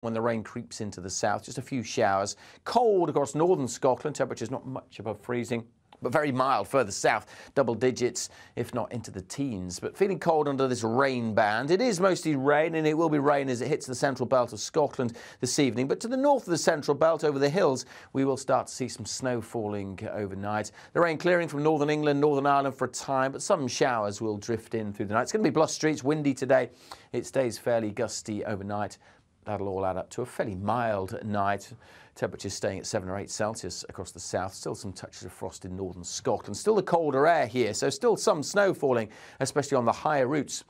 when the rain creeps into the south. Just a few showers. Cold across northern Scotland. Temperatures not much above freezing but very mild further south, double digits, if not into the teens. But feeling cold under this rain band. It is mostly rain, and it will be rain as it hits the central belt of Scotland this evening. But to the north of the central belt, over the hills, we will start to see some snow falling overnight. The rain clearing from northern England, Northern Ireland for a time, but some showers will drift in through the night. It's going to be blustery, it's windy today. It stays fairly gusty overnight. That'll all add up to a fairly mild night. Temperatures staying at 7 or 8 Celsius across the south. Still some touches of frost in northern Scotland. Still the colder air here, so still some snow falling, especially on the higher routes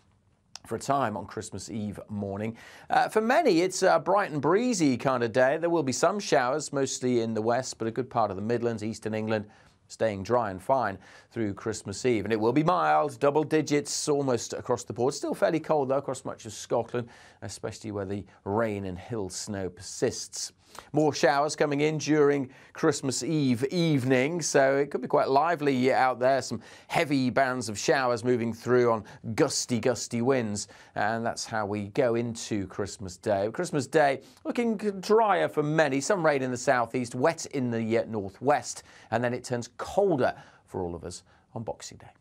for a time on Christmas Eve morning. Uh, for many, it's a bright and breezy kind of day. There will be some showers, mostly in the west, but a good part of the Midlands, eastern England, staying dry and fine through Christmas Eve. And it will be mild, double digits almost across the board. Still fairly cold though across much of Scotland, especially where the rain and hill snow persists. More showers coming in during Christmas Eve evening, so it could be quite lively out there. Some heavy bands of showers moving through on gusty, gusty winds, and that's how we go into Christmas Day. Christmas Day looking drier for many, some rain in the southeast, wet in the uh, northwest, and then it turns colder for all of us on Boxing Day.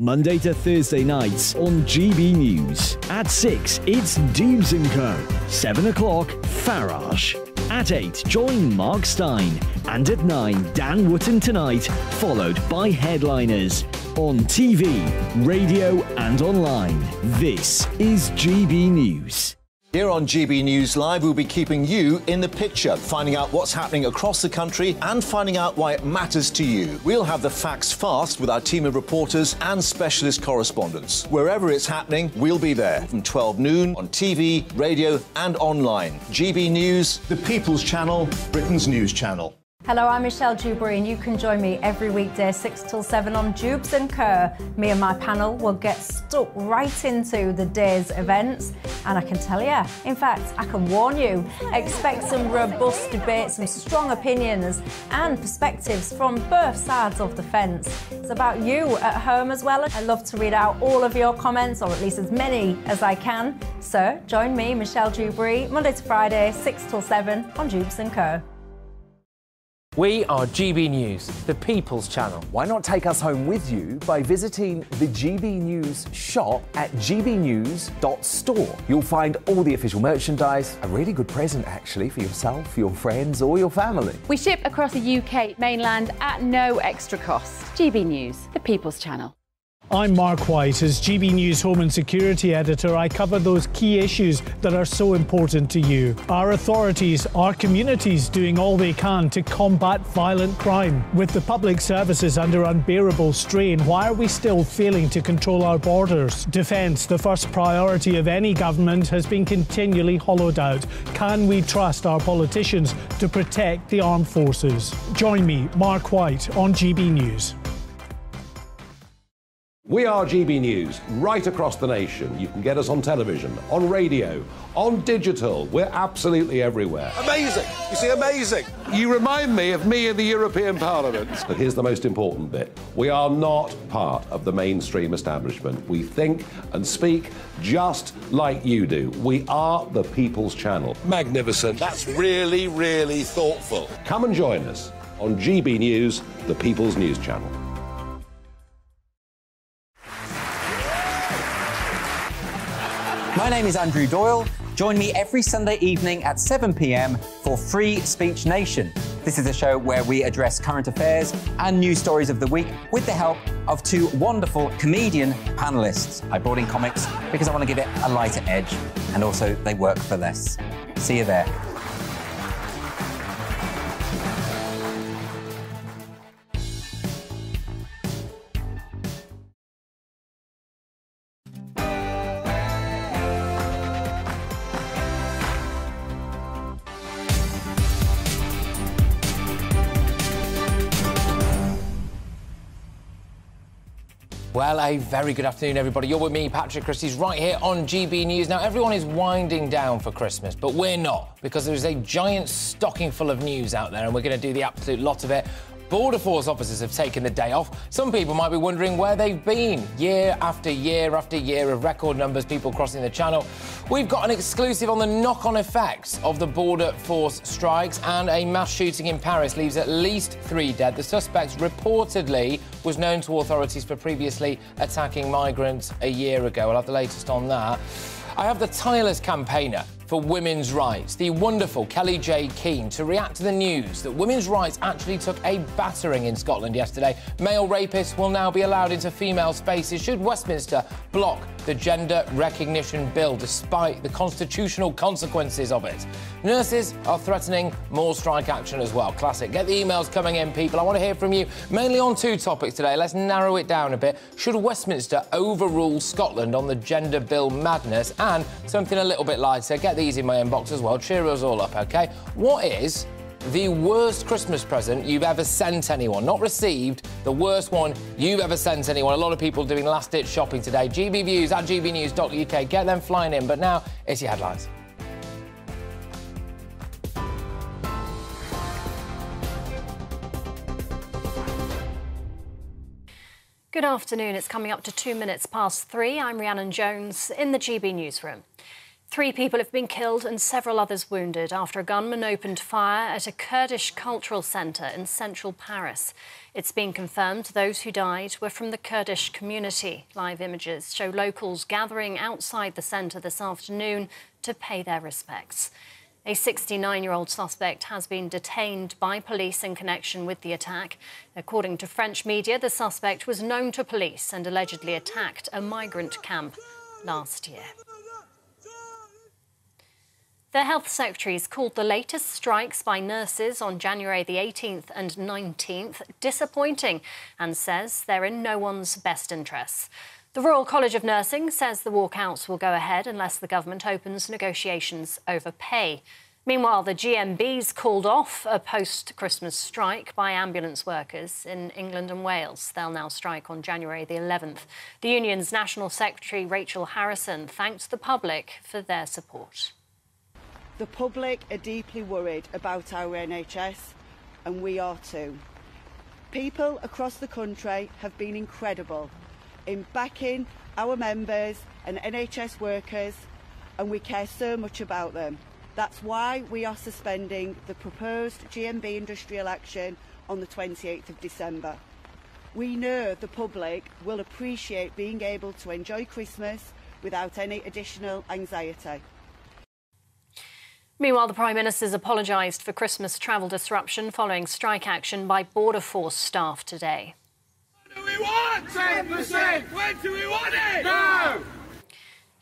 Monday to Thursday nights on GB News. At 6, it's Dewbs & Co. 7 o'clock, Farage. At 8, join Mark Steyn. And at 9, Dan Wootton Tonight, followed by headliners. On TV, radio and online. This is GB News. Here on GB News Live, we'll be keeping you in the picture, finding out what's happening across the country and finding out why it matters to you. We'll have the facts fast with our team of reporters and specialist correspondents. Wherever it's happening, we'll be there from 12 noon on TV, radio, and online. GB News, the People's Channel, Britain's news channel. Hello, I'm Michelle Dewberry, and you can join me every weekday 6 till 7 on Dewbs and Co. Me and my panel will get stuck right into the day's events, and I can tell you, in fact, I can warn you, expect some robust debate, some strong opinions, and perspectives from both sides of the fence. It's about you at home as well. I love to read out all of your comments, or at least as many as I can. So join me, Michelle Dewberry, Monday to Friday, 6 till 7 on Dewbs and Co. We are GB News, the People's Channel. Why not take us home with you by visiting the GB News shop at gbnews.store? You'll find all the official merchandise, a really good present actually for yourself, your friends, or your family. We ship across the UK mainland at no extra cost. GB News, the People's Channel. I'm Mark White. As GB News Home and Security Editor, I cover those key issues that are so important to you. Our authorities, our communities doing all they can to combat violent crime. With the public services under unbearable strain, why are we still failing to control our borders? Defence, the first priority of any government, has been continually hollowed out. Can we trust our politicians to protect the armed forces? Join me, Mark White, on GB News. We are GB News right across the nation. You can get us on television, on radio, on digital. We're absolutely everywhere. Amazing. You see, amazing. You remind me of me in the European Parliament. But here's the most important bit we are not part of the mainstream establishment. We think and speak just like you do. We are the People's Channel. Magnificent. That's really, really thoughtful. Come and join us on GB News, the People's News Channel. My name is Andrew Doyle. Join me every Sunday evening at 7 pm for Free Speech Nation. This is a show where we address current affairs and news stories of the week with the help of two wonderful comedian panelists. I brought in comics because I want to give it a lighter edge and also they work for less. See you there. Well, a very good afternoon, everybody. You're with me, Patrick Christys, right here on GB News. Now, everyone is winding down for Christmas, but we're not, because there's a giant stocking full of news out there, and we're going to do the absolute lot of it Border Force officers have taken the day off. Some people might be wondering where they've been. Year after year after year of record numbers, people crossing the channel. We've got an exclusive on the knock on effects of the Border Force strikes, and a mass shooting in Paris leaves at least three dead. The suspect reportedly was known to authorities for previously attacking migrants a year ago. I'll have the latest on that. I have the tireless campaigner for women's rights, the wonderful Kellie-Jay Keen, to react to the news that women's rights actually took a battering in Scotland yesterday. Male rapists will now be allowed into female spaces should Westminster block the gender recognition bill, despite the constitutional consequences of it. Nurses are threatening more strike action as well. Classic. Get the emails coming in, people. I want to hear from you mainly on two topics today. Let's narrow it down a bit. Should Westminster overrule Scotland on the gender bill madness? And something a little bit lighter. Get these in my inbox as well. Cheer us all up, OK? What is the worst Christmas present you've ever sent anyone? Not received, the worst one you've ever sent anyone. A lot of people doing last ditch shopping today. GB Views at gbnews.uk. Get them flying in. But now, it's your headlines. Good afternoon. It's coming up to two minutes past three. I'm Rhiannon Jones in the GB newsroom. Three people have been killed and several others wounded after a gunman opened fire at a Kurdish cultural centre in central Paris. It's been confirmed those who died were from the Kurdish community. Live images show locals gathering outside the centre this afternoon to pay their respects. A 69 year old suspect has been detained by police in connection with the attack. According to French media, the suspect was known to police and allegedly attacked a migrant camp last year. The Health Secretary's called the latest strikes by nurses on January the 18th and 19th disappointing and says they're in no one's best interests. The Royal College of Nursing says the walkouts will go ahead unless the government opens negotiations over pay. Meanwhile, the GMB's called off a post Christmas strike by ambulance workers in England and Wales. They'll now strike on January the 11th. The union's National Secretary, Rachel Harrison, thanked the public for their support. The public are deeply worried about our NHS, and we are too. People across the country have been incredible in backing our members and NHS workers, and we care so much about them. That's why we are suspending the proposed GMB industrial action on the 28th of December. We know the public will appreciate being able to enjoy Christmas without any additional anxiety. Meanwhile, the Prime Minister's apologised for Christmas travel disruption following strike action by Border Force staff today. What do we want? 10%! When do we want it? No!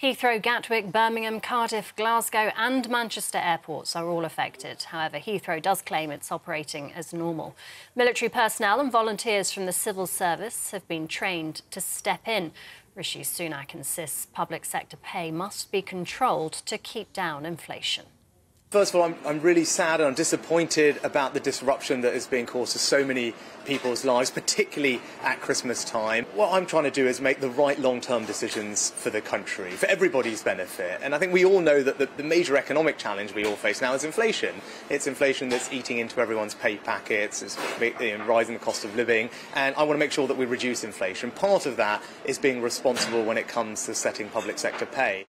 Heathrow, Gatwick, Birmingham, Cardiff, Glasgow, and Manchester airports are all affected. However, Heathrow does claim it's operating as normal. Military personnel and volunteers from the civil service have been trained to step in. Rishi Sunak insists public sector pay must be controlled to keep down inflation. First of all, I'm, I'm, really sad and I'm disappointed about the disruption that is being caused to so many people's lives, particularly at Christmas time. What I'm trying to do is make the right long term decisions for the country, for everybody's benefit. And I think we all know that the, the, major economic challenge we all face now is inflation. It's inflation that's eating into everyone's pay packets, it's you know, rising the cost of living, and I want to make sure that we reduce inflation. Part of that is being responsible when it comes to setting public sector pay.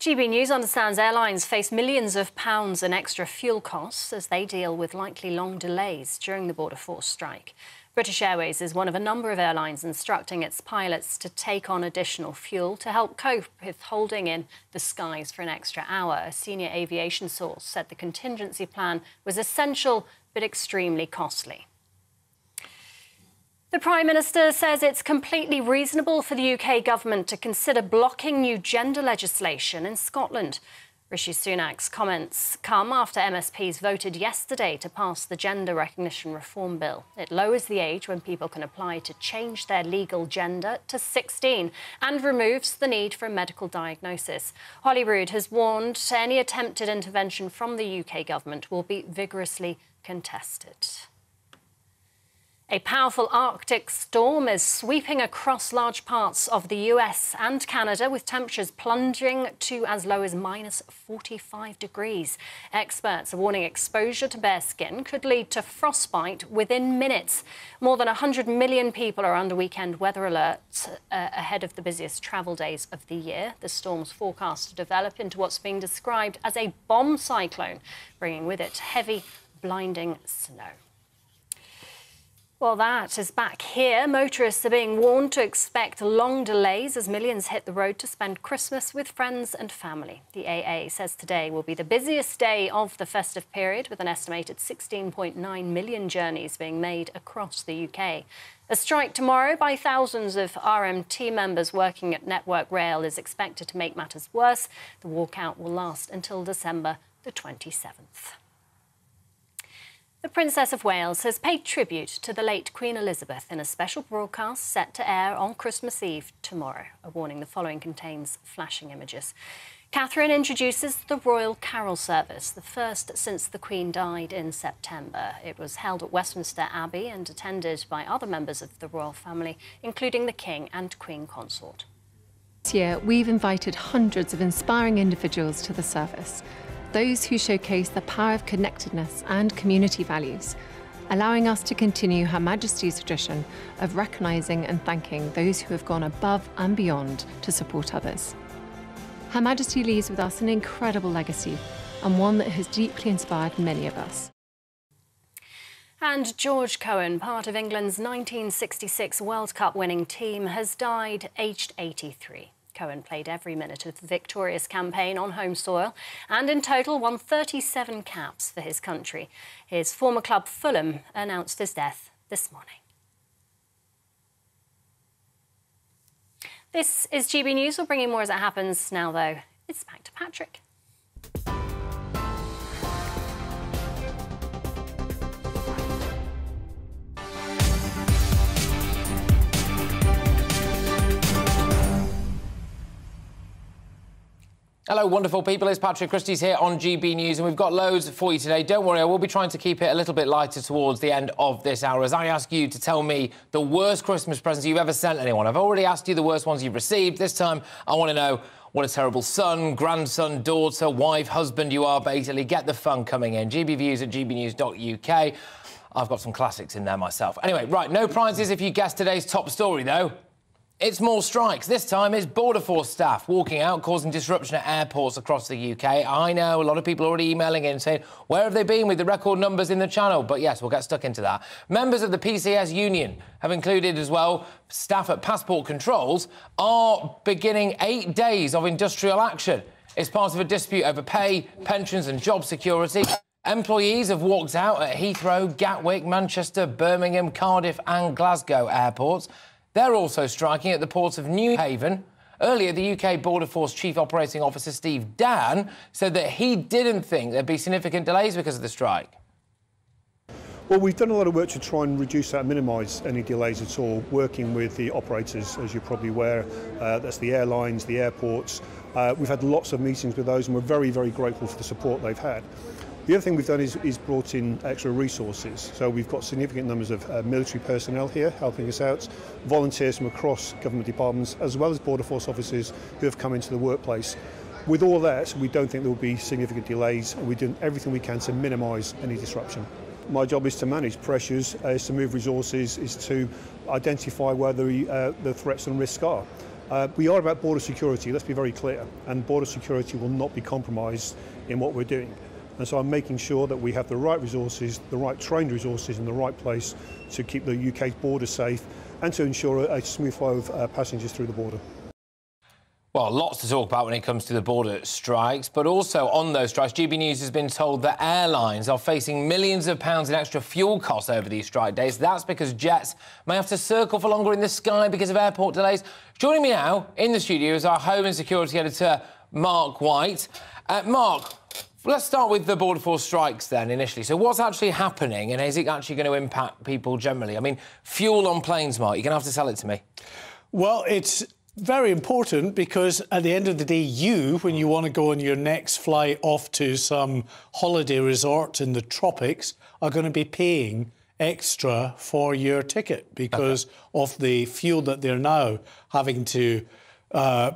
GB News understands airlines face millions of pounds in extra fuel costs as they deal with likely long delays during the Border Force strike. British Airways is one of a number of airlines instructing its pilots to take on additional fuel to help cope with holding in the skies for an extra hour. A senior aviation source said the contingency plan was essential but extremely costly. The Prime Minister says it's completely reasonable for the UK government to consider blocking new gender legislation in Scotland. Rishi Sunak's comments come after MSPs voted yesterday to pass the Gender Recognition Reform Bill. It lowers the age when people can apply to change their legal gender to 16 and removes the need for a medical diagnosis. Holyrood has warned any attempted intervention from the UK government will be vigorously contested. A powerful Arctic storm is sweeping across large parts of the US and Canada, with temperatures plunging to as low as minus 45 degrees. Experts are warning exposure to bare skin could lead to frostbite within minutes. More than 100 million people are under weekend weather alerts uh, ahead of the busiest travel days of the year. The storm's forecast to develop into what's being described as a bomb cyclone, bringing with it heavy, blinding snow. Well, that is back here. Motorists are being warned to expect long delays as millions hit the road to spend Christmas with friends and family. The AA says today will be the busiest day of the festive period, with an estimated 16.9 million journeys being made across the UK. A strike tomorrow by thousands of RMT members working at Network Rail is expected to make matters worse. The walkout will last until December the 27th. The Princess of Wales has paid tribute to the late Queen Elizabeth in a special broadcast set to air on Christmas Eve tomorrow. A warning the following contains flashing images. Catherine introduces the Royal Carol Service, the first since the Queen died in September. It was held at Westminster Abbey and attended by other members of the royal family, including the King and Queen Consort. This year, we've invited hundreds of inspiring individuals to the service those who showcase the power of connectedness and community values, allowing us to continue Her Majesty's tradition of recognising and thanking those who have gone above and beyond to support others. Her Majesty leaves with us an incredible legacy and one that has deeply inspired many of us. And George Cohen, part of England's 1966 World Cup winning team, has died aged 83. Cohen played every minute of the victorious campaign on home soil and in total won 37 caps for his country. His former club Fulham announced his death this morning. This is GB News. We'll bring you more as it happens now, though. It's back to Patrick. Hello, wonderful people. It's Patrick Christys here on GB News, and we've got loads for you today. Don't worry, I will be trying to keep it a little bit lighter towards the end of this hour as I ask you to tell me the worst Christmas presents you've ever sent anyone. I've already asked you the worst ones you've received. This time, I want to know what a terrible son, grandson, daughter, wife, husband you are, basically. Get the fun coming in. gbviews at gbnews.uk. I've got some classics in there myself. Anyway, right, no prizes if you guess today's top story, though. It's more strikes. This time it's Border Force staff walking out, causing disruption at airports across the UK. I know a lot of people are already emailing in saying, where have they been with the record numbers in the channel? But yes, we'll get stuck into that. Members of the PCS union have included as well staff at passport controls are beginning eight days of industrial action. It's part of a dispute over pay, pensions and job security. Employees have walked out at Heathrow, Gatwick, Manchester, Birmingham, Cardiff and Glasgow airports. They're also striking at the ports of Newhaven. Earlier, the UK Border Force Chief Operating Officer Steve Dann said that he didn't think there'd be significant delays because of the strike. Well, we've done a lot of work to try and reduce that, minimise any delays at all, working with the operators, as you're probably aware. Uh, that's the airlines, the airports. Uh, we've had lots of meetings with those and we're very, very grateful for the support they've had. The other thing we've done is, is brought in extra resources. So we've got significant numbers of uh, military personnel here helping us out, volunteers from across government departments, as well as Border Force officers who have come into the workplace. With all that, we don't think there will be significant delays, and we're doing everything we can to minimise any disruption. My job is to manage pressures, uh, is to move resources, is to identify where the, uh, the threats and risks are. Uh, we are about border security, let's be very clear, and border security will not be compromised in what we're doing. And so I'm making sure that we have the right resources, the right trained resources in the right place to keep the UK's border safe and to ensure a, smooth flow of uh, passengers through the border. Well, lots to talk about when it comes to the border strikes, but also on those strikes, GB News has been told that airlines are facing millions of pounds in extra fuel costs over these strike days. That's because jets may have to circle for longer in the sky because of airport delays. Joining me now in the studio is our Home and Security Editor, Mark White. Uh, Mark, Let's start with the Border Force strikes then, initially. So what's actually happening and is it actually going to impact people generally? I mean, fuel on planes, Mark, you're going to have to sell it to me. Well, it's very important because at the end of the day, you, when you want to go on your next flight off to some holiday resort in the tropics, are going to be paying extra for your ticket because of the fuel that they're now having to uh,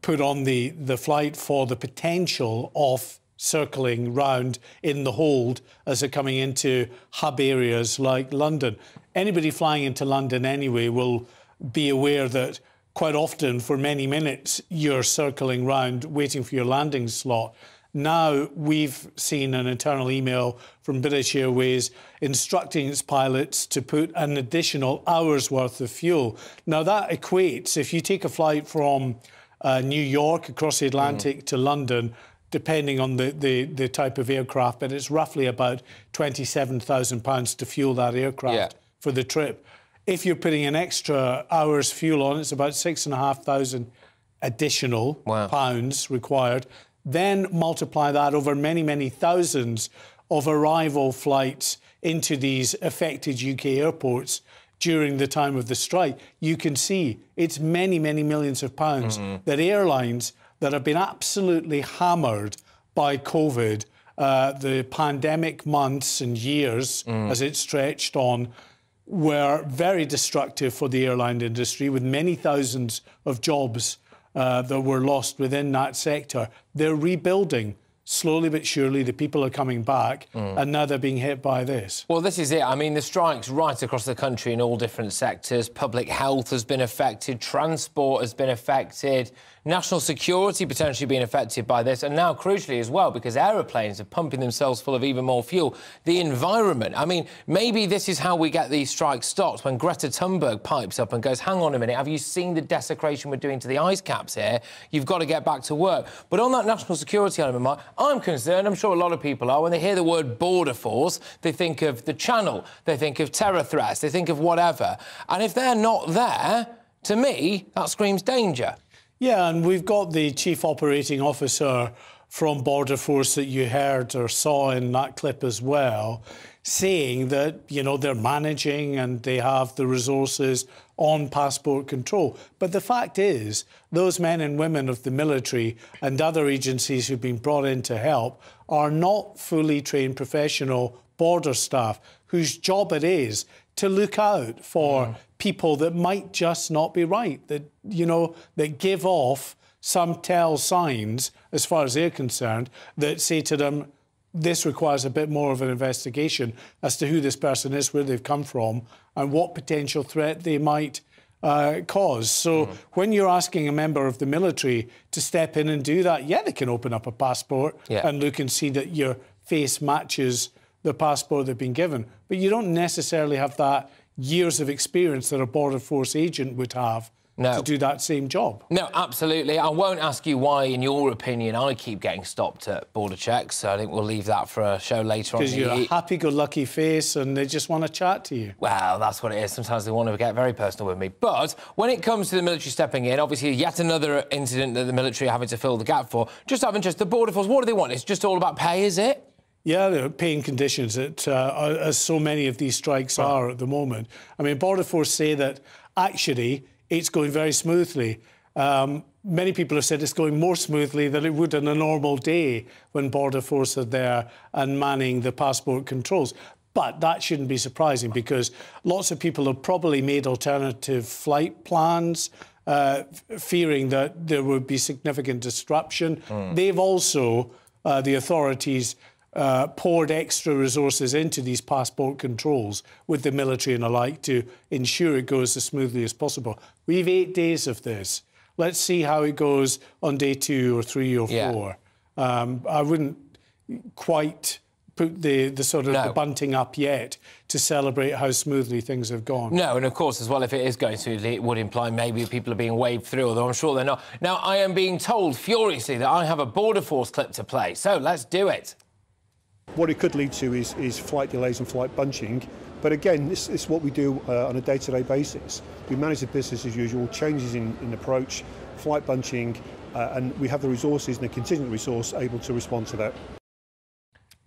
put on the, the flight for the potential of circling round in the hold as they're coming into hub areas like London. Anybody flying into London anyway will be aware that quite often for many minutes you're circling round waiting for your landing slot. Now we've seen an internal email from British Airways instructing its pilots to put an additional hour's worth of fuel. Now that equates, if you take a flight from uh, New York across the Atlantic mm. to London, depending on the, the, the, type of aircraft, but it's roughly about £27,000 to fuel that aircraft yeah. for the trip. If you're putting an extra hour's fuel on, it's about six and a half thousand additional wow. pounds required. Then multiply that over many, many thousands of arrival flights into these affected UK airports during the time of the strike. You can see it's many, many millions of pounds mm-hmm. that airlines that have been absolutely hammered by COVID, uh, the pandemic months and years mm. as it stretched on, were very destructive for the airline industry, with many thousands of jobs uh, that were lost within that sector. They're rebuilding slowly but surely the people are coming back mm. and now they're being hit by this. Well, this is it. I mean, the strikes right across the country in all different sectors. Public health has been affected, transport has been affected, national security potentially being affected by this, and now, crucially as well, because aeroplanes are pumping themselves full of even more fuel, the environment. I mean, maybe this is how we get these strikes stopped when Greta Thunberg pipes up and goes, hang on a minute, have you seen the desecration we're doing to the ice caps here? You've got to get back to work. But on that national security element, Mark, I'm concerned, I'm sure a lot of people are, when they hear the word border force, they think of the channel, they think of terror threats, they think of whatever. And if they're not there, to me, that screams danger. Yeah, and we've got the chief operating officer from Border Force that you heard or saw in that clip as well, saying that, you know, they're managing and they have the resources on passport control. But the fact is, those men and women of the military and other agencies who've been brought in to help are not fully trained professional border staff whose job it is to look out for mm people that might just not be right, that, you know, that give off some tell signs, as far as they're concerned, that say to them, this requires a bit more of an investigation as to who this person is, where they've come from, and what potential threat they might uh, cause. So mm. when you're asking a member of the military to step in and do that, yeah, they can open up a passport yeah. and look and see that your face matches the passport they've been given. But you don't necessarily have that years of experience that a Border Force agent would have no. to do that same job. No, absolutely. I won't ask you why, in your opinion, I keep getting stopped at border checks. So I think we'll leave that for a show later on. Because you're a happy-go-lucky face and they just want to chat to you. Well, that's what it is. Sometimes they want to get very personal with me. But when it comes to the military stepping in, obviously yet another incident that the military are having to fill the gap for. Just out of interest, the Border Force, what do they want? It's just all about pay, is it? Yeah, the paying conditions that, uh, as so many of these strikes right. are at the moment. I mean, Border Force say that actually it's going very smoothly. Um, many people have said it's going more smoothly than it would on a normal day when Border Force are there and manning the passport controls. But that shouldn't be surprising because lots of people have probably made alternative flight plans, uh, fearing that there would be significant disruption. Mm. They've also, uh, the authorities, uh, poured extra resources into these passport controls with the military and alike to ensure it goes as smoothly as possible. We've eight days of this. Let's see how it goes on day two or three or yeah. four. Um, I wouldn't quite put the, the sort of no. the bunting up yet to celebrate how smoothly things have gone. No, and of course, as well, if it is going smoothly, it would imply maybe people are being waved through, although I'm sure they're not. Now, I am being told furiously that I have a Border Force clip to play, so let's do it. What it could lead to is, is flight delays and flight bunching. But again, this, this is what we do uh, on a day-to-day basis. We manage the business as usual, changes in, in approach, flight bunching, uh, and we have the resources and the contingent resource able to respond to that.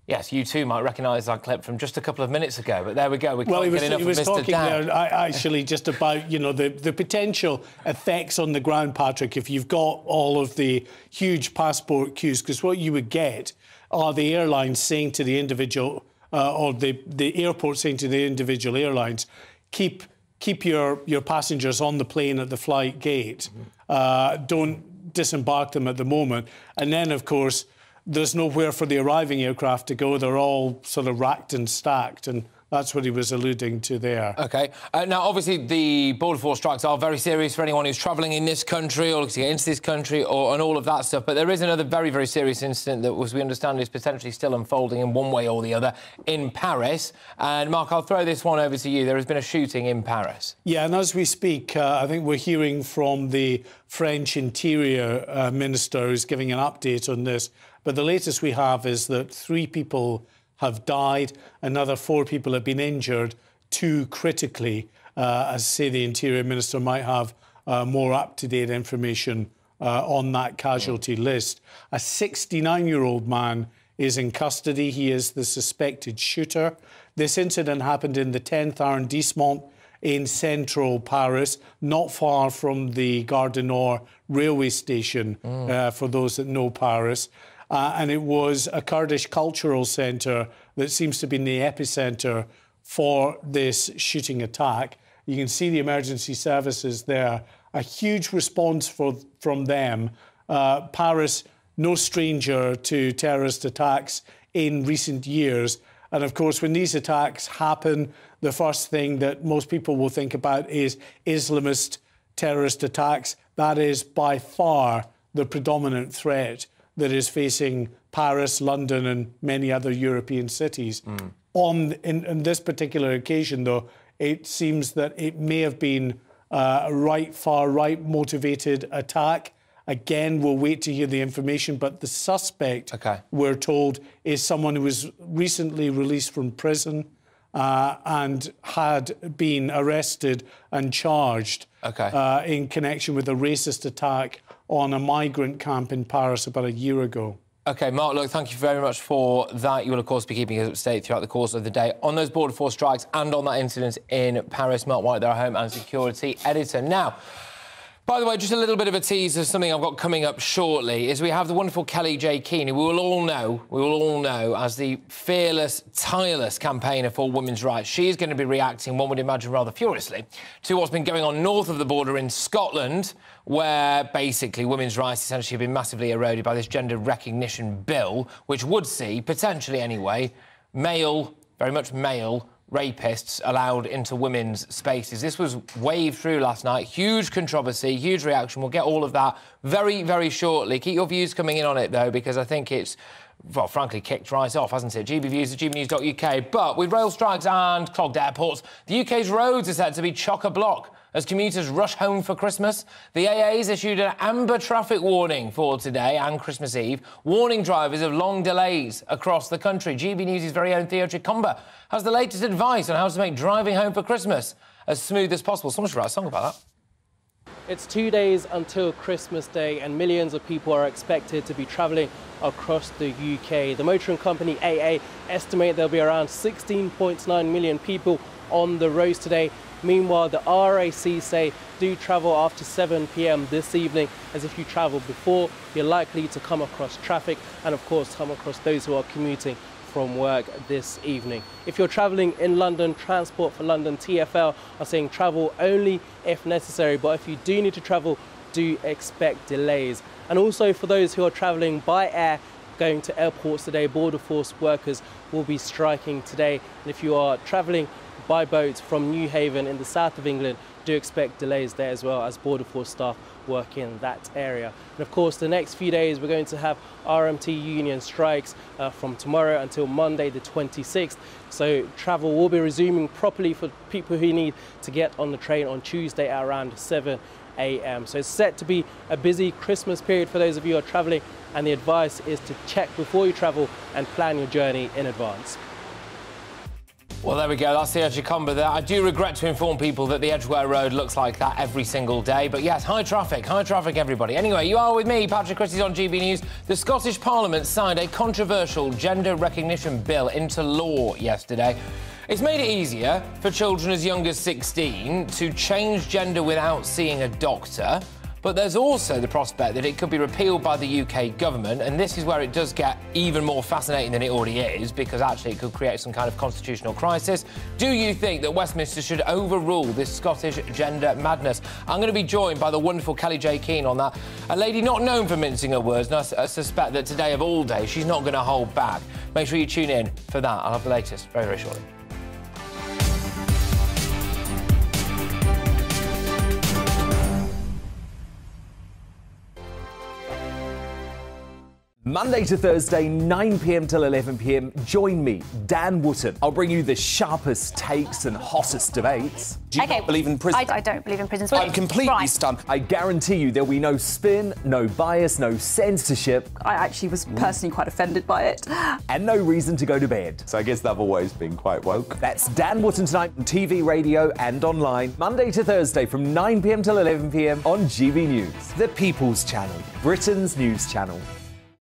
Yes, you too might recognise that clip from just a couple of minutes ago, but there we go. We well, can't was, get enough he was of Mr. talking Dann. there actually just about you know the, the potential effects on the ground, Patrick, if you've got all of the huge passport queues, because what you would get are the airlines saying to the individual uh, or the, the airport saying to the individual airlines, keep keep your, your passengers on the plane at the flight gate. Mm-hmm. Uh, don't disembark them at the moment. And then, of course, there's nowhere for the arriving aircraft to go. They're all sort of racked and stacked. And that's what he was alluding to there. OK. Uh, now, obviously, the Border Force strikes are very serious for anyone who's travelling in this country or looking into this country or, and all of that stuff. But there is another very, very serious incident that, as we understand, is potentially still unfolding in one way or the other in Paris. And, Mark, I'll throw this one over to you. There has been a shooting in Paris. Yeah, and as we speak, uh, I think we're hearing from the French Interior uh, Minister who's giving an update on this. But the latest we have is that three people have died. Another four people have been injured, two critically. Uh, as say the Interior Minister might have uh, more up-to-date information uh, on that casualty list. A 69-year-old man is in custody. He is the suspected shooter. This incident happened in the 10th arrondissement in central Paris, not far from the Gare du Nord railway station, mm. uh, for those that know Paris uh, and it was a Kurdish cultural centre that seems to be in the epicentre for this shooting attack. You can see the emergency services there. A huge response for, from them. Uh, Paris, no stranger to terrorist attacks in recent years. And of course, when these attacks happen, the first thing that most people will think about is Islamist terrorist attacks. That is by far the predominant threat that is facing Paris, London, and many other European cities. Mm. On in, in, this particular occasion, though, it seems that it may have been uh, a right, far right motivated attack. Again, we'll wait to hear the information, but the suspect, okay. we're told, is someone who was recently released from prison uh, and had been arrested and charged okay. uh, in connection with a racist attack on a migrant camp in Paris about a year ago. OK, Mark, look, thank you very much for that. You will, of course, be keeping us up to date throughout the course of the day on those border force strikes and on that incident in Paris. Mark White, their home and security editor. Now, by the way, just a little bit of a tease of something I've got coming up shortly is we have the wonderful Kellie-Jay Keen, who we will all know, we will all know as the fearless, tireless campaigner for women's rights. She is going to be reacting, one would imagine rather furiously, to what's been going on north of the border in Scotland, where basically women's rights essentially have been massively eroded by this gender recognition bill, which would see, potentially anyway, male, very much male, rapists allowed into women's spaces. This was waved through last night. Huge controversy, huge reaction. We'll get all of that very, very shortly. Keep your views coming in on it, though, because I think it's well, frankly, kicked right off, hasn't it? GB Views at gbnews.uk. But with rail strikes and clogged airports, the UK's roads are set to be chock-a-block as commuters rush home for Christmas. The AA's issued an amber traffic warning for today and Christmas Eve, warning drivers of long delays across the country. GB News' very own Theo Chikomba has the latest advice on how to make driving home for Christmas as smooth as possible. Someone should write a song about that. It's two days until Christmas Day, and millions of people are expected to be travelling across the UK. The motoring company AA estimate there'll be around 16.9 million people on the roads today. Meanwhile, the RAC say do travel after 7 p.m. this evening, as if you travel before, you're likely to come across traffic and, of course, come across those who are commuting from work this evening. If you're travelling in London, Transport for London TFL are saying travel only if necessary, but if you do need to travel, do expect delays. And also for those who are travelling by air, going to airports today, Border Force workers will be striking today. And if you are travelling by boat from Newhaven in the south of England do expect delays there as well as Border Force staff work in that area. And of course, the next few days we're going to have RMT union strikes uh, from tomorrow until Monday the 26th. So travel will be resuming properly for people who need to get on the train on Tuesday at around 7 a.m. So it's set to be a busy Christmas period for those of you who are traveling and the advice is to check before you travel and plan your journey in advance. Well, there we go. That's the Edgecombe there. I do regret to inform people that the Edgware Road looks like that every single day. But yes, high traffic, high traffic, everybody. Anyway, you are with me, Patrick Christys on GB News. The Scottish Parliament signed a controversial gender recognition bill into law yesterday. It's made it easier for children as young as 16 to change gender without seeing a doctor. But there's also the prospect that it could be repealed by the UK government, and this is where it does get even more fascinating than it already is, because actually it could create some kind of constitutional crisis. Do you think that Westminster should overrule this Scottish gender madness? I'm going to be joined by the wonderful Kellie-Jay Keen on that. A lady not known for mincing her words, and I, I suspect that today of all days, she's not going to hold back. Make sure you tune in for that. I'll have the latest very, very shortly. Monday to Thursday, 9 pm till 11 pm. Join me, Dan Wootton. I'll bring you the sharpest takes and hottest debates. Do you okay. not believe in prison? I, I don't believe in prison. I'm completely right. stunned. I guarantee you there'll be no spin, no bias, no censorship. I actually was personally quite offended by it. And no reason to go to bed. So I guess they've always been quite woke. That's Dan Wootton tonight on TV, radio, and online. Monday to Thursday from 9 pm till 11 pm on GB News, the People's Channel, Britain's news channel.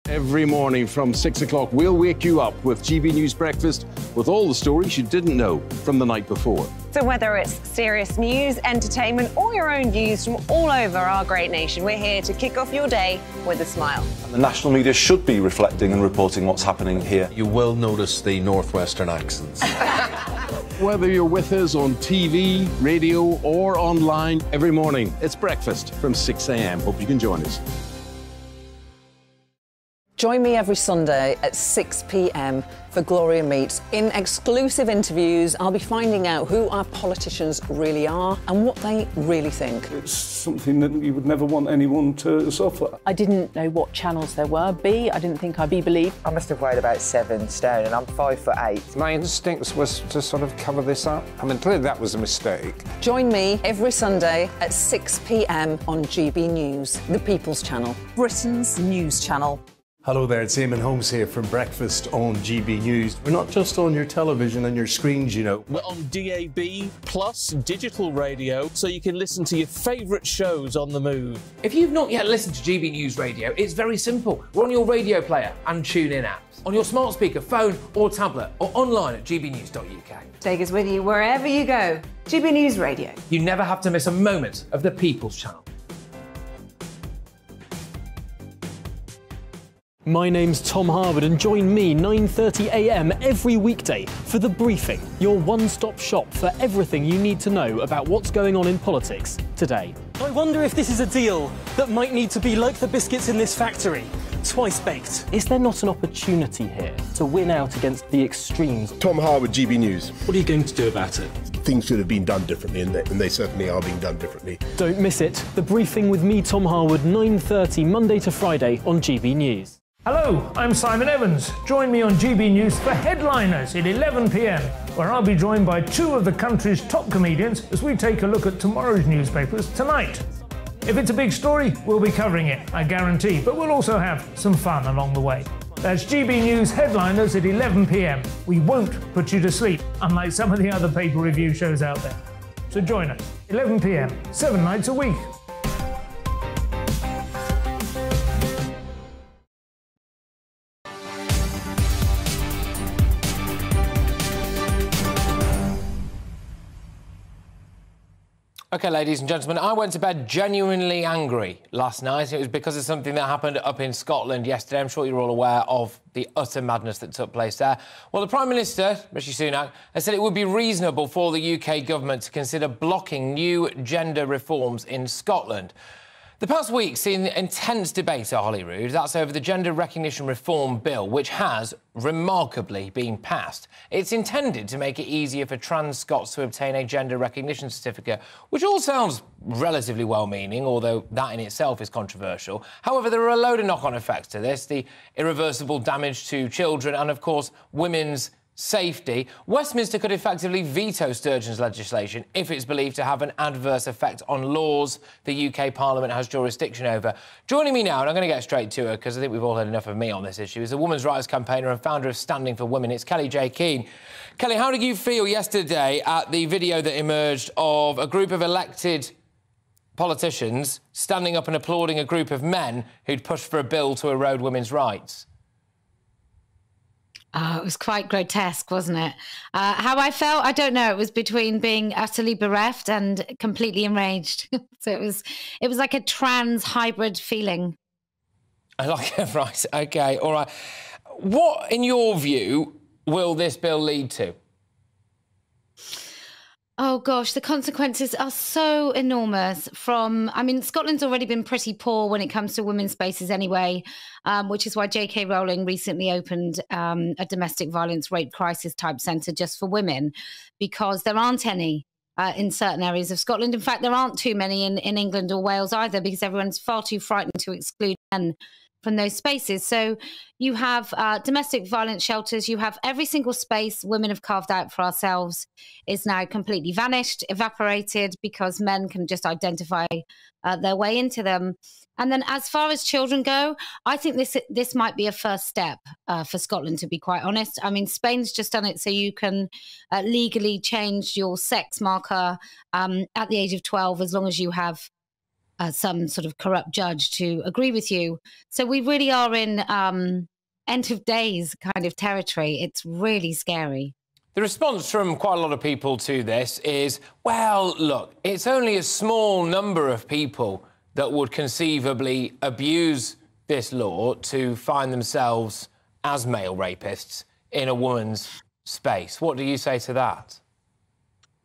Every morning from 6 o'clock, we'll wake you up with GB News Breakfast with all the stories you didn't know from the night before. So, whether it's serious news, entertainment, or your own views from all over our great nation, we're here to kick off your day with a smile. And the national media should be reflecting and reporting what's happening here. You will notice the Northwestern accents. Whether you're with us on TV, radio, or online, every morning, it's breakfast from 6 a.m. Hope you can join us. Join me every Sunday at 6 pm for Gloria Meets. In exclusive interviews, I'll be finding out who our politicians really are and what they really think. It's something that you would never want anyone to suffer. I didn't know what channels there were. B, I didn't think I'd be believed. I must have weighed about seven stone and I'm five foot eight. My instincts was to sort of cover this up. I mean, clearly that was a mistake. Join me every Sunday at 6 pm on GB News, the People's Channel, Britain's news channel. Hello there, it's Eamonn Holmes here from Breakfast on GB News. We're not just on your television and your screens, you know. We're on DAB plus digital radio, so you can listen to your favourite shows on the move. If you've not yet listened to GB News Radio, it's very simple. We're on your radio player and tune in apps, on your smart speaker, phone, or tablet, or online at gbnews.uk. Take us with you wherever you go. GB News Radio. You never have to miss a moment of the People's Channel. My name's Tom Harwood and join me 9.30am every weekday for The Briefing, your one-stop shop for everything you need to know about what's going on in politics today. I wonder if this is a deal that might need to be like the biscuits in this factory, twice baked. Is there not an opportunity here to win out against the extremes? Tom Harwood, GB News. What are you going to do about it? Things should have been done differently, and they, and they certainly are being done differently. Don't miss it. The Briefing with me, Tom Harwood, 9.30 Monday to Friday on GB News. Hello, I'm Simon Evans. Join me on GB News for Headliners at 11 pm, where I'll be joined by two of the country's top comedians as we take a look at tomorrow's newspapers tonight. If it's a big story, we'll be covering it, I guarantee, but we'll also have some fun along the way. That's GB News Headliners at 11 pm. We won't put you to sleep, unlike some of the other paper review shows out there. So join us, 11 pm, seven nights a week. Okay, ladies and gentlemen, I went to bed genuinely angry last night. It was because of something that happened up in Scotland yesterday. I'm sure you're all aware of the utter madness that took place there. Well, the Prime Minister, Rishi Sunak, has said it would be reasonable for the UK government to consider blocking new gender reforms in Scotland. The past week's seen intense debate at Holyrood. That's over the Gender Recognition Reform Bill, which has remarkably been passed. It's intended to make it easier for trans Scots to obtain a gender recognition certificate, which all sounds relatively well meaning, although that in itself is controversial. However, there are a load of knock on effects to this the irreversible damage to children, and of course, women's safety, Westminster could effectively veto Sturgeon's legislation if it's believed to have an adverse effect on laws the UK Parliament has jurisdiction over. Joining me now, and I'm going to get straight to her because I think we've all heard enough of me on this issue, is a women's rights campaigner and founder of Standing for Women. It's Kelly J. Keane. Kellie, how did you feel yesterday at the video that emerged of a group of elected politicians standing up and applauding a group of men who'd pushed for a bill to erode women's rights? Oh, it was quite grotesque, wasn't it? Uh, how I felt, I don't know. It was between being utterly bereft and completely enraged. so it was, it was like a trans hybrid feeling. I like it, right? Okay, all right. What, in your view, will this bill lead to? Oh gosh, the consequences are so enormous. From, I mean, Scotland's already been pretty poor when it comes to women's spaces anyway, um, which is why J.K. Rowling recently opened um, a domestic violence rape crisis type centre just for women, because there aren't any. Uh, in certain areas of Scotland. In fact, there aren't too many in, in England or Wales either because everyone's far too frightened to exclude men from those spaces. So you have uh, domestic violence shelters, you have every single space women have carved out for ourselves is now completely vanished, evaporated because men can just identify uh, their way into them. And then, as far as children go, I think this this might be a first step uh, for Scotland. To be quite honest, I mean, Spain's just done it so you can uh, legally change your sex marker um, at the age of twelve, as long as you have uh, some sort of corrupt judge to agree with you. So we really are in um, end of days kind of territory. It's really scary. The response from quite a lot of people to this is well, look, it's only a small number of people that would conceivably abuse this law to find themselves as male rapists in a woman's space. What do you say to that?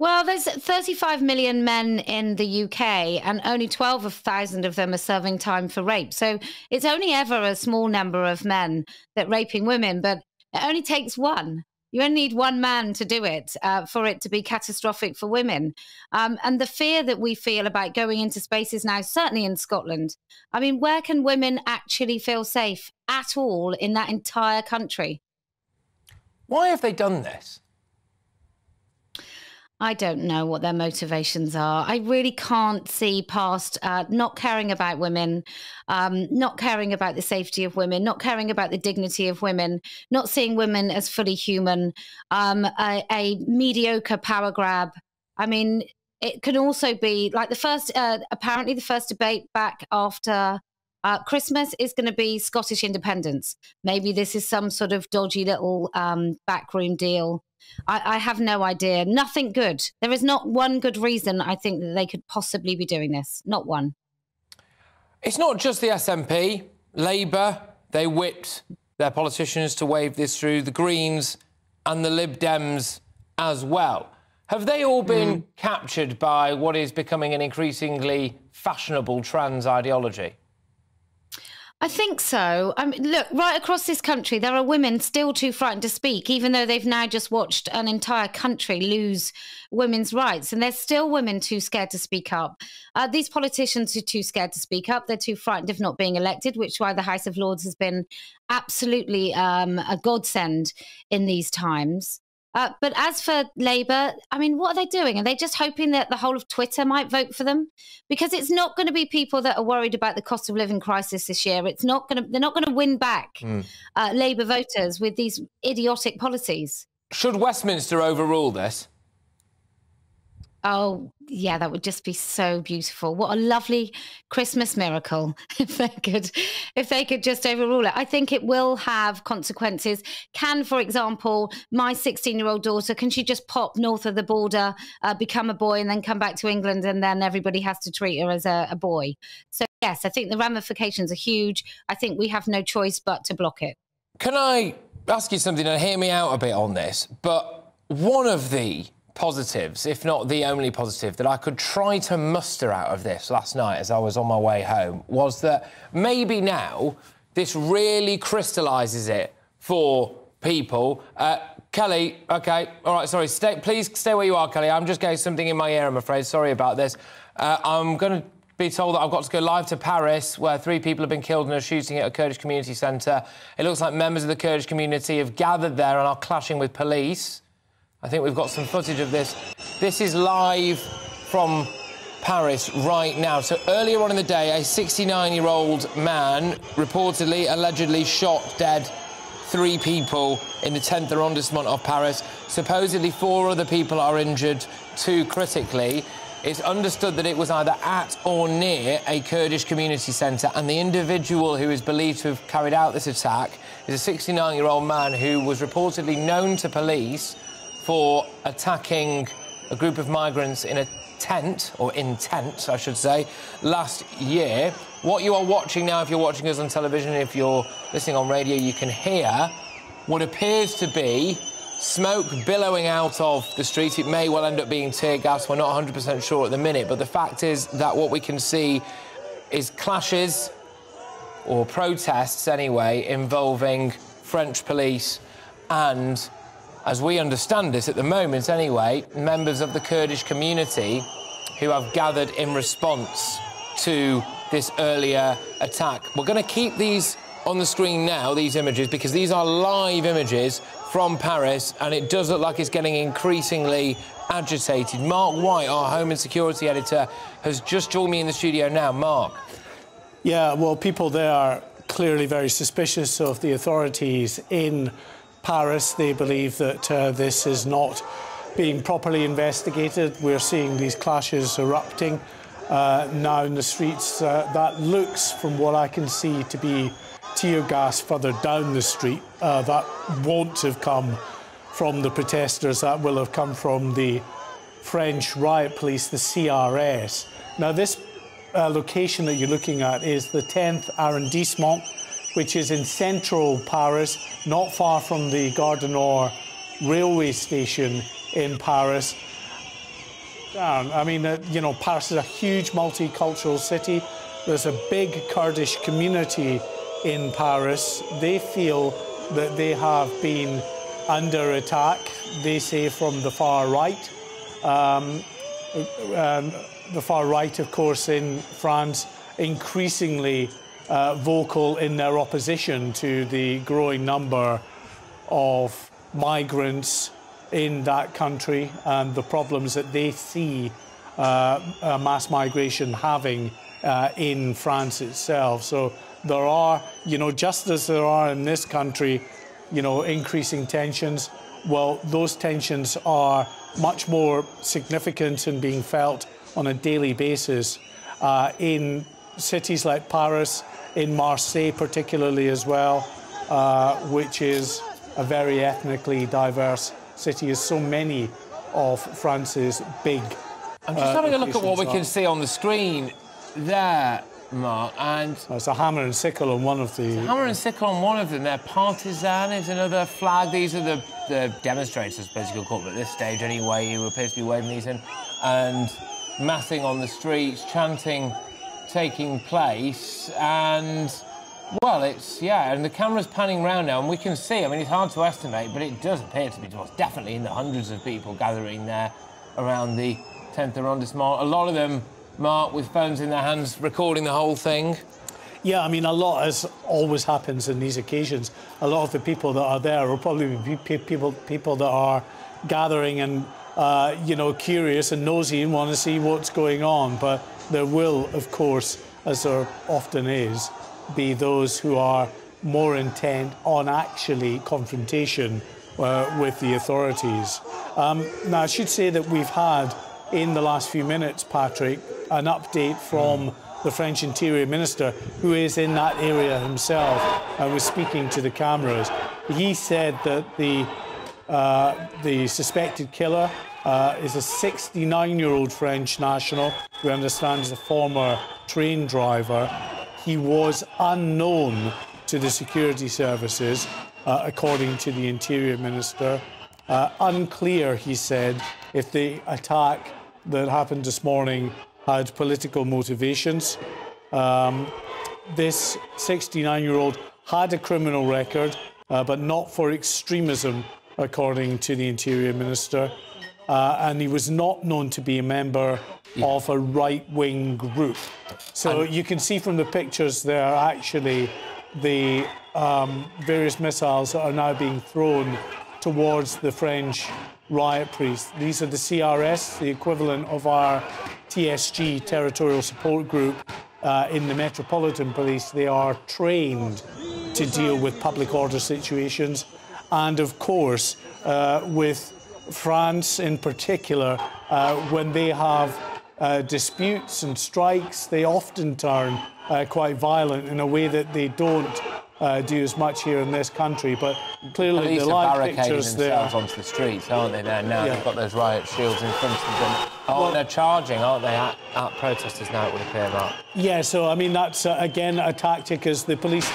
Well, there's 35 million men in the UK, and only 12,000 of them are serving time for rape. So it's only ever a small number of men that raping women, but it only takes one. You only need one man to do it uh, for it to be catastrophic for women. Um, and the fear that we feel about going into spaces now, certainly in Scotland, I mean, where can women actually feel safe at all in that entire country? Why have they done this? I don't know what their motivations are. I really can't see past uh, not caring about women, um, not caring about the safety of women, not caring about the dignity of women, not seeing women as fully human, um, a, a, mediocre power grab. I mean, it can also be like the first, uh, apparently, the first debate back after uh, Christmas is going to be Scottish independence. Maybe this is some sort of dodgy little um, backroom deal I, I, have no idea. Nothing good. There is not one good reason I think that they could possibly be doing this. Not one. It's not just the SNP. Labour, they whipped their politicians to wave this through. The Greens and the Lib Dems as well. Have they all been mm. captured by what is becoming an increasingly fashionable trans ideology? I think so. I mean, look, right across this country, there are women still too frightened to speak, even though they've now just watched an entire country lose women's rights. And there's still women too scared to speak up. Uh, these politicians are too scared to speak up. They're too frightened of not being elected, which is why the House of Lords has been absolutely um, a godsend in these times. Uh, but as for Labour, I mean, what are they doing? Are they just hoping that the whole of Twitter might vote for them? Because it's not going to be people that are worried about the cost of living crisis this year. It's not going to. They're not going to win back mm. uh, Labour voters with these idiotic policies. Should Westminster overrule this? Oh, yeah, that would just be so beautiful. What a lovely Christmas miracle if they could if they could just overrule it. I think it will have consequences. Can, for example, my 16-year-old daughter, can she just pop north of the border, uh, become a boy and then come back to England and then everybody has to treat her as a, a boy? So yes, I think the ramifications are huge. I think we have no choice but to block it. Can I ask you something and hear me out a bit on this? But one of the positives, if not the only positive, that I could try to muster out of this last night as I was on my way home was that maybe now this really crystallises it for people. Uh, Kellie, OK, all right, sorry, stay, please stay where you are, Kellie. I'm just getting something in my ear, I'm afraid. Sorry about this. Uh, I'm going to be told that I've got to go live to Paris, where three people have been killed in a shooting at a Kurdish community centre. It looks like members of the Kurdish community have gathered there and are clashing with police. I think we've got some footage of this. This is live from Paris right now. So earlier on in the day, a 69-year-old man reportedly, allegedly shot dead three people in the 10th arrondissement of Paris. Supposedly four other people are injured, two critically. It's understood that it was either at or near a Kurdish community centre, and the individual who is believed to have carried out this attack is a 69 year old man who was reportedly known to police for attacking a group of migrants in a tent, or in tents, I should say, last year. What you are watching now, if you're watching us on television, if you're listening on radio, you can hear what appears to be smoke billowing out of the street. It may well end up being tear gas. We're not 100% sure at the minute, but the fact is that what we can see is clashes or protests anyway involving French police and as we understand it at the moment anyway, members of the Kurdish community who have gathered in response to this earlier attack. We're going to keep these on the screen now, these images, because these are live images from Paris, and it does look like it's getting increasingly agitated. Mark White, our Home and Security editor, has just joined me in the studio now. Mark. Yeah, well, people there are clearly very suspicious of the authorities in Paris. They believe that uh, this is not being properly investigated. We're seeing these clashes erupting uh, now in the streets. Uh, that looks, from what I can see, to be tear gas further down the street. Uh, that won't have come from the protesters, that will have come from the French riot police, the CRS. Now, this uh, location that you're looking at is the 10th arrondissement, which is in central Paris, not far from the Gare du Nord railway station in Paris. I mean, uh, you know, Paris is a huge multicultural city. There's a big Kurdish community in Paris. They feel that they have been under attack, they say from the far right. Um, um, the far right, of course, in France, increasingly uh, vocal in their opposition to the growing number of migrants in that country and the problems that they see uh, mass migration having uh, in France itself. So there are, you know, just as there are in this country, you know, increasing tensions, well, those tensions are much more significant and being felt on a daily basis uh, in cities like Paris, in Marseille particularly as well, uh, which is a very ethnically diverse city, as so many of France's big. I'm just uh, having a look at what we are. can see on the screen there, Mark, and Oh, it's a hammer and sickle on one of the. hammer and sickle on one of them. There, partisan is another flag. These are the, the demonstrators, basically called at this stage anyway, who appears to be waving these in, and massing on the streets, chanting taking place, and well, it's yeah, and the camera's panning round now, and we can see. I mean, it's hard to estimate, but it does appear to be well, definitely in the hundreds of people gathering there around the 10th arrondissement. A lot of them, Mark, with phones in their hands, recording the whole thing. Yeah, I mean, a lot, as always happens in these occasions, a lot of the people that are there will probably be people people that are gathering and uh, you know curious and nosy and want to see what's going on. But there will, of course, as there often is, be those who are more intent on actually confrontation uh, with the authorities. Um, now, I should say that we've had in the last few minutes, Patrick, an update from the French Interior Minister, who is in that area himself and was speaking to the cameras. He said that the uh, the suspected killer uh, is a 69 year old French national who understands is a former train driver. He was unknown to the security services, uh, according to the Interior Minister. Uh, unclear, he said, if the attack that happened this morning had political motivations. Um, this 69 year old had a criminal record, uh, but not for extremism, according to the Interior Minister. Uh, and he was not known to be a member of a right wing group. So you can see from the pictures there are actually the um, various missiles that are now being thrown towards the French riot police. These are the CRS, the equivalent of our TSG, Territorial Support Group, uh, in the Metropolitan Police. They are trained to deal with public order situations. And of course, uh, with France in particular, uh, when they have uh, disputes and strikes, they often turn uh, quite violent in a way that they don't uh, do as much here in this country. But clearly, Police the live barricading pictures there. themselves onto the streets, aren't they? There now Yeah. they've got those riot shields in front of them. Oh, they're charging, aren't they? At, at protesters now, it would appear, Mark. Yeah, so I mean that's uh, again a tactic as the police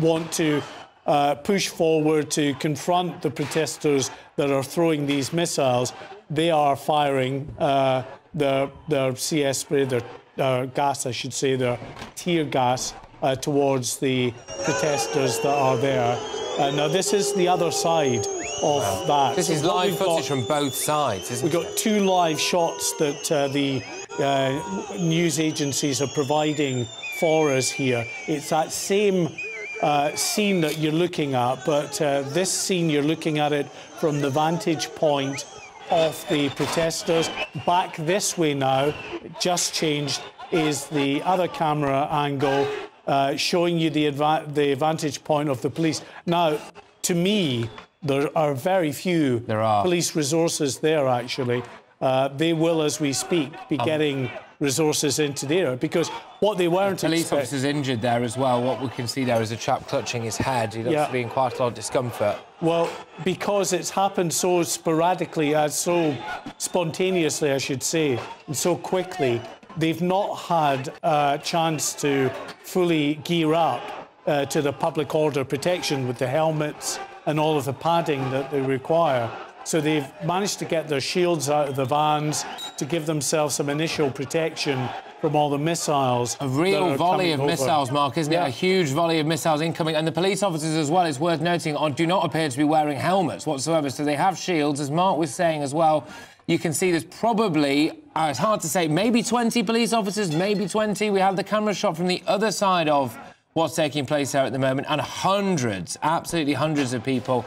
want to uh, push forward to confront the protesters that are throwing these missiles. They are firing uh, their their CS spray, their uh, gas, I should say, their tear gas uh, towards the protesters that are there. Uh, now this is the other side of that. This So is live we've got- footage from both sides, isn't We've got two live shots that uh, the uh, news agencies are providing for us here. It's that same uh, scene that you're looking at, but uh, this scene you're looking at it from the vantage point of the protesters. Back this way now, just changed, is the other camera angle uh, showing you the, adva- the vantage point of the police. Now, to me, there are very few police resources there, actually. Uh, they will, as we speak, be Um, getting resources into there because what they weren't The Police expect- officers injured there as well. What we can see there is a chap clutching his head. He looks Yeah. to be in quite a lot of discomfort. Well, because it's happened so sporadically, uh, so spontaneously, I should say, and so quickly, they've not had a chance to fully gear up uh, to the public order protection with the helmets and all of the padding that they require. So they've managed to get their shields out of the vans to give themselves some initial protection from all the missiles. A real volley of missiles, Mark, isn't it? A huge volley of missiles incoming. And the police officers as well, it's worth noting, do not appear to be wearing helmets whatsoever. So they have shields, as Mark was saying as well. You can see there's probably, uh, it's hard to say, maybe 20 police officers, maybe 20. We have the camera shot from the other side of what's taking place there at the moment. And hundreds, absolutely hundreds of people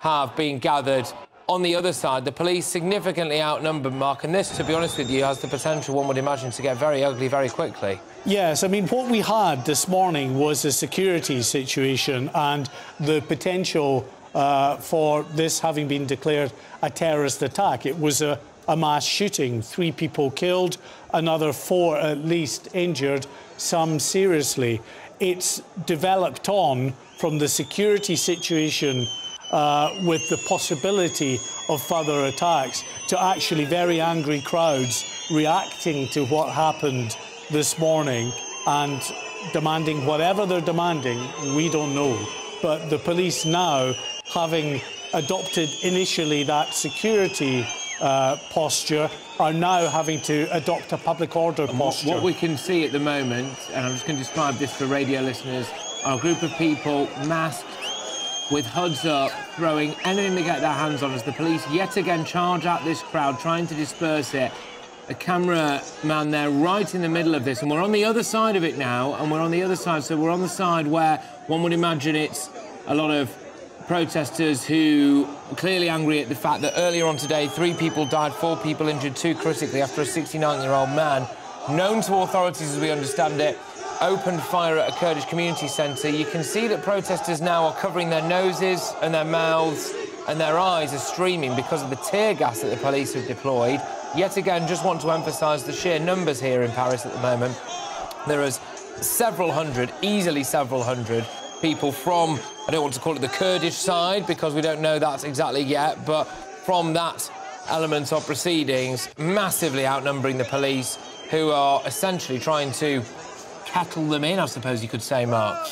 have been gathered on the other side. The police significantly outnumbered, Mark. And this, to be honest with you, has the potential, one would imagine, to get very ugly very quickly. Yes, I mean, what we had this morning was a security situation and the potential uh, for this having been declared a terrorist attack. It was a, a mass shooting, three people killed, another four at least injured, some seriously. It's developed on from the security situation uh, with the possibility of further attacks to actually very angry crowds reacting to what happened this morning and demanding whatever they're demanding, we don't know. But the police now, having adopted initially that security uh, posture, are now having to adopt a public order What, posture. what we can see at the moment, and I'm just going to describe this for radio listeners, are a group of people masked with hoods up, throwing anything they get their hands on as the police yet again charge at this crowd, trying to disperse it. A cameraman there right in the middle of this, and we're on the other side of it now, and we're on the other side, so we're on the side where one would imagine it's a lot of protesters who are clearly angry at the fact that earlier on today, three people died, four people injured, two critically, after a 69-year-old man, known to authorities as we understand it, opened fire at a Kurdish community centre. You can see that protesters now are covering their noses and their mouths and their eyes are streaming because of the tear gas that the police have deployed. Yet again, just want to emphasise the sheer numbers here in Paris at the moment. There is several hundred, easily several hundred people from, I don't want to call it the Kurdish side because we don't know that exactly yet, but from that element of proceedings, massively outnumbering the police who are essentially trying to kettle them in, I suppose you could say, Mark.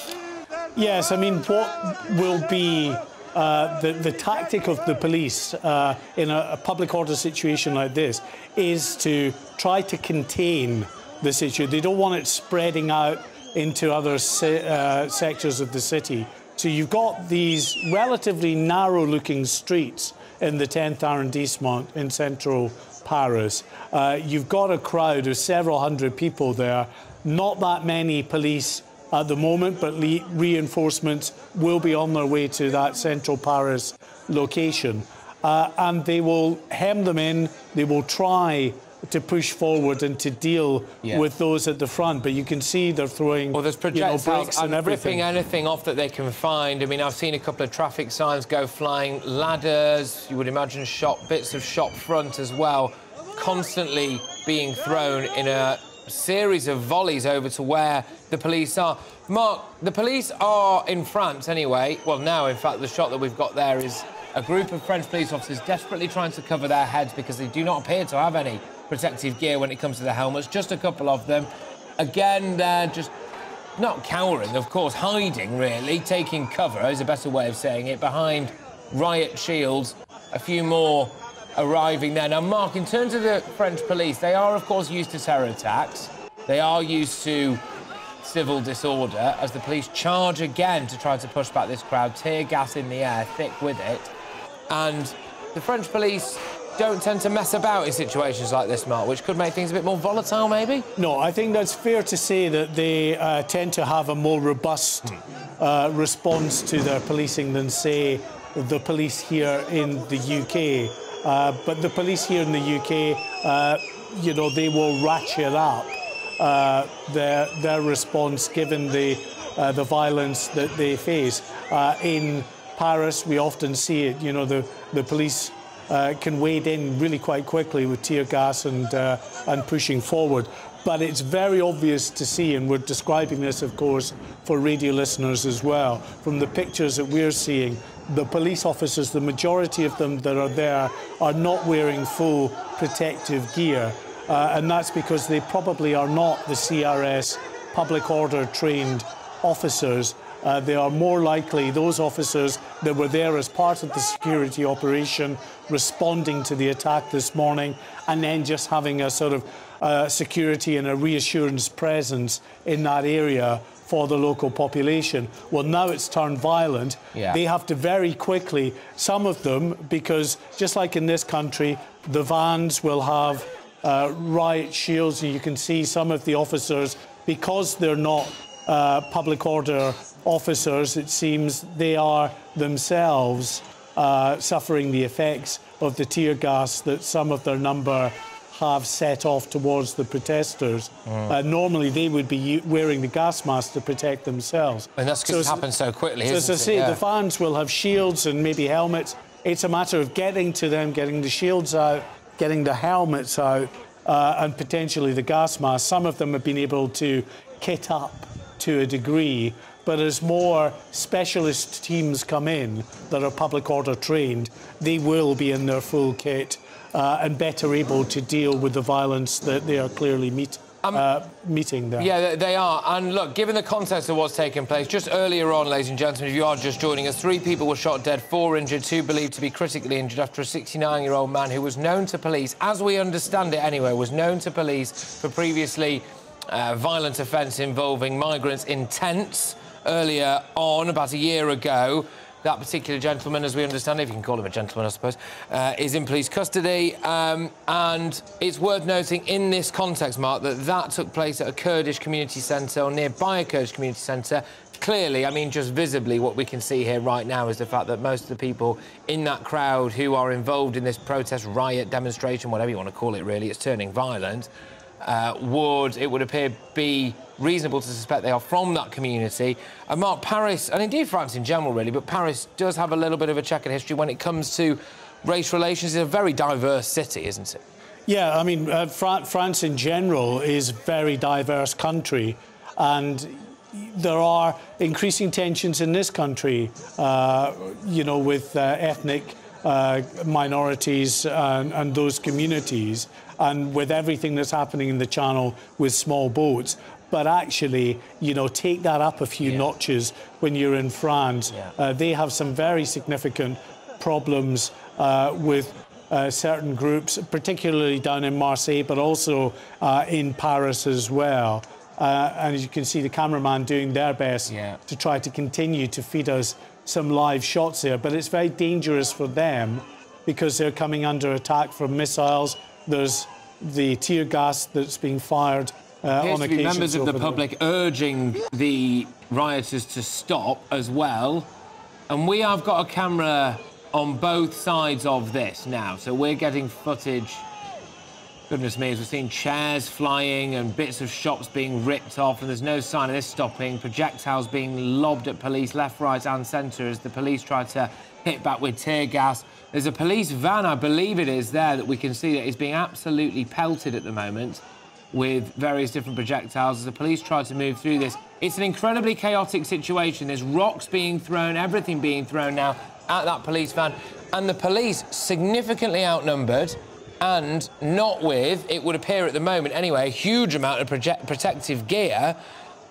Yes, I mean, what will be uh, the, the tactic of the police uh, in a, a public order situation like this is to try to contain the situation. They don't want it spreading out into other se- uh, sectors of the city. So you've got these relatively narrow-looking streets in the 10th arrondissement in central Paris. Uh, you've got a crowd of several hundred people there. Not that many police at the moment, but le- reinforcements will be on their way to that central Paris location. Uh, and they will hem them in, they will try to push forward and to deal Yeah. with those at the front. But you can see they're throwing Well, there's you know, projectiles bricks and and everything. ripping anything off that they can find. I mean, I've seen a couple of traffic signs go flying, ladders, you would imagine shop, bits of shop front as well, constantly being thrown in a series of volleys over to where the police are. Mark, the police are in France anyway. Well, now, in fact, the shot that we've got there is a group of French police officers desperately trying to cover their heads because they do not appear to have any protective gear when it comes to the helmets. Just a couple of them. Again, they're just not cowering, of course, hiding, really, taking cover is a better way of saying it, behind riot shields. A few more arriving there. Now, Mark, in terms of the French police, they are, of course, used to terror attacks. They are used to civil disorder as the police charge again to try to push back this crowd, tear gas in the air, thick with it. And the French police don't tend to mess about in situations like this, Mark, which could make things a bit more volatile, maybe? No, I think that's fair to say that they uh, tend to have a more robust uh, response to their policing than, say, the police here in the UK. Uh, but the police here in the UK, uh, you know, they will ratchet up uh, their their response given the uh, the violence that they face. Uh, in Paris, we often see it. You know, the the police can wade in really quite quickly with tear gas and and pushing forward. But it's very obvious to see, and we're describing this, of course, for radio listeners as well, from the pictures that we're seeing. The police officers, the majority of them that are there, are not wearing full protective gear. Uh, and that's because they probably are not the CRS public order trained officers. Uh, they are more likely those officers that were there as part of the security operation, responding to the attack this morning, and then just having a sort of uh, security and a reassurance presence in that area for the local population. Well, now it's turned violent. Yeah. They have to very quickly, some of them, because just like in this country, the vans will have uh, riot shields, and you can see some of the officers, because they're not uh, public order officers, it seems they are themselves uh, suffering the effects of the tear gas that some of their number have set off towards the protesters. Mm. Uh, normally, they would be wearing the gas mask to protect themselves. And that's because So it happens so quickly, so as I say, Yeah. the fans will have shields and maybe helmets. It's a matter of getting to them, getting the shields out, getting the helmets out, uh, and potentially the gas masks. Some of them have been able to kit up to a degree, but as more specialist teams come in that are public order trained, they will be in their full kit uh, and better able to deal with the violence that they are clearly meet, uh, meeting there. Yeah, they- are. And look, given the context of what's taking place, just earlier on, ladies and gentlemen, if you are just joining us, three people were shot dead, four injured, two believed to be critically injured after a 69 year old man who was known to police, as we understand it anyway, was known to police for previously uh, violent offence involving migrants in tents earlier on, about a year ago. That particular gentleman, as we understand it, if you can call him a gentleman, I suppose, uh, is in police custody. Um, and it's worth noting in this context, Mark, that that took place at a Kurdish community centre or nearby a Kurdish community centre. Clearly, I mean, just visibly, what we can see here right now is the fact that most of the people in that crowd who are involved in this protest, riot, demonstration, whatever you want to call it, really, it's turning violent, uh, would, it would appear, be reasonable to suspect they are from that community. And Mark, Paris, and indeed France in general, really, but Paris does have a little bit of a checkered history when it comes to race relations. It's a very diverse city, isn't it? Yeah, I mean, uh, Fran- France in general is a very diverse country, and there are increasing tensions in this country, uh, you know, with uh, ethnic uh, minorities and, and those communities, and with everything that's happening in the Channel with small boats. But actually, you know, take that up a few notches when you're in France. Uh, they have some very significant problems uh, with uh, certain groups, particularly down in Marseille, but also uh, in Paris as well. Uh, and as you can see, the cameraman doing their best to try to continue to feed us some live shots here. But it's very dangerous for them because they're coming under attack from missiles. There's the tear gas that's being fired uh, on occasion. members of the public urging the rioters to stop as well. And we have got a camera on both sides of this now, so we're getting footage Goodness me, as we're seeing chairs flying and bits of shops being ripped off, and there's no sign of this stopping. Projectiles being lobbed at police left, right, and centre as the police try to hit back with tear gas. There's a police van, I believe it is, there that we can see that is being absolutely pelted at the moment with various different projectiles as the police try to move through this. It's an incredibly chaotic situation. There's rocks being thrown, everything being thrown now at that police van, and the police significantly outnumbered and not with, it would appear at the moment anyway, a huge amount of protective gear.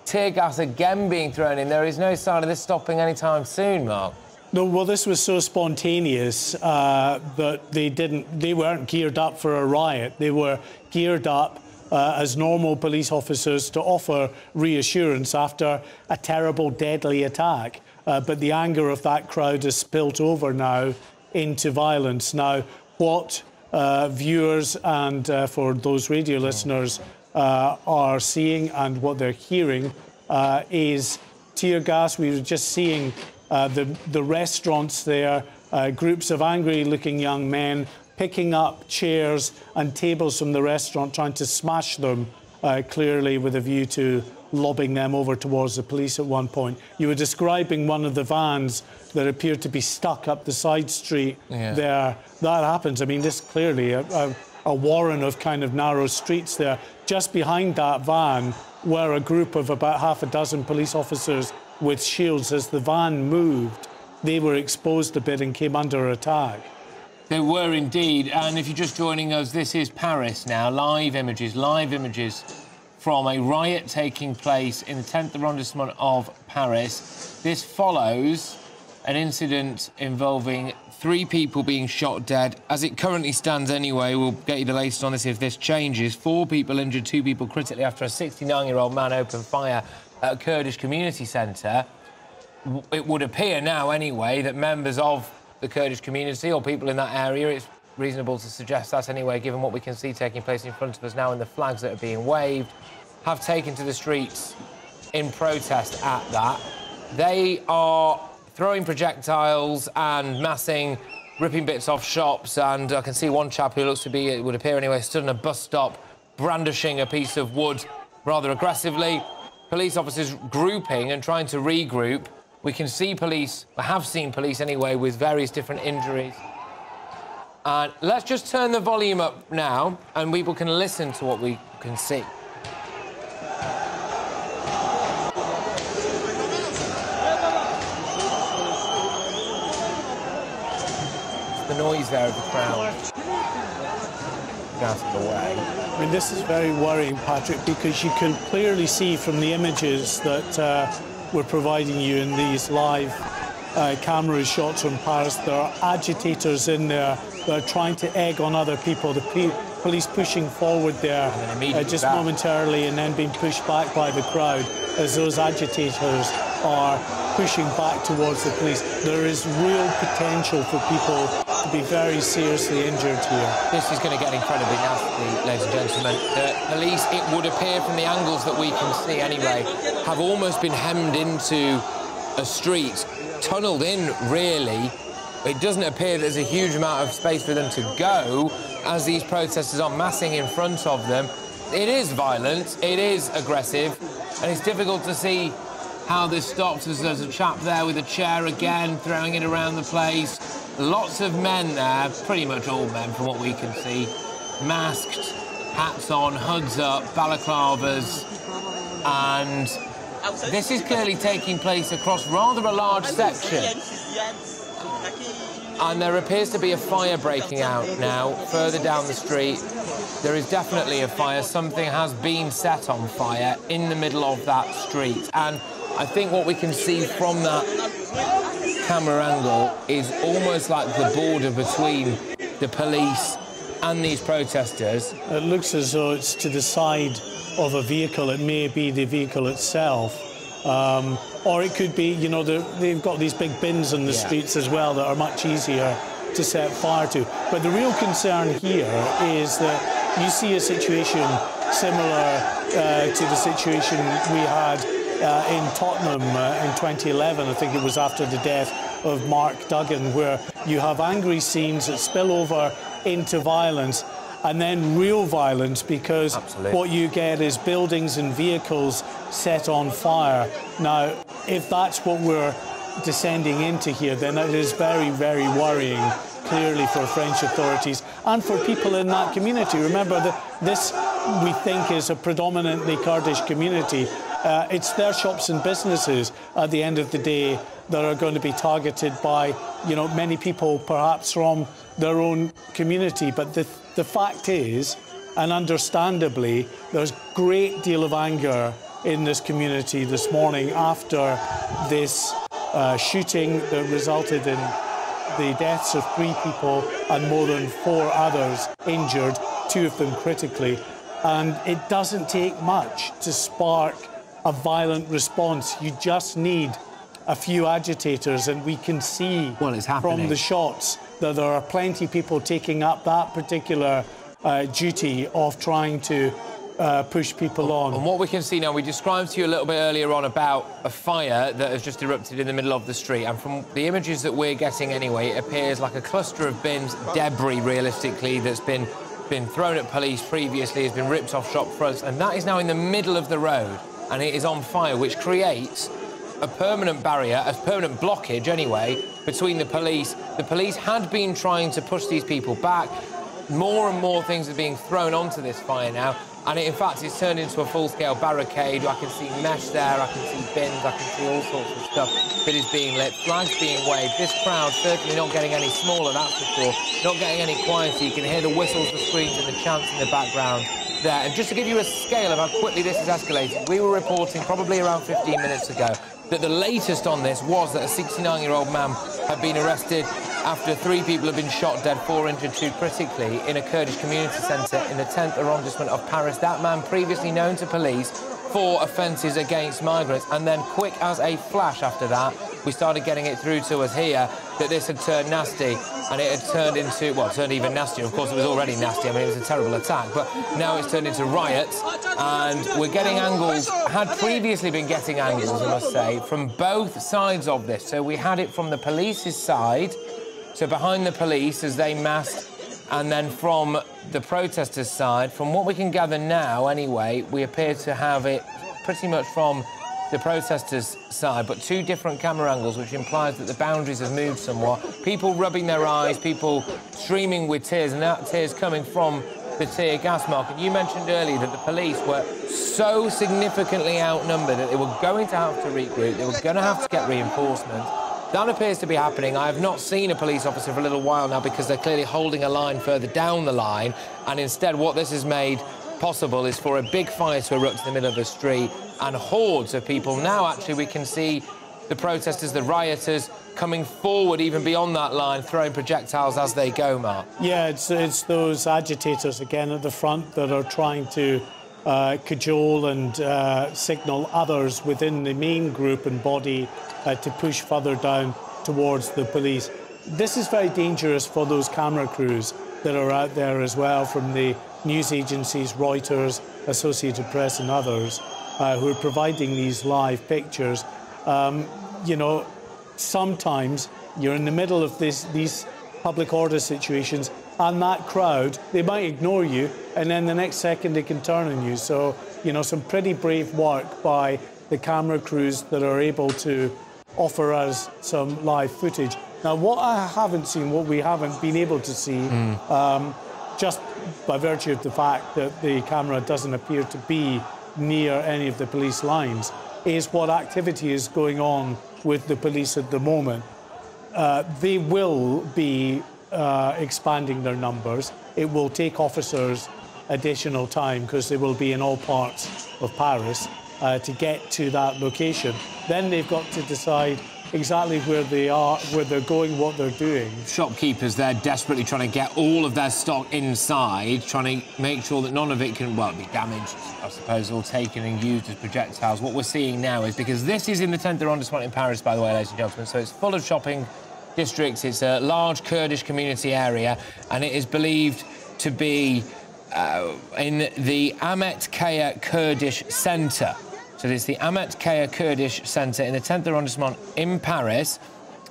Tear gas again being thrown in. There is no sign of this stopping anytime soon, Mark. No, well, this was so spontaneous uh, that they didn't. They weren't geared up for a riot. They were geared up uh, as normal police officers to offer reassurance after a terrible, deadly attack. Uh, but the anger of that crowd has spilt over now into violence. Now, what viewers and uh, for those radio listeners uh, are seeing and what they're hearing uh, is tear gas. We were just seeing uh, the, the restaurants there, uh, groups of angry looking young men picking up chairs and tables from the restaurant, trying to smash them, clearly with a view to lobbing them over towards the police at one point. You were describing one of the vans that appeared to be stuck up the side street Yeah. there. That happens. I mean, this clearly a, a, a warren of kind of narrow streets there. Just behind that van were a group of about half a dozen police officers with shields. As the van moved, they were exposed a bit and came under attack. They were indeed. And if you're just joining us, this is Paris now. Live images, live images from a riot taking place in the 10th arrondissement of Paris. This follows an incident involving three people being shot dead. As it currently stands, anyway, we'll get you the latest on this if this changes. Four people injured, two people critically after a 69 year old man opened fire at a Kurdish community centre. It would appear now, anyway, that members of the Kurdish community or people in that area, it's reasonable to suggest that anyway, given what we can see taking place in front of us now and the flags that are being waved, have taken to the streets in protest at that. They are throwing projectiles and massing, ripping bits off shops, and I can see one chap who looks to be, it would appear anyway, stood in a bus stop, brandishing a piece of wood rather aggressively. Police officers grouping and trying to regroup. We can see police, I have seen police anyway, with various different injuries. And let's just turn the volume up now, and people can listen to what we can see. The noise there of the crowd. Out of the way. I mean, this is very worrying, Patrick, because you can clearly see from the images that uh, we're providing you in these live uh, camera shots from Paris. There are agitators in there that are trying to egg on other people. The pe- police pushing forward there uh, just back. momentarily and then being pushed back by the crowd as those agitators are pushing back towards the police. There is real potential for people to be very seriously injured here. This is going to get incredibly nasty, ladies and gentlemen. The police, it would appear from the angles that we can see anyway, have almost been hemmed into a street, tunnelled in, really. It doesn't appear there's a huge amount of space for them to go as these protesters are massing in front of them. It is violent, it is aggressive, and it's difficult to see how this stops as there's a chap there with a chair again, throwing it around the place. Lots of men there, pretty much all men from what we can see, masked, hats on, hoods up, balaclavas, and this is clearly taking place across rather a large section. And there appears to be a fire breaking out now further down the street. There is definitely a fire. Something has been set on fire in the middle of that street. And I think what we can see from that camera angle is almost like the border between the police and these protesters. It looks as though it's to the side of a vehicle. It may be the vehicle itself. Um, or it could be, you know, they've got these big bins in the Yeah. streets as well that are much easier to set fire to. But the real concern here is that you see a situation similar uh, to the situation we had uh, in Tottenham uh, in 2011. I think it was after the death of Mark Duggan, where you have angry scenes that spill over into violence. and then real violence because Absolutely. what you get is buildings and vehicles set on fire. Now, if that's what we're descending into here, then it is very, very worrying, clearly, for French authorities and for people in that community. Remember that this, we think, is a predominantly Kurdish community. Uh, it's their shops and businesses at the end of the day that are going to be targeted by, you know, many people perhaps from their own community. But the, the fact is, and understandably, there's great deal of anger in this community this morning after this uh, shooting that resulted in the deaths of three people and more than four others injured, two of them critically. And it doesn't take much to spark a violent response. You just need a few agitators, and we can see well, it's from the shots that there are plenty of people taking up that particular uh, duty of trying to uh, push people on. And what we can see now, we described to you a little bit earlier on about a fire that has just erupted in the middle of the street. And from the images that we're getting anyway, it appears like a cluster of bins, debris realistically, that's been been thrown at police previously, has been ripped off shop fronts, and that is now in the middle of the road and it is on fire, which creates a permanent barrier, a permanent blockage anyway, between the police. The police had been trying to push these people back. More and more things are being thrown onto this fire now. And it, in fact, it's turned into a full-scale barricade. I can see mesh there, I can see bins, I can see all sorts of stuff that is being lit, flags being waved. This crowd certainly not getting any smaller, that's for sure. Not getting any quieter. You can hear the whistles, the screams and the chants in the background there. And just to give you a scale of how quickly this has escalated, we were reporting probably around 15 minutes ago that the latest on this was that a 69-year-old man had been arrested after three people had been shot dead, four injured, two critically, in a Kurdish community centre in the 10th arrondissement of Paris. That man previously known to police for offences against migrants. And then quick as a flash after that, we started getting it through to us here that this had turned nasty and it had turned into, well, turned even nastier. Of course, it was already nasty. I mean, it was a terrible attack. But now it's turned into riots and we're getting angles, had previously been getting angles, I must say, from both sides of this. So we had it from the police's side, so behind the police as they massed and then from the protesters' side, from what we can gather now anyway, we appear to have it pretty much from the protesters' side, but two different camera angles, which implies that the boundaries have moved somewhat. People rubbing their eyes, people streaming with tears, and that tears coming from the tear gas mark. And you mentioned earlier that the police were so significantly outnumbered that they were going to have to regroup, they were going to have to get reinforcements. That appears to be happening. I have not seen a police officer for a little while now because they're clearly holding a line further down the line. And instead, what this has made possible is for a big fire to erupt in the middle of the street and hordes of people. Now, actually, we can see the protesters, the rioters, coming forward even beyond that line, throwing projectiles as they go, Mark. Yeah, it's, it's those agitators again at the front that are trying to uh, cajole and uh, signal others within the main group and body uh, to push further down towards the police. This is very dangerous for those camera crews that are out there as well from the news agencies, Reuters, Associated Press, and others uh, who are providing these live pictures. Um, you know, sometimes you're in the middle of this, these public order situations, and that crowd, they might ignore you, and then the next second they can turn on you. So, you know, some pretty brave work by the camera crews that are able to offer us some live footage. Now, what I haven't seen, what we haven't been able to see, mm. um, just by virtue of the fact that the camera doesn't appear to be near any of the police lines, is what activity is going on with the police at the moment. Uh, they will be uh, expanding their numbers. It will take officers additional time because they will be in all parts of Paris uh, to get to that location. Then they've got to decide exactly where they are, where they're going, what they're doing. Shopkeepers, they're desperately trying to get all of their stock inside, trying to make sure that none of it can, well, be damaged, I suppose, or taken and used as projectiles. What we're seeing now is, because this is in the 10th arrondissement in Paris, by the way, ladies and gentlemen, so it's full of shopping districts. It's a large Kurdish community area, and it is believed to be uh, in the Ahmet Kaya Kurdish Centre. So there's the Ahmet Kaya Kurdish Centre in the 10th arrondissement in Paris.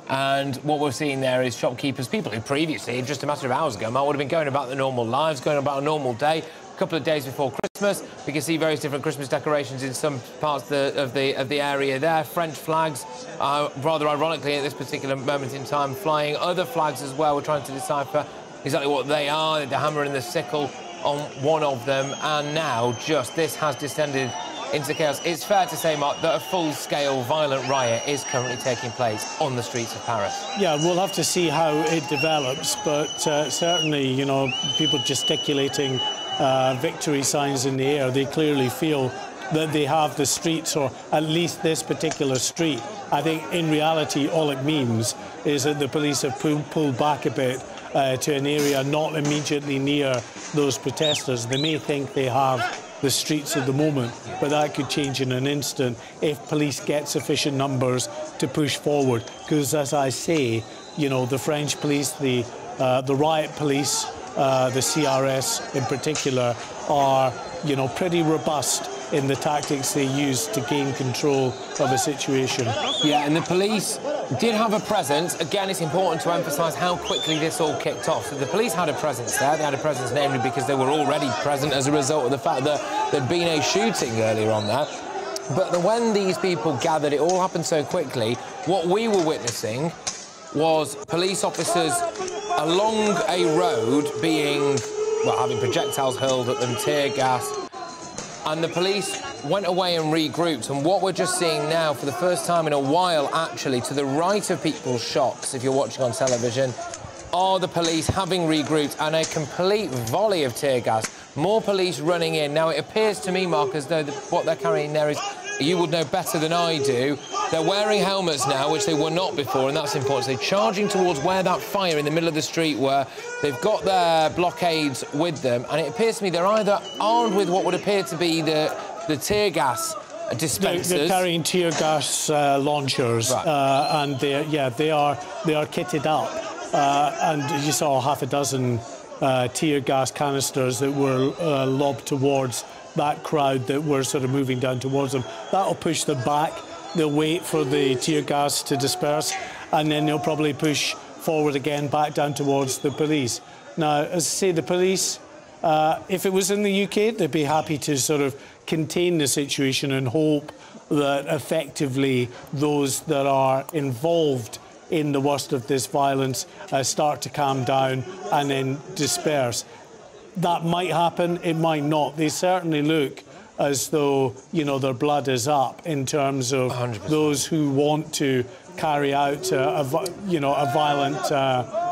And what we're seeing there is shopkeepers, people who previously, just a matter of hours ago, might would have been going about their normal lives, going about a normal day. A couple of days before Christmas, we can see various different Christmas decorations in some parts of the of the, of the area there. French flags, uh, rather ironically at this particular moment in time, flying. Other flags as well. We're trying to decipher exactly what they are. The hammer and the sickle on one of them, and now just this has descended into chaos. It's fair to say, Mark, that a full-scale violent riot is currently taking place on the streets of Paris. Yeah, we'll have to see how it develops, but uh, certainly, you know, people gesticulating uh, victory signs in the air, they clearly feel that they have the streets, or at least this particular street. I think in reality, all it means is that the police have pulled, back a bit uh, to an area not immediately near those protesters. They may think they have the streets at the moment, but that could change in an instant if police get sufficient numbers to push forward. Because as I say, you know, the French police, the uh, the riot police, uh, the CRS in particular, are you know pretty robust in the tactics they use to gain control of a situation. Yeah, and the police did have a presence. Again, it's important to emphasise how quickly this all kicked off. So the police had a presence there. They had a presence namely because they were already present as a result of the fact that there'd been a shooting earlier on there. But when these people gathered, it all happened so quickly. What we were witnessing was police officers along a road being, well, having projectiles hurled at them, tear gas, and the police went away and regrouped. And what we're just seeing now, for the first time in a while, actually, to the right of people's shots, if you're watching on television, are the police having regrouped and a complete volley of tear gas. More police running in. Now, it appears to me, Mark, as though the, what they're carrying there is, you would know better than I do, they're wearing helmets now, which they were not before, and that's important. So they're charging towards where that fire in the middle of the street were. They've got their blockades with them, and it appears to me they're either armed with what would appear to be the, the tear gas dispensers. They're, they're carrying tear gas uh, launchers, Right. uh, and they yeah they are they are kitted up, uh, and you saw half a dozen uh, tear gas canisters that were uh, lobbed towards that crowd that were sort of moving down towards them. That'll push them back. They'll wait for the tear gas to disperse, and then they'll probably push forward again back down towards the police. Now, as I say, the police. Uh, if it was in the UK, they'd be happy to sort of contain the situation and hope that effectively those that are involved in the worst of this violence uh, start to calm down and then disperse. That might happen, it might not. They certainly look as though, you know, their blood is up in terms of those who want to carry out uh, a, you know, a violent uh,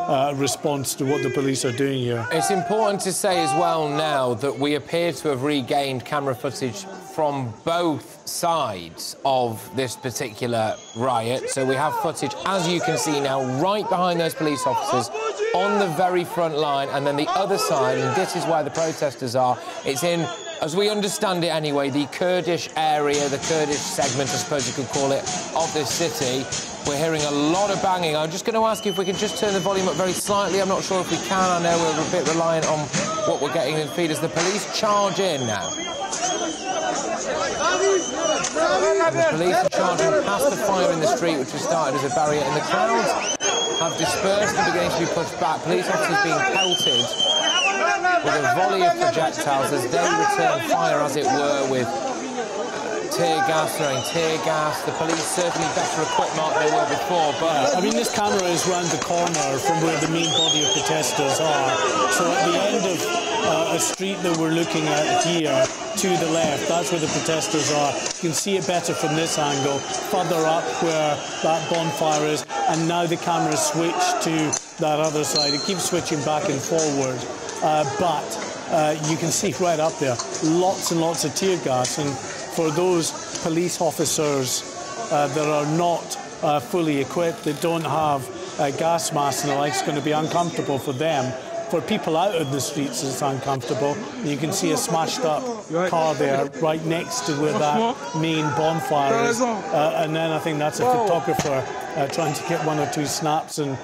uh, response to what the police are doing here. It's important to say as well now that we appear to have regained camera footage from both sides of this particular riot. So we have footage, as you can see now, right behind those police officers on the very front line, and then the other side, and this is where the protesters are. It's in, as we understand it anyway, the Kurdish area, the Kurdish segment, I suppose you could call it, of this city. We're hearing a lot of banging. I'm just going to ask you if we can just turn the volume up very slightly. I'm not sure if we can. I know we're a bit reliant on what we're getting in feed as the police charge in now. The police are charging past the fire in the street, which was started as a barrier, and the crowds have dispersed and beginning to be pushed back. Police officers being pelted with a volley of projectiles as they return fire, as it were, with tear gas, throwing tear gas. The police certainly better equipped, than they were before, but... I mean, this camera is round the corner from where the main body of protesters are. So at the end of uh, a street that we're looking at here, to the left, that's where the protesters are. You can see it better from this angle, further up where that bonfire is, and now the camera switched to that other side. It keeps switching back and forward, uh, but uh, you can see right up there, lots and lots of tear gas, and for those police officers uh, that are not uh, fully equipped, that don't have uh, gas masks and the like, it's going to be uncomfortable for them. For people out in the streets, it's uncomfortable. You can see a smashed up car there right next to where that main bonfire is. Uh, and then I think that's a photographer uh, trying to get one or two snaps and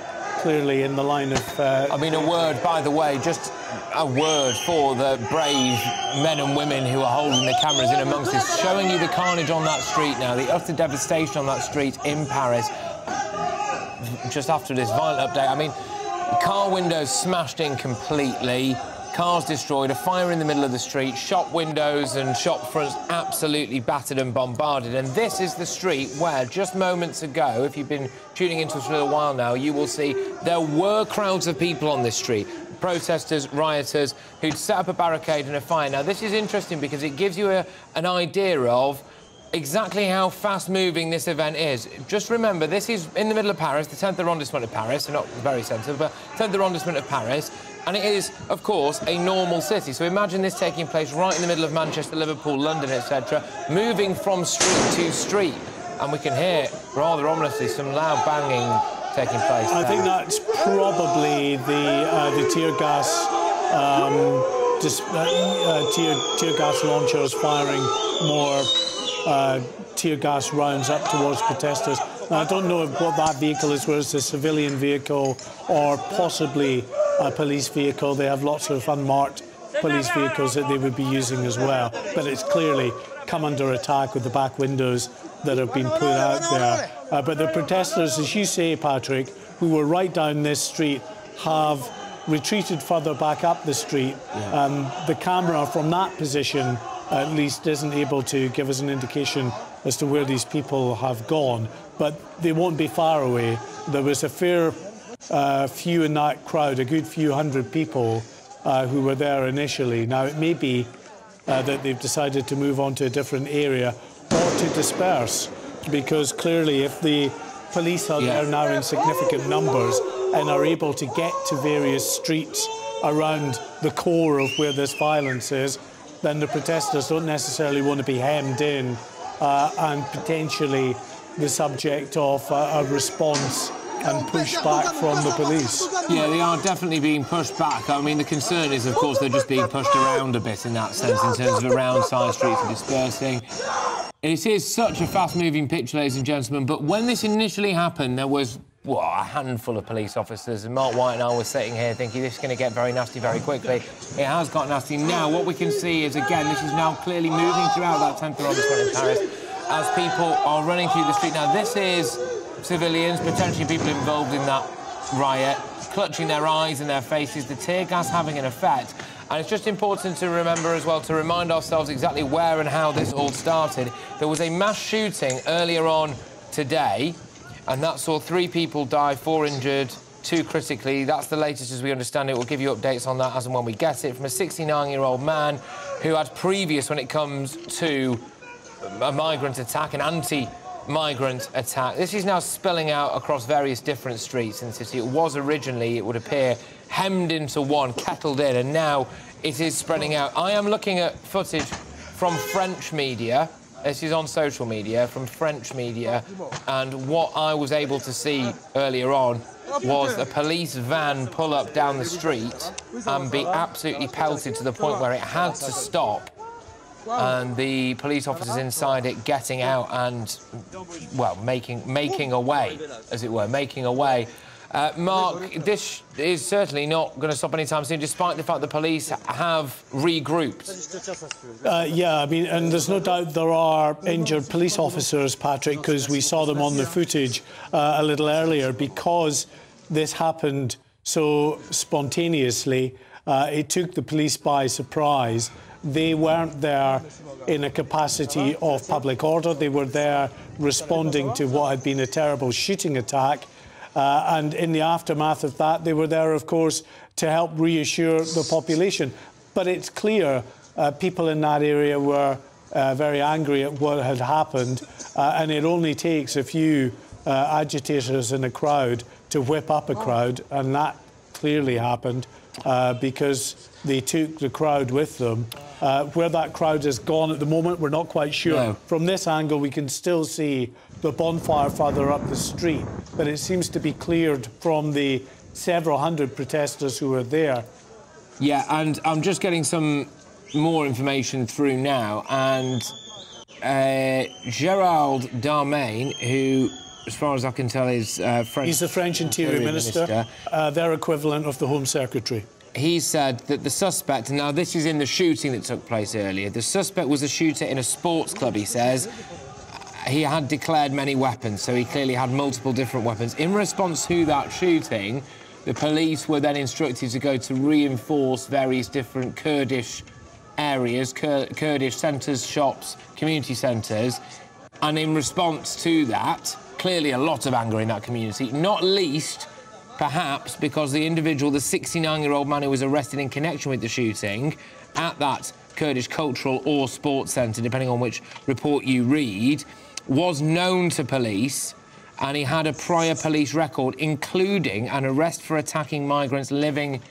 clearly in the line of. Uh, I mean, a word, by the way, just a word for the brave men and women who are holding the cameras in amongst this, showing you the carnage on that street now, the utter devastation on that street in Paris. just after this violent update. I mean, car windows smashed in completely cars destroyed, a fire in the middle of the street, shop windows and shop fronts absolutely battered and bombarded. And this is the street where, just moments ago, if you've been tuning into us for a little while now, you will see there were crowds of people on this street. Protesters, rioters, who'd set up a barricade and a fire. Now, this is interesting because it gives you a, an idea of exactly how fast-moving this event is. Just remember, this is in the middle of Paris, the 10th arrondissement of Paris, not very centre, but 10th arrondissement of Paris. And it is, of course, a normal city. So imagine this taking place right in the middle of Manchester, Liverpool, London, etc., moving from street to street. And we can hear, rather ominously, some loud banging taking place. I there. think that's probably the uh, the tear gas um, just, uh, uh, tear, tear gas launchers firing more uh, tear gas rounds up towards protesters. I don't know what that vehicle is, whether it's a civilian vehicle or possibly a police vehicle. They have lots of unmarked police vehicles that they would be using as well. But it's clearly come under attack with the back windows that have been put out there. Uh, but the protesters, as you say, Patrick, who were right down this street, have retreated further back up the street. Yeah. Um, the camera from that position, at least, isn't able to give us an indication as to where these people have gone. But they won't be far away. There was a fair uh, few in that crowd, a good few hundred people uh, who were there initially. Now, it may be uh, that they've decided to move on to a different area or to disperse, because clearly, if the police are Yeah. there now in significant numbers and are able to get to various streets around the core of where this violence is, then the protesters don't necessarily want to be hemmed in uh, and potentially the subject of a response and pushback from the police. Yeah, they are definitely being pushed back. I mean, the concern is, of course, they're just being pushed around a bit in that sense, in terms of around side streets and dispersing. It is such a fast-moving picture, ladies and gentlemen, but when this initially happened, there was, well, a handful of police officers, and Mark White and I were sitting here thinking this is going to get very nasty very quickly. It has got nasty. Now, what we can see is, again, this is now clearly moving throughout that 10th arrondissement in Paris as people are running through the street. Now, this is civilians, potentially people involved in that riot, clutching their eyes and their faces, the tear gas having an effect. And it's just important to remember as well to remind ourselves exactly where and how this all started. There was a mass shooting earlier on today, and that saw three people die, four injured, two critically. That's the latest as we understand it. We'll give you updates on that as and when we get it. From a 69-year-old man who had previous, when it comes to a migrant attack, an anti-migrant attack. This is now spilling out across various different streets in the city. It was originally, it would appear, hemmed into one, kettled in, and now it is spreading out. I am looking at footage from French media. This is on social media, from French media, and what I was able to see earlier on was a police van pull up down the street and be absolutely pelted to the point where it had to stop and the police officers inside it getting out and, well, making making away, as it were, making away. Uh, Mark, this is certainly not going to stop anytime soon, despite the fact the police have regrouped. Uh, yeah, I mean, and there's no doubt there are injured police officers, Patrick, because we saw them on the footage uh, a little earlier. Because this happened so spontaneously, uh, it took the police by surprise. They weren't there in a capacity of public order. They were there responding to what had been a terrible shooting attack. Uh, and in the aftermath of that, they were there, of course, to help reassure the population. But it's clear uh, people in that area were uh, very angry at what had happened, uh, and it only takes a few uh, agitators in a crowd to whip up a crowd, and that clearly happened uh, because they took the crowd with them. Uh, where that crowd has gone at the moment, we're not quite sure. No. From this angle, we can still see the bonfire further up the street, but it seems to be cleared from the several hundred protesters who are there. Yeah, and I'm just getting some more information through now, and uh, Gerald Darmanin, who, as far as I can tell, is uh, French. He's the French Interior, Minister, Uh, their equivalent of the Home Secretary. He said that the suspect, now this is in the shooting that took place earlier, the suspect was a shooter in a sports club, he says. he had declared many weapons, so he clearly had multiple different weapons. In response to that shooting, the police were then instructed to go to reinforce various different Kurdish areas, Kur Kurdish centres, shops, community centres. And in response to that, clearly a lot of anger in that community, not least, perhaps, because the individual, the 69-year-old man who was arrested in connection with the shooting at that Kurdish cultural or sports centre, depending on which report you read, was known to police and he had a prior police record, including an arrest for attacking migrants living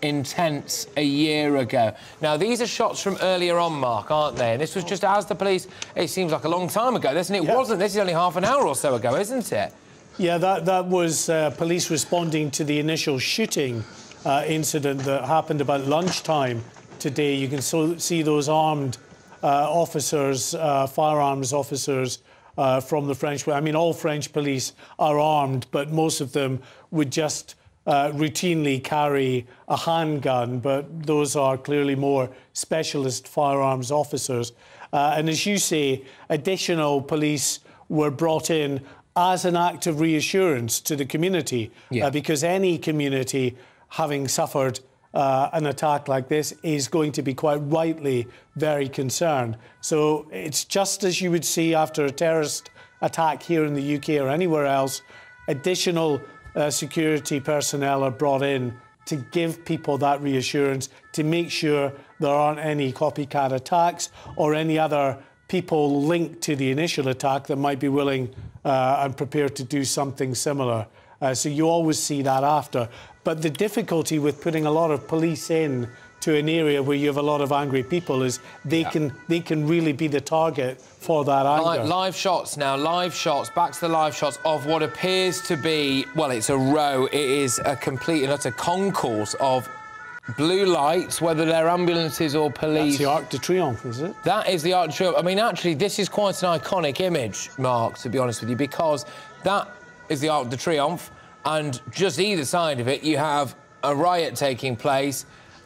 in tents a year ago. Now, these are shots from earlier on, Mark, aren't they? And this was just as the police... It seems like a long time ago, doesn't it? It Yeah. wasn't. This is only half an hour or so ago, isn't it? Yeah, that, that was uh, police responding to the initial shooting uh, incident that happened about lunchtime today. You can so, see those armed uh, officers, uh, firearms officers uh, from the French. I mean, all French police are armed, but most of them would just uh, routinely carry a handgun, but those are clearly more specialist firearms officers. And as you say, additional police were brought in as an act of reassurance to the community, Yeah. uh, because any community having suffered uh, an attack like this is going to be quite rightly very concerned. So it's just as you would see after a terrorist attack here in the UK or anywhere else, additional uh, security personnel are brought in to give people that reassurance, to make sure there aren't any copycat attacks or any other people linked to the initial attack that might be willing uh, and prepared to do something similar. Uh, so you always see that after. But the difficulty with putting a lot of police in to an area where you have a lot of angry people is they can they can really be the target for that anger. Li- live shots now, live shots, back to the live shots of what appears to be, well, it's a row, it is a complete and utter concourse of blue lights, whether they're ambulances or police. That's the Arc de Triomphe, is it? That is the Arc de Triomphe. I mean, actually, this is quite an iconic image, Mark, to be honest with you, because that is the Arc de Triomphe, and just either side of it, you have a riot taking place,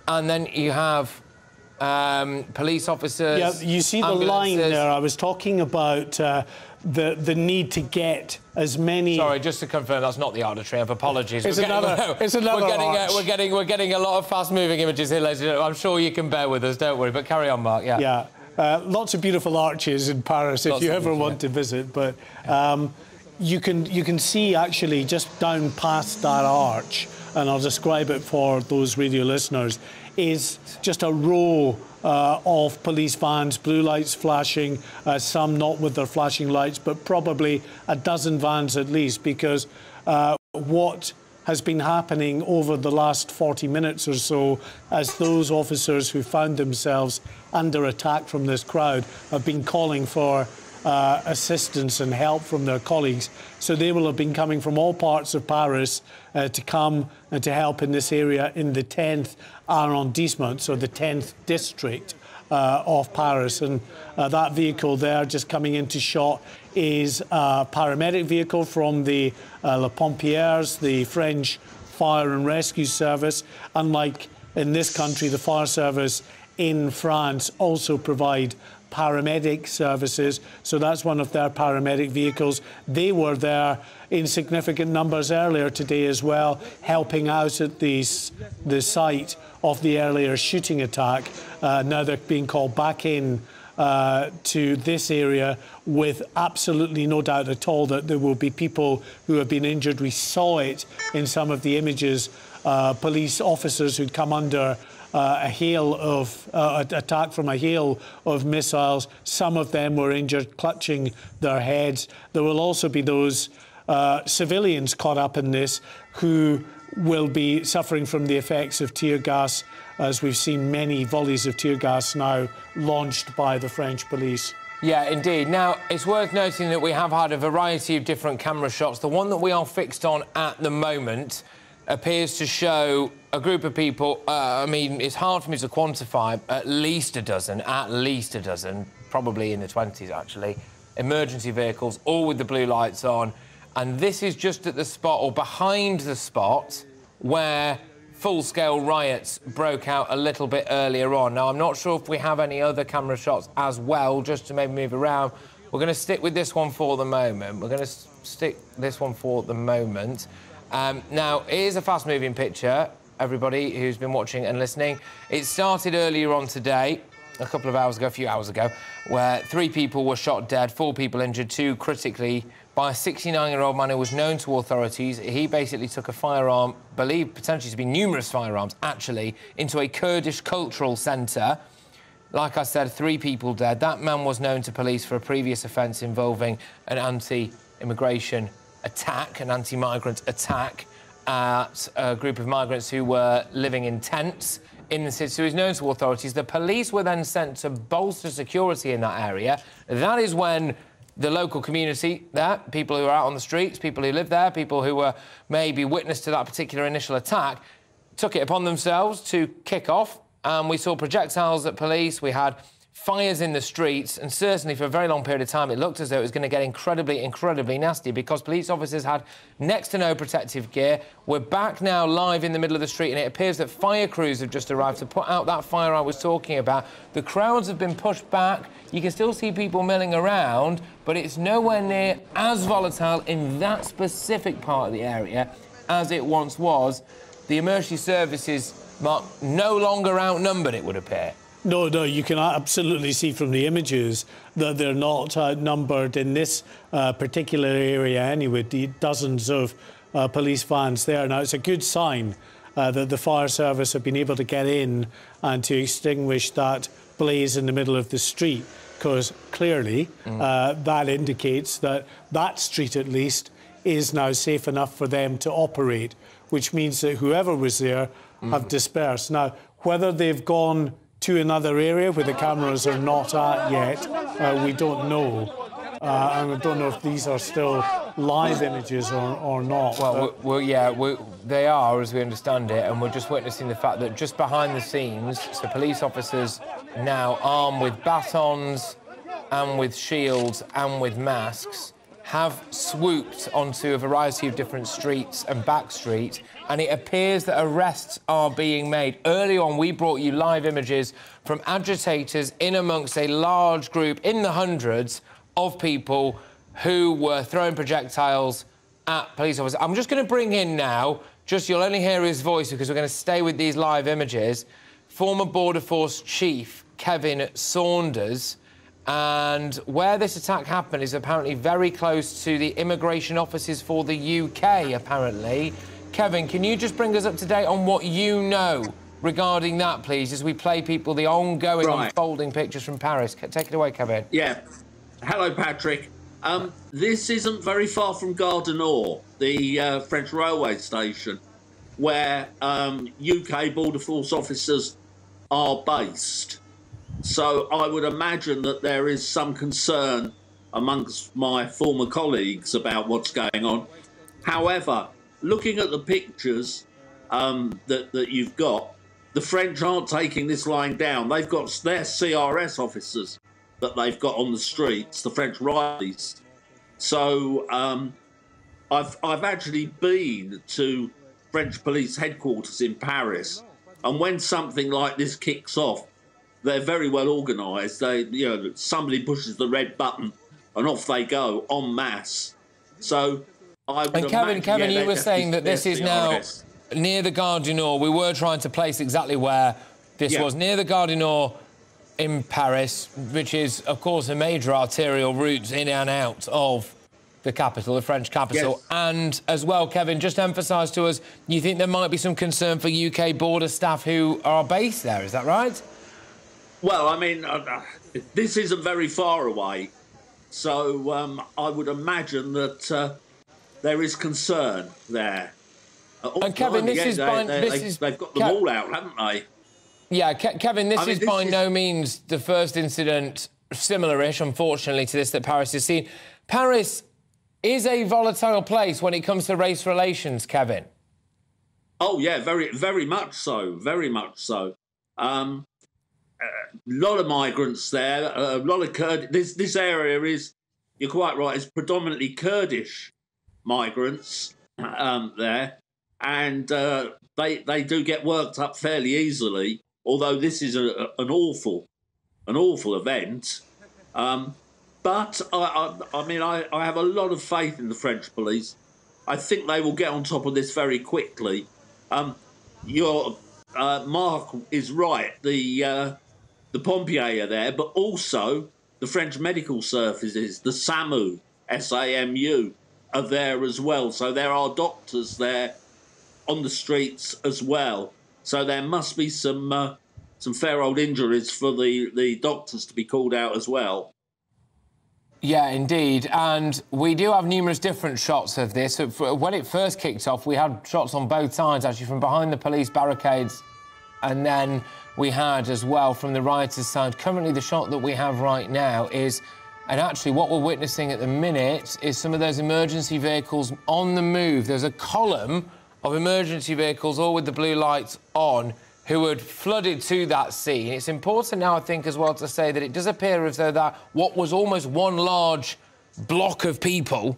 and then you have um, police officers. Yeah, you see the line there. I was talking about uh, the the need to get as many. Sorry, just to confirm, that's not the Arc de Triomphe. Apologies. It's We're getting- another- it's another We're getting, uh, we're getting, we're getting a lot of fast-moving images here, ladies and gentlemen. I'm sure you can bear with us. Don't worry. But carry on, Mark. Yeah. Yeah. Uh, lots of beautiful arches in Paris if you ever beautiful, want to visit. But um, you can you can see actually just down past that arch, and I'll describe it for those radio listeners, is just a row of police vans, blue lights flashing, uh, some not with their flashing lights, but probably a dozen vans at least, because uh, what has been happening over the last 40 minutes or so as those officers who found themselves under attack from this crowd have been calling for uh, assistance and help from their colleagues. So they will have been coming from all parts of Paris uh, to come and to help in this area in the 10th arrondissement, so the 10th district uh, of Paris. And uh, that vehicle there, just coming into shot, is a paramedic vehicle from the uh, La Pompiers, the French fire and rescue service. Unlike in this country, the fire service in France also provide paramedic services. So that's one of their paramedic vehicles. They were there in significant numbers earlier today as well, helping out at the, the site of the earlier shooting attack. Uh, now they're being called back in uh, to this area with absolutely no doubt at all that there will be people who have been injured. We saw it in some of the images. Uh, police officers who'd come under uh, a hail of uh, attack from a hail of missiles. Some of them were injured, clutching their heads. There will also be those uh, civilians caught up in this who will be suffering from the effects of tear gas, as we've seen many volleys of tear gas now launched by the French police. Yeah, indeed. Now, it's worth noting that we have had a variety of different camera shots. The one that we are fixed on at the moment appears to show a group of people. Uh, I mean, it's hard for me to quantify, at least a dozen, at least a dozen, probably in the 20s actually, emergency vehicles, all with the blue lights on. And this is just at the spot or behind the spot where full-scale riots broke out a little bit earlier on. Now, I'm not sure if we have any other camera shots as well, just to maybe move around. We're going to stick with this one for the moment. We're going to stick this one for the moment. Um, now, it is a fast-moving picture, everybody who's been watching and listening. It started earlier on today, a couple of hours ago, a few hours ago, where three people were shot dead, four people injured, two critically, by a 69-year-old man who was known to authorities. He basically took a firearm, believed potentially to be numerous firearms, actually, into a Kurdish cultural centre. Like I said, three people dead. That man was known to police for a previous offence involving an anti-immigration attack, an anti-migrant attack at a group of migrants who were living in tents in the city. So he's known to authorities. The police were then sent to bolster security in that area. That is when the local community there, people who are out on the streets, people who live there, people who were maybe witness to that particular initial attack, took it upon themselves to kick off. And we saw projectiles at police. We had fires in the streets, and certainly for a very long period of time, it looked as though it was going to get incredibly, incredibly nasty because police officers had next to no protective gear. We're back now live in the middle of the street, and it appears that fire crews have just arrived to put out that fire I was talking about. The crowds have been pushed back. You can still see people milling around, but it's nowhere near as volatile in that specific part of the area as it once was. The emergency services, Mark, no longer outnumbered, it would appear. No, no, you can absolutely see from the images that they're not outnumbered in this uh, particular area anyway, the dozens of uh, police vans there. Now, it's a good sign uh, that the fire service have been able to get in and to extinguish that blaze in the middle of the street, because clearly mm. that indicates that that street, at least, is now safe enough for them to operate, which means that whoever was there mm. have dispersed. Now, whether they've gone to another area where the cameras are not at yet. Uh, we don't know. Uh, and I don't know if these are still live images or, or not. Well, well yeah, they are, as we understand it, and we're just witnessing the fact that just behind the scenes, so police officers now armed with batons and with shields and with masks have swooped onto a variety of different streets and back streets, and it appears that arrests are being made. Early on, we brought you live images from agitators in amongst a large group, in the hundreds, of people who were throwing projectiles at police officers. I'm just going to bring in now, just you'll only hear his voice because we're going to stay with these live images, former Border Force Chief Kevin Saunders and where this attack happened is apparently very close to the immigration offices for the UK, apparently. Kevin, can you just bring us up to date on what you know regarding that, please, as we play people the ongoing right. unfolding pictures from Paris? Take it away, Kevin. Yeah. Hello, Patrick. Um, this isn't very far from Gare du Nord, the uh, French railway station, where um, UK Border Force officers are based. So I would imagine that there is some concern amongst my former colleagues about what's going on. However, looking at the pictures um, that, that you've got, the French aren't taking this line down. They've got their CRS officers that they've got on the streets, the French Riley's. So um, I've, I've actually been to French police headquarters in Paris. And when something like this kicks off, they're very well organised. They, you know, somebody pushes the red button and off they go en masse. So I would and Kevin, imagine, Kevin, yeah, you were saying that this is now near the Gare. We were trying to place exactly where this Yeah. was near the Gare in Paris, which is, of course, a major arterial route in and out of the capital, the French capital. Yes. And as well, Kevin, just emphasise to us, you think there might be some concern for UK border staff who are based there, is that right? Well, I mean, uh, uh, this isn't very far away, so um, I would imagine that uh, there is concern there. Uh, And Kevin, this is they, by- they, this they, is- they've got them Kev- all out, haven't they? Yeah, Ke- Kevin, this I mean, is this by is- no means the first incident similar-ish, unfortunately, to this that Paris has seen. Paris is a volatile place when it comes to race relations, Kevin. Oh yeah, very very much so, very much so. Um, a lot of migrants there, a lot of Kurd. This this area is, you're quite right, is predominantly Kurdish migrants um, there, and uh, they they do get worked up fairly easily. Although this is a, a- an awful, an awful event. Um, But I, I, I mean, I, I have a lot of faith in the French police. I think they will get on top of this very quickly. Um, your uh, Mark is right. The uh, the Pompiers are there, but also the French medical services, the SAMU, SAMU, are there as well. So there are doctors there on the streets as well. So there must be some uh, some fair old injuries for the, the doctors to be called out as well. Yeah, indeed. And we do have numerous different shots of this. When it first kicked off, we had shots on both sides, actually, from behind the police barricades. And then we had as well from the rioters' side. Currently, the shot that we have right now is. And actually, what we're witnessing at the minute is some of those emergency vehicles on the move. There's a column of emergency vehicles, all with the blue lights on, who had flooded to that scene. It's important now, I think, as well to say that it does appear as though that what was almost one large block of people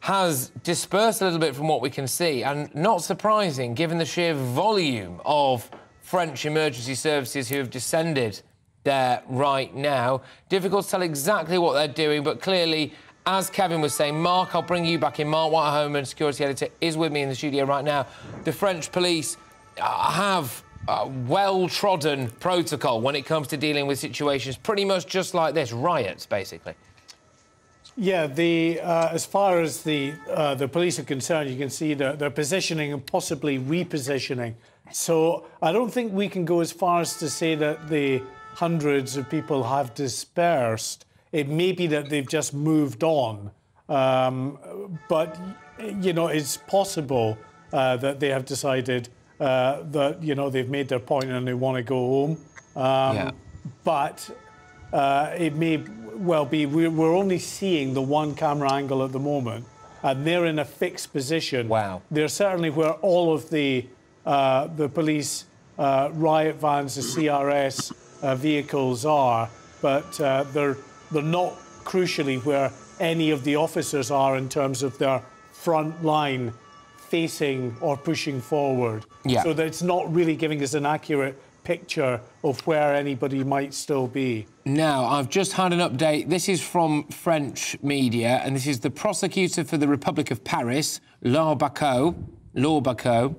has dispersed a little bit from what we can see, and not surprising given the sheer volume of French emergency services who have descended there right now. Difficult to tell exactly what they're doing, but clearly, as Kevin was saying, Mark, I'll bring you back in. Mark Whitehouse, and security editor, is with me in the studio right now. The French police uh, have uh, well-trodden protocol when it comes to dealing with situations pretty much just like this, riots, basically. Yeah, the uh, as far as the uh, the police are concerned, you can see their, their positioning and possibly repositioning. So I don't think we can go as far as to say that the hundreds of people have dispersed. It may be that they've just moved on, um, but you know it's possible uh, that they have decided uh, that you know they've made their point and they want to go home. Um, yeah. But uh, it may well be we're, only seeing the one camera angle at the moment, and they're in a fixed position. Wow. They're certainly where all of the the police uh, riot vans, the CRS uh, vehicles are, but uh, they're they're not crucially where any of the officers are in terms of their front line facing or pushing forward. Yeah. So that it's not really giving us an accurate picture of where anybody might still be. Now, I've just had an update. This is from French media, and this is the prosecutor for the Republic of Paris, Laure Beccuau, Laure Beccuau,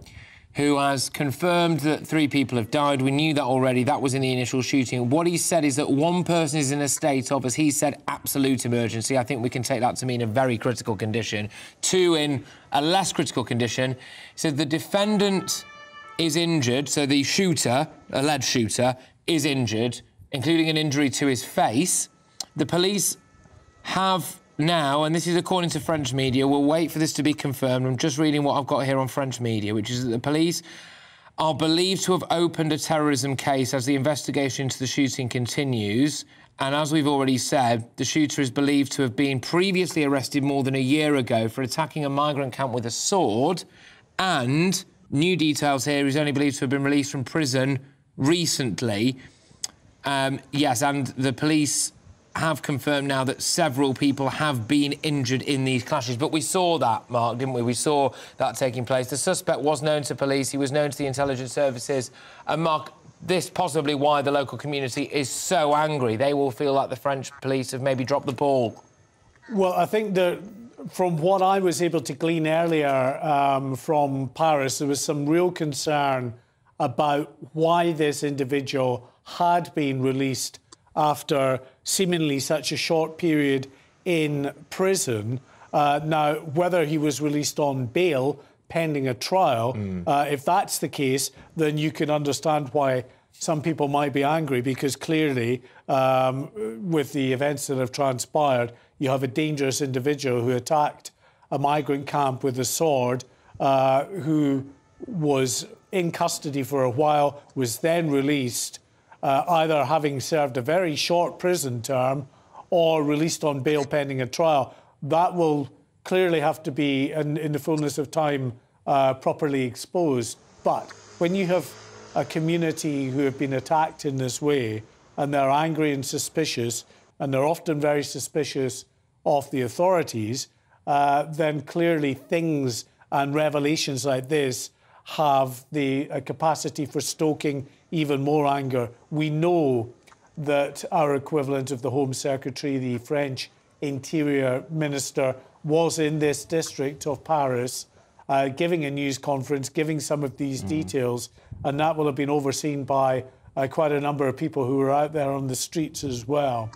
who has confirmed that three people have died. We knew that already. That was in the initial shooting. What he said is that one person is in a state of, as he said, absolute emergency. I think we can take that to mean a very critical condition. Two in a less critical condition. He said the defendant is injured, so the shooter, alleged shooter, is injured, including an injury to his face. The police have now, and this is according to French media, we'll wait for this to be confirmed. I'm just reading what I've got here on French media, which is that the police are believed to have opened a terrorism case as the investigation into the shooting continues. And as we've already said, the shooter is believed to have been previously arrested more than a year ago for attacking a migrant camp with a sword. And new details here, he's only believed to have been released from prison recently. Um, yes, and the police have confirmed now that several people have been injured in these clashes. But we saw that, Mark, didn't we? We saw that taking place. The suspect was known to police, he was known to the intelligence services. And, Mark, this possibly why the local community is so angry. They will feel like the French police have maybe dropped the ball. Well, I think that from what I was able to glean earlier um, from Paris, there was some real concern about why this individual had been released after seemingly such a short period in prison. Uh, now, whether he was released on bail pending a trial, mm. uh, if that's the case, then you can understand why some people might be angry because clearly, um, with the events that have transpired, you have a dangerous individual who attacked a migrant camp with a sword, uh, who was in custody for a while, was then released uh, either having served a very short prison term or released on bail pending a trial. That will clearly have to be, in, in the fullness of time, uh, properly exposed. But when you have a community who have been attacked in this way and they're angry and suspicious, and they're often very suspicious of the authorities, uh, then clearly things and revelations like this have the uh, capacity for stoking even more anger. We know that our equivalent of the Home Secretary, the French Interior Minister was in this district of Paris, uh, giving a news conference, giving some of these details, and that will have been overseen by uh, quite a number of people who were out there on the streets as well.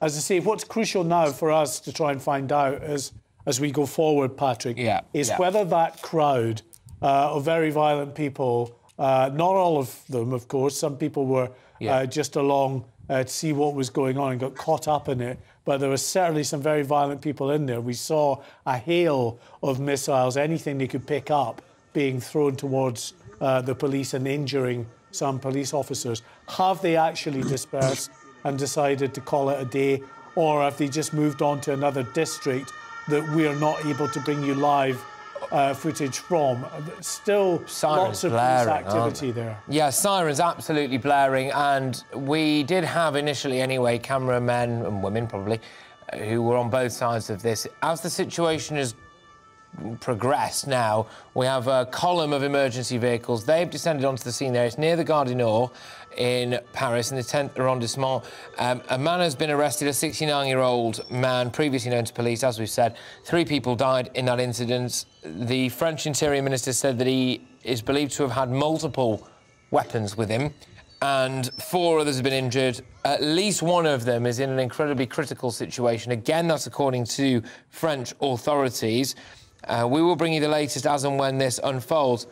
As I say, what's crucial now for us to try and find out as as we go forward, Patrick, Yeah, is yeah. whether that crowd uh, of very violent people, uh, not all of them, of course, some people were Yeah. uh, just along uh, to see what was going on and got caught up in it. But there were certainly some very violent people in there. We saw a hail of missiles, anything they could pick up, being thrown towards uh, the police and injuring some police officers. Have they actually dispersed and decided to call it a day, or have they just moved on to another district that we are not able to bring you live uh, footage from? Still, Sirens lots of police blaring, activity there. Yeah, sirens absolutely blaring, and we did have initially, anyway, cameramen and women probably, uh, who were on both sides of this. As the situation has progressed now, we have a column of emergency vehicles. They've descended onto the scene there. It's near the Gare du Nord in Paris, in the 10th arrondissement. Um, a man has been arrested, a 69-year-old man, previously known to police, as we've said. Three people died in that incident. The French Interior Minister said that he is believed to have had multiple weapons with him and four others have been injured. At least one of them is in an incredibly critical situation. Again, that's according to French authorities. Uh, we will bring you the latest as and when this unfolds.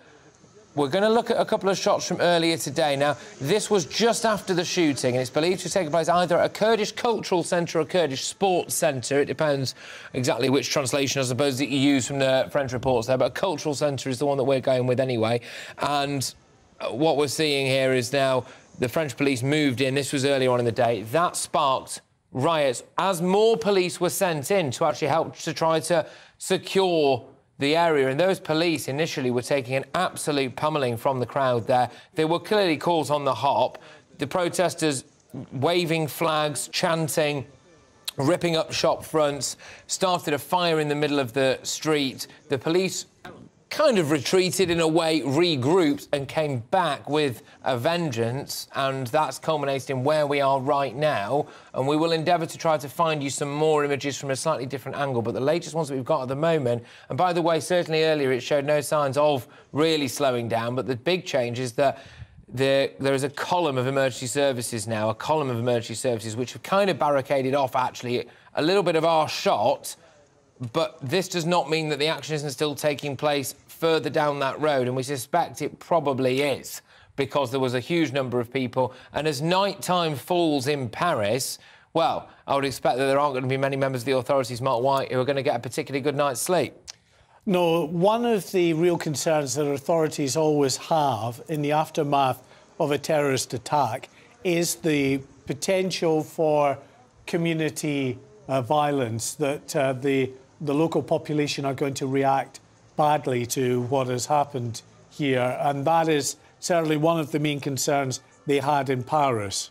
We're going to look at a couple of shots from earlier today. Now, this was just after the shooting, and it's believed to have taken place either at a Kurdish cultural centre or a Kurdish sports centre. It depends exactly which translation, I suppose, that you use from the French reports there, but a cultural centre is the one that we're going with anyway. And uh, what we're seeing here is now the French police moved in. This was earlier on in the day. That sparked riots as more police were sent in to actually help to try to secure the area. And those police initially were taking an absolute pummeling from the crowd there. There were clearly calls on the hop. The protesters waving flags, chanting, ripping up shop fronts, started a fire in the middle of the street. The police kind of retreated in a way, regrouped, and came back with a vengeance. And that's culminated in where we are right now. And we will endeavour to try to find you some more images from a slightly different angle. But the latest ones that we've got at the moment, and by the way, certainly earlier it showed no signs of really slowing down. But the big change is that there, there is a column of emergency services now, a column of emergency services which have kind of barricaded off actually a little bit of our shot. But this does not mean that the action isn't still taking place further down that road, and we suspect it probably is because there was a huge number of people. And as night time falls in Paris, well, I would expect that there aren't going to be many members of the authorities, Mark White, who are going to get a particularly good night's sleep. No, one of the real concerns that authorities always have in the aftermath of a terrorist attack is the potential for community uh, violence, that uh, the, the local population are going to react badly to what has happened here. And that is certainly one of the main concerns they had in Paris.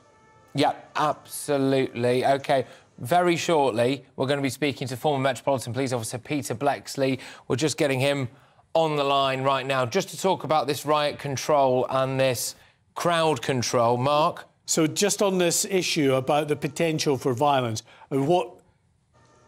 Yeah, absolutely. OK, very shortly, we're going to be speaking to former Metropolitan Police Officer Peter Bleksley. We're just getting him on the line right now just to talk about this riot control and this crowd control. Mark? So, just on this issue about the potential for violence, and what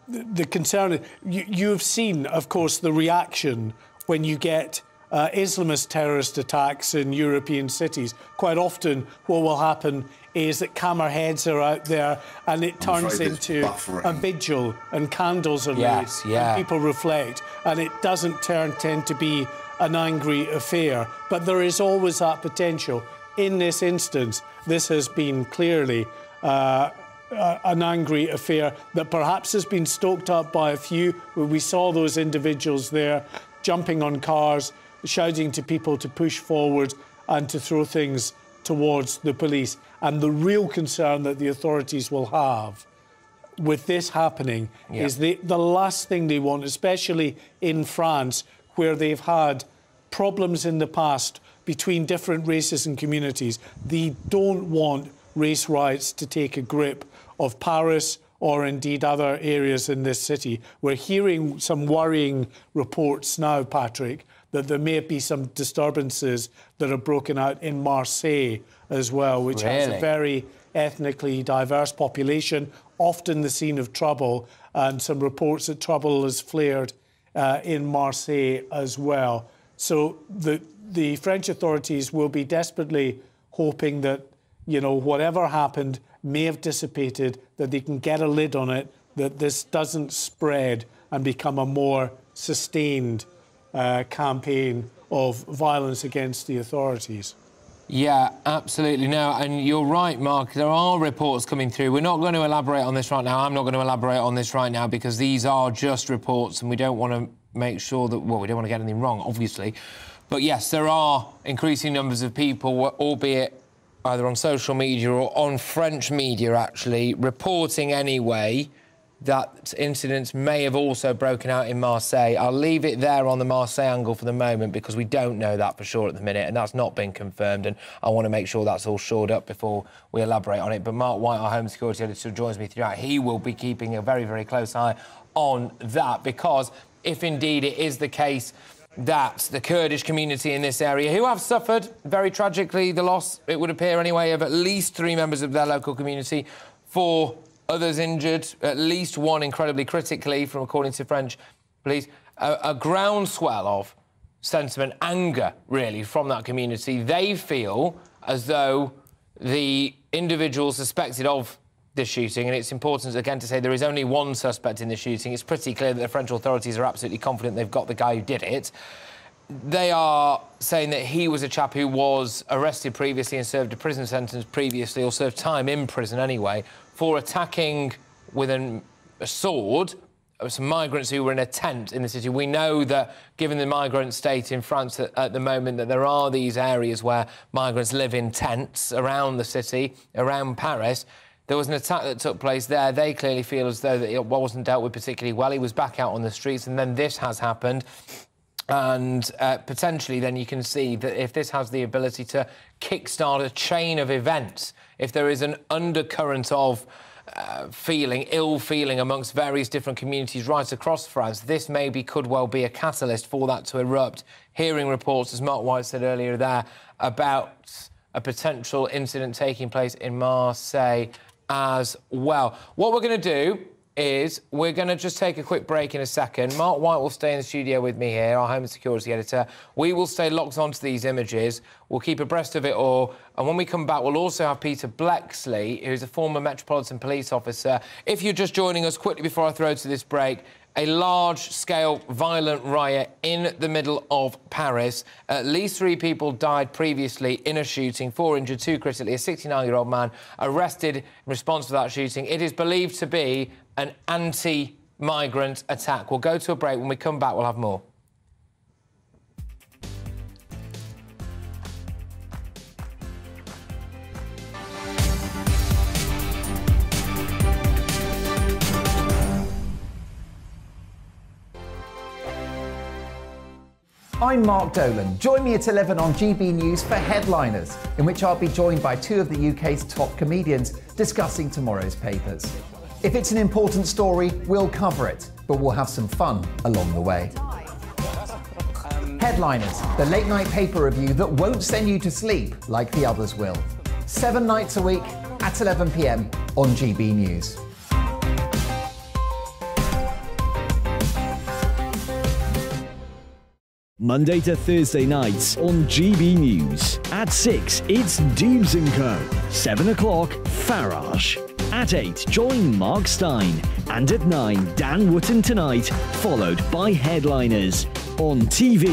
the, the concern you, you have seen, of course, the reaction when you get uh, Islamist terrorist attacks in European cities. Quite often, what will happen is that camera heads are out there and it turns into a vigil and candles are Yes, lit yeah. and people reflect and it doesn't turn tend to be an angry affair. But there is always that potential. In this instance, this has been clearly uh, uh, an angry affair that perhaps has been stoked up by a few. We saw those individuals there jumping on cars, shouting to people to push forward and to throw things towards the police. And the real concern that the authorities will have with this happening Yeah. is the, the last thing they want, especially in France, where they've had problems in the past between different races and communities. They don't want race riots to take a grip of Paris or indeed other areas in this city. We're hearing some worrying reports now, Patrick, that there may be some disturbances that have broken out in Marseille as well, which has a very ethnically diverse population, often the scene of trouble, and some reports that trouble has flared uh, in Marseille as well. So the the French authorities will be desperately hoping that you know whatever happened may have dissipated, that they can get a lid on it, that this doesn't spread and become a more sustained uh, campaign of violence against the authorities. Yeah, absolutely. No, and you're right, Mark. There are reports coming through. We're not going to elaborate on this right now. I'm not going to elaborate on this right now because these are just reports and we don't want to make sure that, well, we don't want to get anything wrong, obviously. But yes, there are increasing numbers of people, albeit either on social media or on French media, actually, reporting anyway that incidents may have also broken out in Marseille. I'll leave it there on the Marseille angle for the moment because we don't know that for sure at the minute, and that's not been confirmed. And I want to make sure that's all shored up before we elaborate on it. But Mark White, our home security editor, joins me throughout. He will be keeping a very, very close eye on that because if indeed it is the case that the Kurdish community in this area, who have suffered very tragically the loss, it would appear anyway, of at least three members of their local community, four others injured, at least one incredibly critically, from according to French police, a, a groundswell of sentiment, anger, really, from that community. They feel as though the individual suspected of the shooting, and it's important again to say there is only one suspect in the shooting. It's pretty clear that the French authorities are absolutely confident they've got the guy who did it. They are saying that he was a chap who was arrested previously and served a prison sentence previously, or served time in prison anyway, for attacking with an, a sword uh, some migrants who were in a tent in the city. We know that, given the migrant state in France at, the moment, that there are these areas where migrants live in tents around the city, around Paris. There was an attack that took place there. They clearly feel as though that it wasn't dealt with particularly well. He was back out on the streets, and then this has happened. And uh, potentially, then you can see that if this has the ability to kickstart a chain of events, if there is an undercurrent of uh, feeling, ill feeling amongst various different communities right across France, this maybe could well be a catalyst for that to erupt. Hearing reports, as Mark White said earlier there, about a potential incident taking place in Marseille as well. What we're going to do is we're going to just take a quick break in a second. Mark White will stay in the studio with me here, our home and security editor. We will stay locked onto these images. We'll keep abreast of it all. And when we come back, we'll also have Peter Bleksley, who's a former Metropolitan Police officer. If you're just joining us quickly before I throw to this break, a large-scale violent riot in the middle of Paris. At least three people died previously in a shooting, four injured, two critically. A 69-year-old man arrested in response to that shooting. It is believed to be an anti-migrant attack. We'll go to a break. When we come back, we'll have more. I'm Mark Dolan. Join me at 11 on GB News for Headliners, in which I'll be joined by two of the UK's top comedians discussing tomorrow's papers. If it's an important story, we'll cover it, but we'll have some fun along the way. Headliners, the late night paper review that won't send you to sleep like the others will. Seven nights a week at 11 pm on GB News. Monday to Thursday nights on GB News. At 6, it's Dewbs & Co. 7 o'clock, Farage. At 8, join Mark Steyn. And at 9, Dan Wootton Tonight, followed by Headliners. On TV,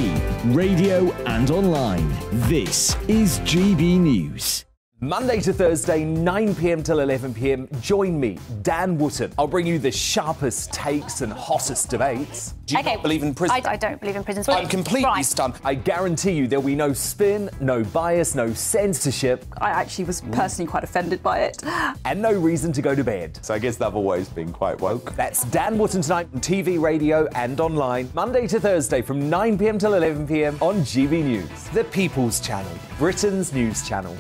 radio and online. This is GB News. Monday to Thursday, 9 pm till 11 pm. Join me, Dan Wootton. I'll bring you the sharpest takes and hottest debates. Do you okay. believe in prison? I, I, don't believe in prison. I'm completely right. stunned. I guarantee you there'll be no spin, no bias, no censorship. I actually was personally quite offended by it. And no reason to go to bed. So I guess they've always been quite woke. That's Dan Wootton tonight on TV, radio, and online. Monday to Thursday from 9 pm till 11 pm on GB News, the People's Channel, Britain's news channel.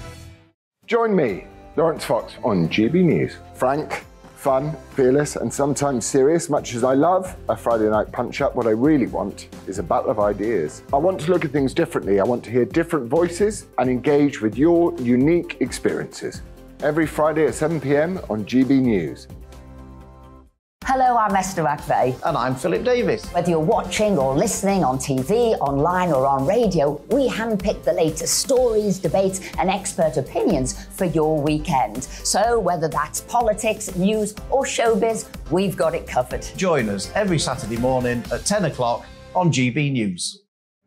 Join me, Laurence Fox, on GB News. Frank, fun, fearless, and sometimes serious, much as I love a Friday night punch up, what I really want is a battle of ideas. I want to look at things differently. I want to hear different voices and engage with your unique experiences. every Friday at 7 pm on GB News. Hello, I'm Esther McVey. And I'm Philip Davies. Whether you're watching or listening on TV, online, or on radio, we handpick the latest stories, debates, and expert opinions for your weekend. So, whether that's politics, news, or showbiz, we've got it covered. Join us every Saturday morning at 10 o'clock on GB News.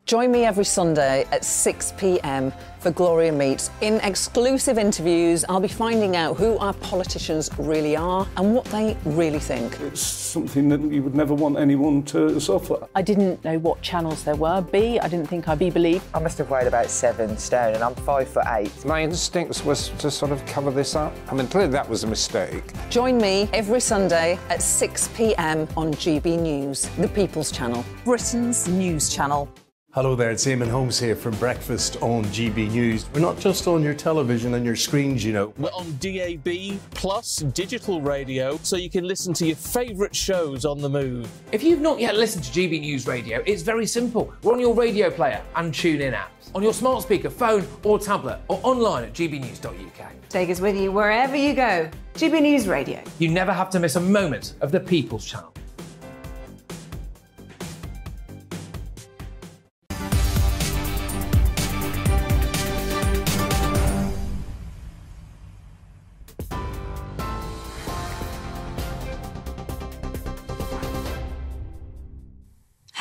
Join me every Sunday at 6 pm for Gloria Meets. In exclusive interviews, I'll be finding out who our politicians really are and what they really think. It's something that you would never want anyone to suffer. I didn't know what channels there were. B, I didn't think I'd be believed. I must have weighed about seven stone and I'm five foot eight. My instincts was to sort of cover this up. I mean, clearly that was a mistake. Join me every Sunday at 6 pm on GB News, the People's Channel, Britain's news channel. Hello there, it's Eamonn Holmes here from Breakfast on GB News. We're not just on your television and your screens, you know. We're on DAB plus digital radio, so you can listen to your favourite shows on the move. If you've not yet listened to GB News Radio, it's very simple. We're on your radio player and tune in apps, on your smart speaker, phone, or tablet, or online at gbnews.uk. Take us with you wherever you go. GB News Radio. You never have to miss a moment of the People's Channel.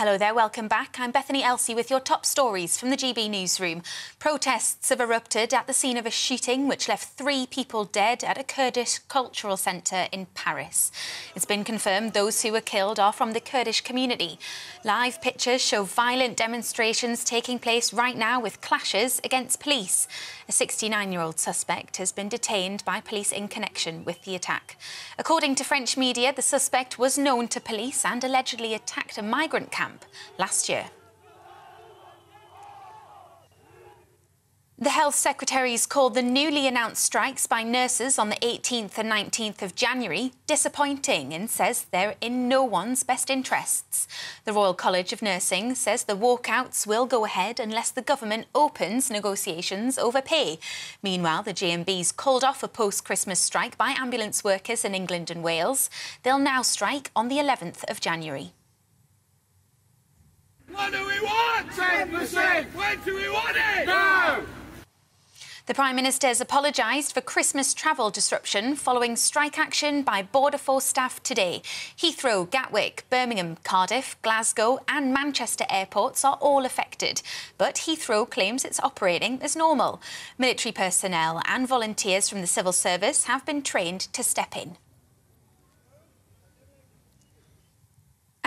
Hello there, welcome back. I'm Bethany Elsey with your top stories from the GB newsroom. Protests have erupted at the scene of a shooting which left three people dead at a Kurdish cultural centre in Paris. It's been confirmed those who were killed are from the Kurdish community. Live pictures show violent demonstrations taking place right now with clashes against police. A 69-year-old suspect has been detained by police in connection with the attack. According to French media, the suspect was known to police and allegedly attacked a migrant camp last year. The Health Secretaries called the newly announced strikes by nurses on the 18th and 19th of January disappointing and says they're in no one's best interests. The Royal College of Nursing says the walkouts will go ahead unless the government opens negotiations over pay. Meanwhile, the GMB's called off a post-Christmas strike by ambulance workers in England and Wales. They'll now strike on the 11th of January. What do we want? 10%! When do we want it? Now! The Prime Minister has apologised for Christmas travel disruption following strike action by Border Force staff today. Heathrow, Gatwick, Birmingham, Cardiff, Glasgow and Manchester airports are all affected. But Heathrow claims it's operating as normal. Military personnel and volunteers from the civil service have been trained to step in.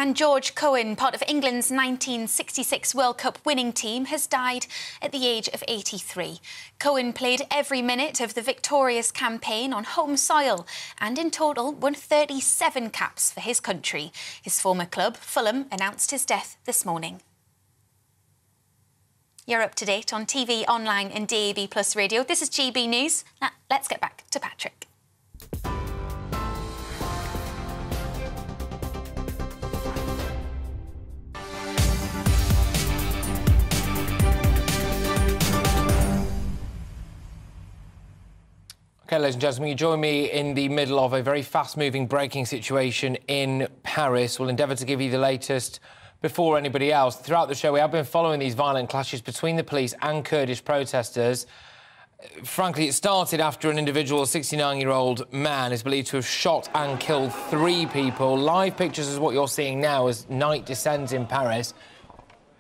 And George Cohen, part of England's 1966 World Cup winning team, has died at the age of 83. Cohen played every minute of the victorious campaign on home soil and in total won 37 caps for his country. His former club, Fulham, announced his death this morning. You're up to date on TV, online and DAB Plus radio. This is GB News. Now, let's get back to Patrick. Okay, ladies and gentlemen, you join me in the middle of a very fast-moving breaking situation in Paris. We'll endeavour to give you the latest before anybody else. Throughout the show, we have been following these violent clashes between the police and Kurdish protesters. Frankly, it started after an individual, a 69-year-old man, is believed to have shot and killed three people. Live pictures is what you're seeing now as night descends in Paris.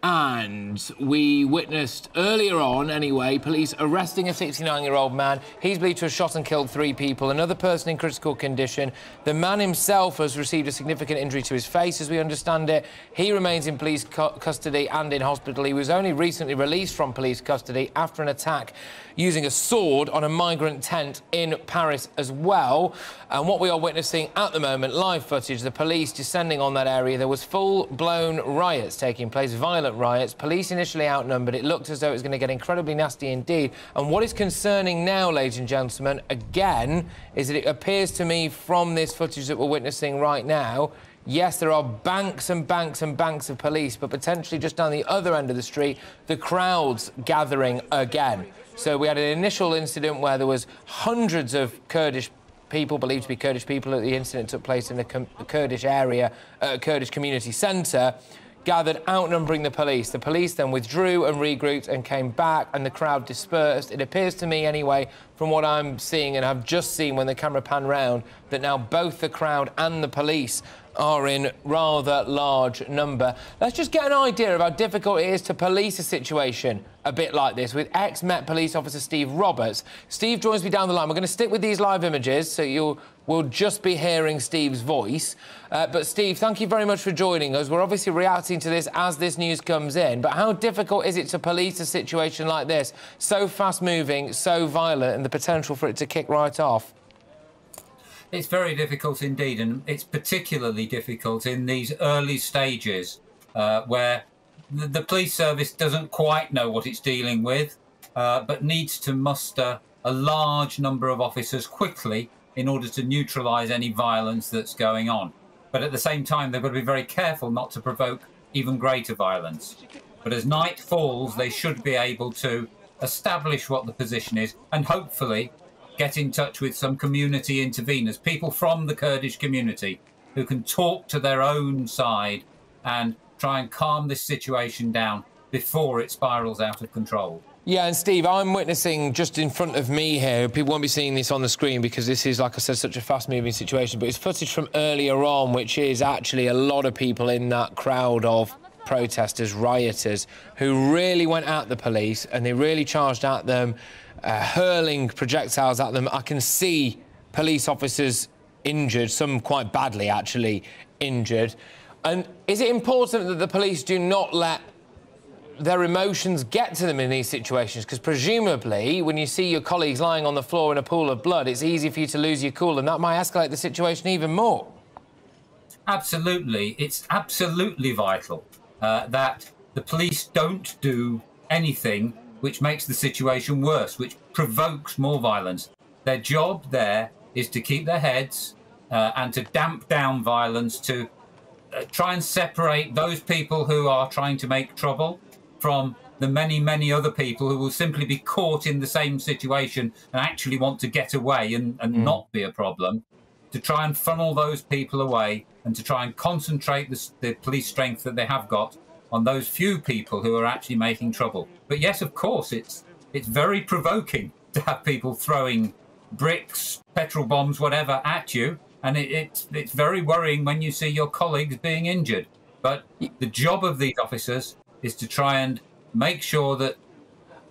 And we witnessed earlier on, anyway, police arresting a 69-year-old man. He's believed to have shot and killed three people. Another person in critical condition. The man himself has received a significant injury to his face, as we understand it. He remains in police cu custody and in hospital. He was only recently released from police custody after an attack using a sword on a migrant tent in Paris as well. And what we are witnessing at the moment, live footage, the police descending on that area. There was full-blown riots taking place, violent riots. Police initially outnumbered. It looked as though it was going to get incredibly nasty indeed. And what is concerning now, ladies and gentlemen, again, is that it appears to me from this footage that we're witnessing right now Yes, there are banks and banks and banks of police, but potentially just down the other end of the street, the crowds gathering again. So we had an initial incident where there was hundreds of Kurdish people, believed to be Kurdish people, at the incident took place in a Kurdish area, uh, Kurdish community centre gathered outnumbering the police. The police then withdrew and regrouped and came back, and the crowd dispersed. It appears to me, anyway, from what I'm seeing and I've just seen when the camera panned round, that now both the crowd and the police are in rather large number. Let's just get an idea of how difficult it is to police a situation a bit like this with ex-Met police officer Steve Roberts. Steve joins me down the line. We're going to stick with these live images, so you'll we'll just be hearing Steve's voice. Uh, but Steve, thank you very much for joining us. We're obviously reacting to this as this news comes in. But how difficult is it to police a situation like this, so fast-moving, so violent, and the potential for it to kick right off? It's very difficult indeed, and it's particularly difficult in these early stages uh, where the, the, police service doesn't quite know what it's dealing with, uh, but needs to muster a large number of officers quickly in order to neutralise any violence that's going on. But at the same time, they've got to be very careful not to provoke even greater violence. But as night falls, they should be able to establish what the position is and hopefully get in touch with some community interveners, people from the Kurdish community who can talk to their own side and try and calm this situation down before it spirals out of control. Yeah, and Steve, I'm witnessing just in front of me here. People won't be seeing this on the screen because this is, like I said, such a fast-moving situation. But it's footage from earlier on, which is actually a lot of people in that crowd of protesters, rioters, who really went at the police and they really charged at them uh, hurling projectiles at them. I can see police officers injured, some quite badly actually injured. And is it important that the police do not let their emotions get to them in these situations? Because presumably, when you see your colleagues lying on the floor in a pool of blood, it's easy for you to lose your cool, and that might escalate the situation even more. Absolutely. It's absolutely vital uh, that the police don't do anything which makes the situation worse, which provokes more violence. Their job there is to keep their heads uh, and to damp down violence, to uh, try and separate those people who are trying to make trouble from the many, many other people who will simply be caught in the same situation and actually want to get away and, and mm. not be a problem. To try and funnel those people away and to try and concentrate the, the police strength that they have got on those few people who are actually making trouble. But yes, of course, it's it's very provoking to have people throwing bricks, petrol bombs, whatever at you, and it, it's it's very worrying when you see your colleagues being injured. But the job of these officers is to try and make sure that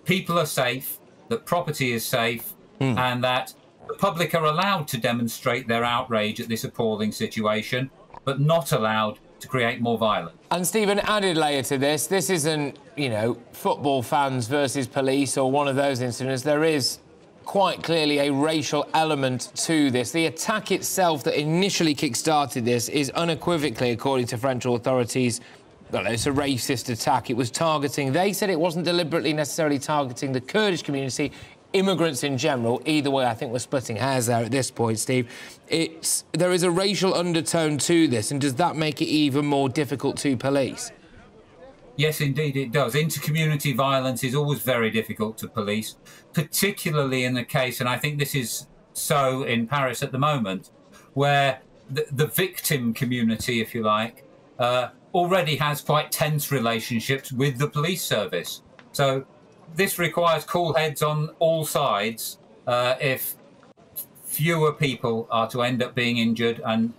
people are safe, that property is safe, mm. and that the public are allowed to demonstrate their outrage at this appalling situation, but not allowed to create more violence. And Stephen added layer to this, this isn't, you know, football fans versus police or one of those incidents. There is quite clearly a racial element to this. The attack itself that initially kick-started this is unequivocally, according to French authorities, well, it's a racist attack. It was targeting, they said it wasn't deliberately necessarily targeting the Kurdish community immigrants in general, either way, I think we're splitting hairs there at this point, Steve. It's, there is a racial undertone to this, and does that make it even more difficult to police? Yes, indeed, it does. Inter-community violence is always very difficult to police, particularly in the case, and I think this is so in Paris at the moment, where the, the victim community, if you like, uh, already has quite tense relationships with the police service. So this requires cool heads on all sides uh, if fewer people are to end up being injured and,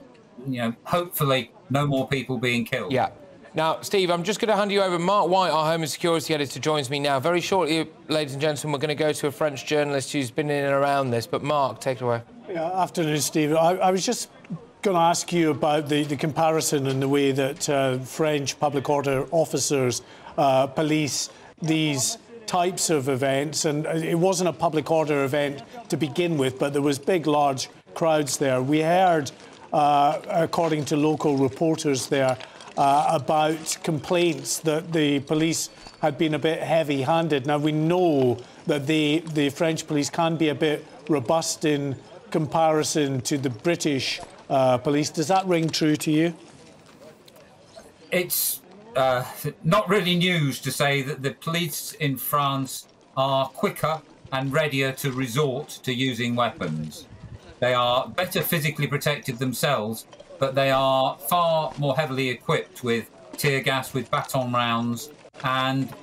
you know, hopefully no more people being killed. Yeah. Now, Steve, I'm just going to hand you over. Mark White, our Home and Security Editor, joins me now. Very shortly, ladies and gentlemen, we're going to go to a French journalist who's been in and around this. But, Mark, take it away. Yeah, afternoon, Steve. I, I was just going to ask you about the, the comparison and the way that uh, French public order officers uh, police these types of events, and it wasn't a public order event to begin with, but there was big, large crowds there. We heard, uh, according to local reporters there, uh, about complaints that the police had been a bit heavy-handed. Now we know that the the French police can be a bit robust in comparison to the British uh, police. Does that ring true to you? It's uh, not really news to say that the police in France are quicker and readier to resort to using weapons. They are better physically protected themselves, but they are far more heavily equipped with tear gas, with baton rounds, and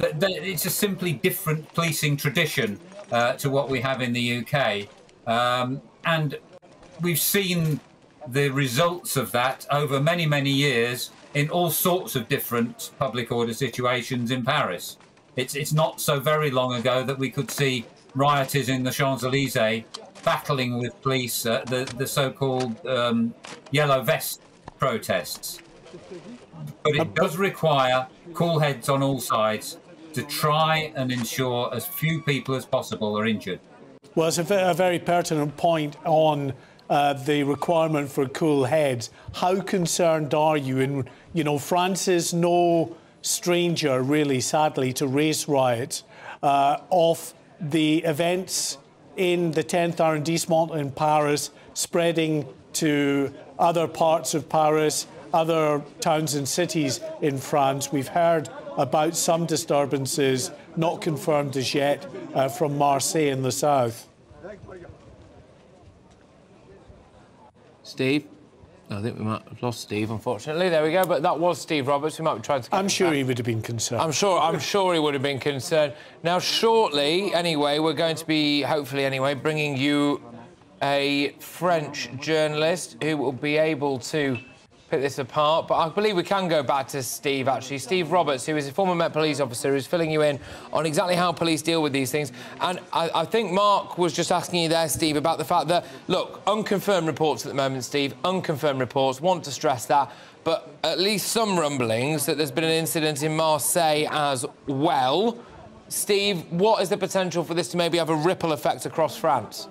it's a simply different policing tradition uh, to what we have in the UK. Um, and we've seen the results of that over many, many years in all sorts of different public order situations in Paris. It's, it's not so very long ago that we could see rioters in the Champs Elysees battling with police, uh, the, the so called um, yellow vest protests. But it does require cool heads on all sides to try and ensure as few people as possible are injured. Well, it's a, a very pertinent point on uh, the requirement for cool heads. How concerned are you? And you know, France is no stranger, really, sadly, to race riots. Uh, of the events in the 10th arrondissement in Paris, spreading to other parts of Paris, other towns and cities in France. We've heard about some disturbances, not confirmed as yet, uh, from Marseille in the south. Steve? I think we might have lost Steve, unfortunately. There we go. But that was Steve Roberts. We might be trying to. I'm sure he would have been concerned. I'm sure. I'm sure he would have been concerned. Now, shortly, anyway, we're going to be, hopefully, anyway, bringing you a French journalist who will be able to pick this apart. But I believe we can go back to Steve, actually. Steve Roberts, who is a former Met Police officer, who's filling you in on exactly how police deal with these things. And I, I think Mark was just asking you there, Steve, about the fact that, look, unconfirmed reports at the moment, Steve, unconfirmed reports, want to stress that. But at least some rumblings that there's been an incident in Marseille as well. Steve, what is the potential for this to maybe have a ripple effect across France?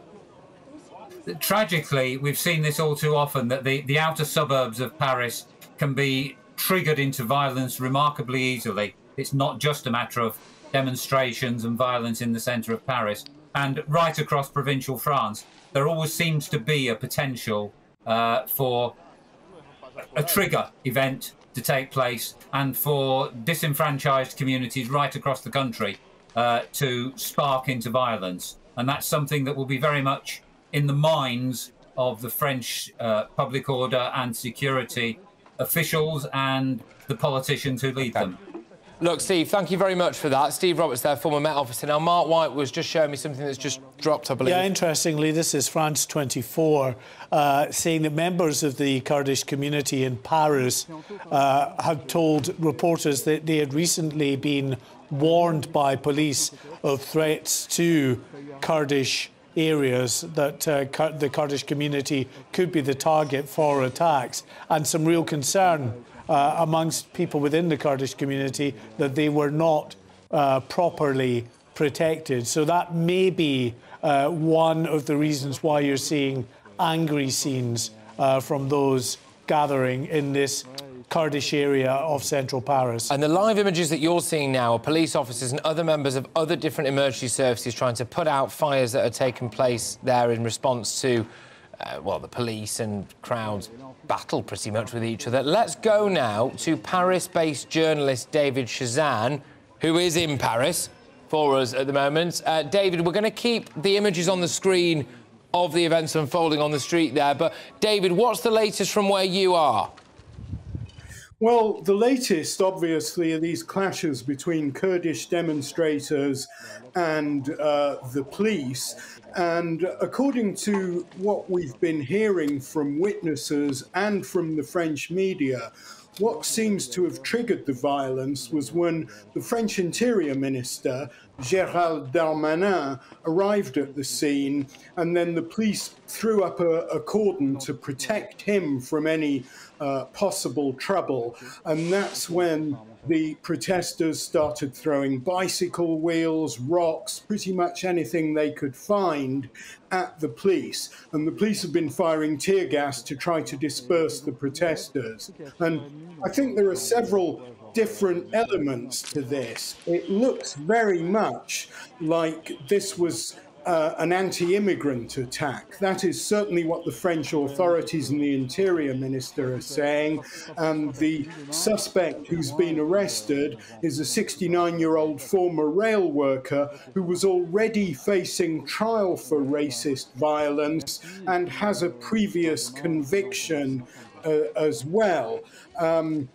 Tragically, we've seen this all too often that the, the outer suburbs of Paris can be triggered into violence remarkably easily. It's not just a matter of demonstrations and violence in the centre of Paris. And right across provincial France, there always seems to be a potential uh, for a trigger event to take place and for disenfranchised communities right across the country uh, to spark into violence. And that's something that will be very much in the minds of the French uh, public order and security officials and the politicians who lead them. Look, Steve, thank you very much for that. Steve Roberts there, former Met officer. Now, Mark White was just showing me something that's just dropped, I believe. Yeah, interestingly, this is France 24 uh, saying that members of the Kurdish community in Paris uh, had told reporters that they had recently been warned by police of threats to Kurdish areas that uh, the Kurdish community could be the target for attacks, and some real concern uh, amongst people within the Kurdish community that they were not uh, properly protected. So that may be uh, one of the reasons why you're seeing angry scenes uh, from those gathering in this Kurdish area of central Paris. And the live images that you're seeing now are police officers and other members of other different emergency services trying to put out fires that are taking place there in response to, uh, well, the police and crowds battle pretty much with each other. Let's go now to Paris based journalist David Chazan, who is in Paris for us at the moment. Uh, David, we're going to keep the images on the screen of the events unfolding on the street there. But, David, what's the latest from where you are? Well, the latest, obviously, are these clashes between Kurdish demonstrators and uh, the police. And according to what we've been hearing from witnesses and from the French media, what seems to have triggered the violence was when the French Interior Minister, Gérald Darmanin, arrived at the scene, and then the police threw up a, a cordon to protect him from any uh, possible trouble. And that's when the protesters started throwing bicycle wheels, rocks, pretty much anything they could find at the police. And the police have been firing tear gas to try to disperse the protesters. And I think there are several different elements to this. It looks very much like this was uh, an anti immigrant attack. That is certainly what the French authorities and the Interior Minister are saying. And the suspect who's been arrested is a 69 year old former rail worker who was already facing trial for racist violence and has a previous conviction uh, as well. Um,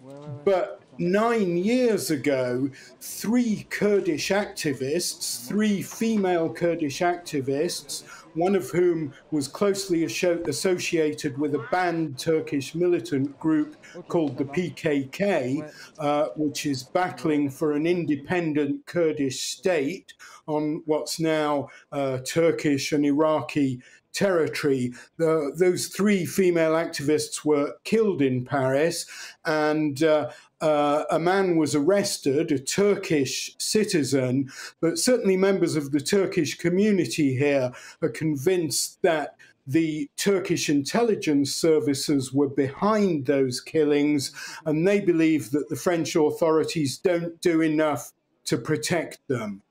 but nine years ago, three Kurdish activists, three female Kurdish activists, one of whom was closely associated with a banned Turkish militant group called the PKK, uh, which is battling for an independent Kurdish state on what's now uh, Turkish and Iraqi territory. The, those three female activists were killed in Paris, and uh, uh, a man was arrested, a Turkish citizen, but certainly members of the Turkish community here are convinced that the Turkish intelligence services were behind those killings, and they believe that the French authorities don't do enough to protect them.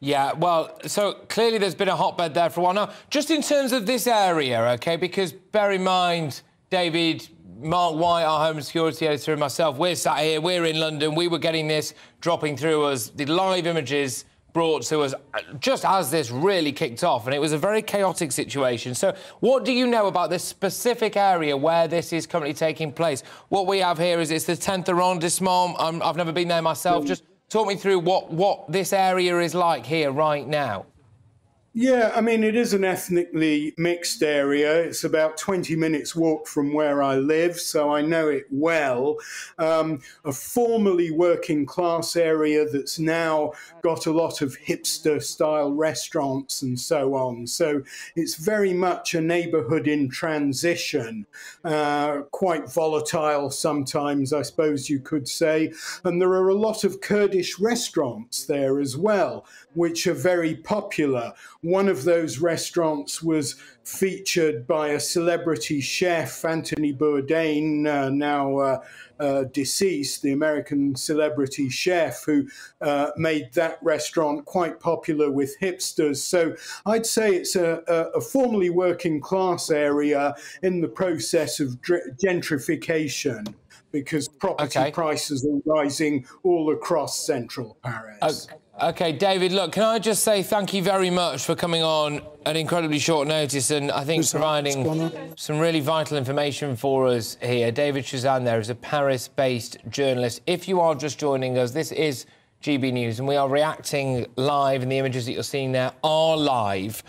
Yeah, well, so clearly there's been a hotbed there for a while. Now, just in terms of this area, OK, because bear in mind, David, Mark White, our Home Security Editor, and myself, we're sat here, we're in London, we were getting this dropping through us, the live images brought to us just as this really kicked off, and it was a very chaotic situation. So, what do you know about this specific area where this is currently taking place? What we have here is it's the 10th arrondissement. Um, I've never been there myself. Just talk me through what, what this area is like here right now. Yeah, I mean, it is an ethnically mixed area. It's about 20 minutes walk from where I live, so I know it well. Um, a formerly working class area that's now got a lot of hipster style restaurants and so on. So it's very much a neighborhood in transition, uh, quite volatile sometimes, I suppose you could say. And there are a lot of Kurdish restaurants there as well, which are very popular one of those restaurants was featured by a celebrity chef, Anthony Bourdain, uh, now uh, uh, deceased, the American celebrity chef who uh, made that restaurant quite popular with hipsters. So I'd say it's a, a, a formerly working class area in the process of gentrification because property okay. prices are rising all across central Paris. Okay. Okay, David, look, can I just say thank you very much for coming on at incredibly short notice and I think providing some really vital information for us here. David Chazan there is a Paris-based journalist. If you are just joining us, this is GB News and we are reacting live and the images that you're seeing there are live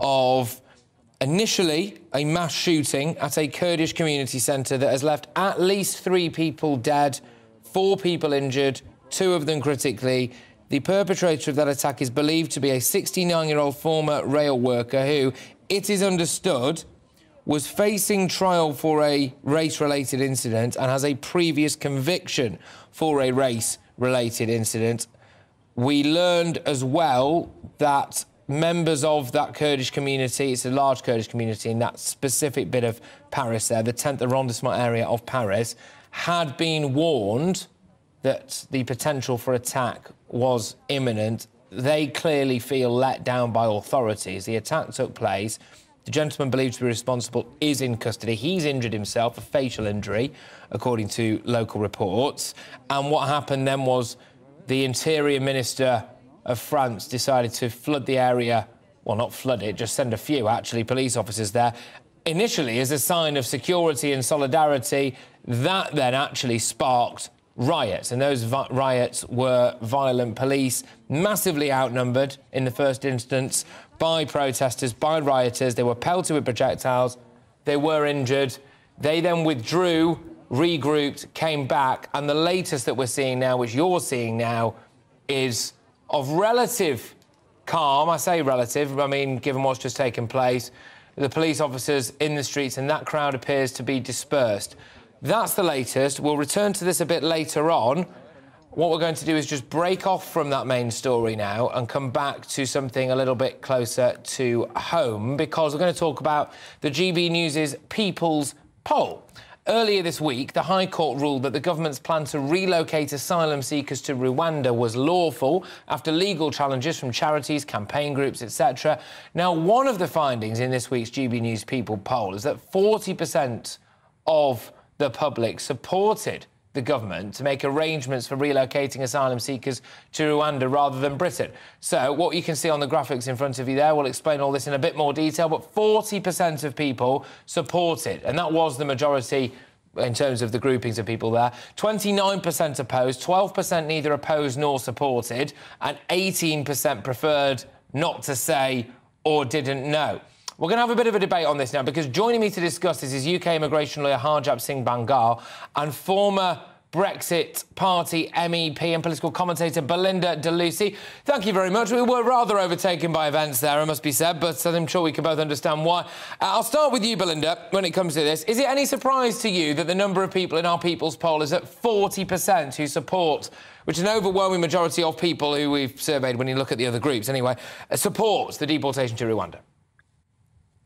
of initially a mass shooting at a Kurdish community centre that has left at least three people dead, four people injured, two of them critically. The perpetrator of that attack is believed to be a 69 year old former rail worker who, it is understood, was facing trial for a race related incident and has a previous conviction for a race related incident. We learned as well that members of that Kurdish community, it's a large Kurdish community in that specific bit of Paris there, the 10th arrondissement area of Paris, had been warned that the potential for attack was imminent. They clearly feel let down by authorities. The attack took place. The gentleman believed to be responsible is in custody. He's injured himself, a facial injury, according to local reports. And what happened then was the Interior Minister of France decided to flood the area. Well, not flood it, just send a few, actually, police officers there. Initially, as a sign of security and solidarity, that then actually sparked riots, and those riots were violent. Police massively outnumbered in the first instance by protesters, by rioters. They were pelted with projectiles. They were injured. They then withdrew, regrouped, came back, and the latest that we're seeing now, which you're seeing now, is of relative calm. I say relative, I mean, given what's just taken place. The police officers in the streets, and that crowd appears to be dispersed. That's the latest. We'll return to this a bit later on. What we're going to do is just break off from that main story now and come back to something a little bit closer to home because we're going to talk about the GB News' People's Poll. Earlier this week, the High Court ruled that the government's plan to relocate asylum seekers to Rwanda was lawful after legal challenges from charities, campaign groups, etc. Now, one of the findings in this week's GB News People poll is that 40% of the public supported the government to make arrangements for relocating asylum seekers to Rwanda rather than Britain. So, what you can see on the graphics in front of you there, we'll explain all this in a bit more detail, but 40% of people supported, and that was the majority in terms of the groupings of people there. 29% opposed, 12% neither opposed nor supported, and 18% preferred not to say or didn't know. We're going to have a bit of a debate on this now because joining me to discuss this is UK immigration lawyer Harjap Singh Bhangal and former Brexit Party MEP and political commentator Belinda de Lucy. Thank you very much. We were rather overtaken by events there, it must be said, but I'm sure we can both understand why. Uh, I'll start with you, Belinda, when it comes to this. Is it any surprise to you that the number of people in our People's Poll is at 40% who support, which is an overwhelming majority of people who we've surveyed when you look at the other groups anyway, uh, supports the deportation to Rwanda?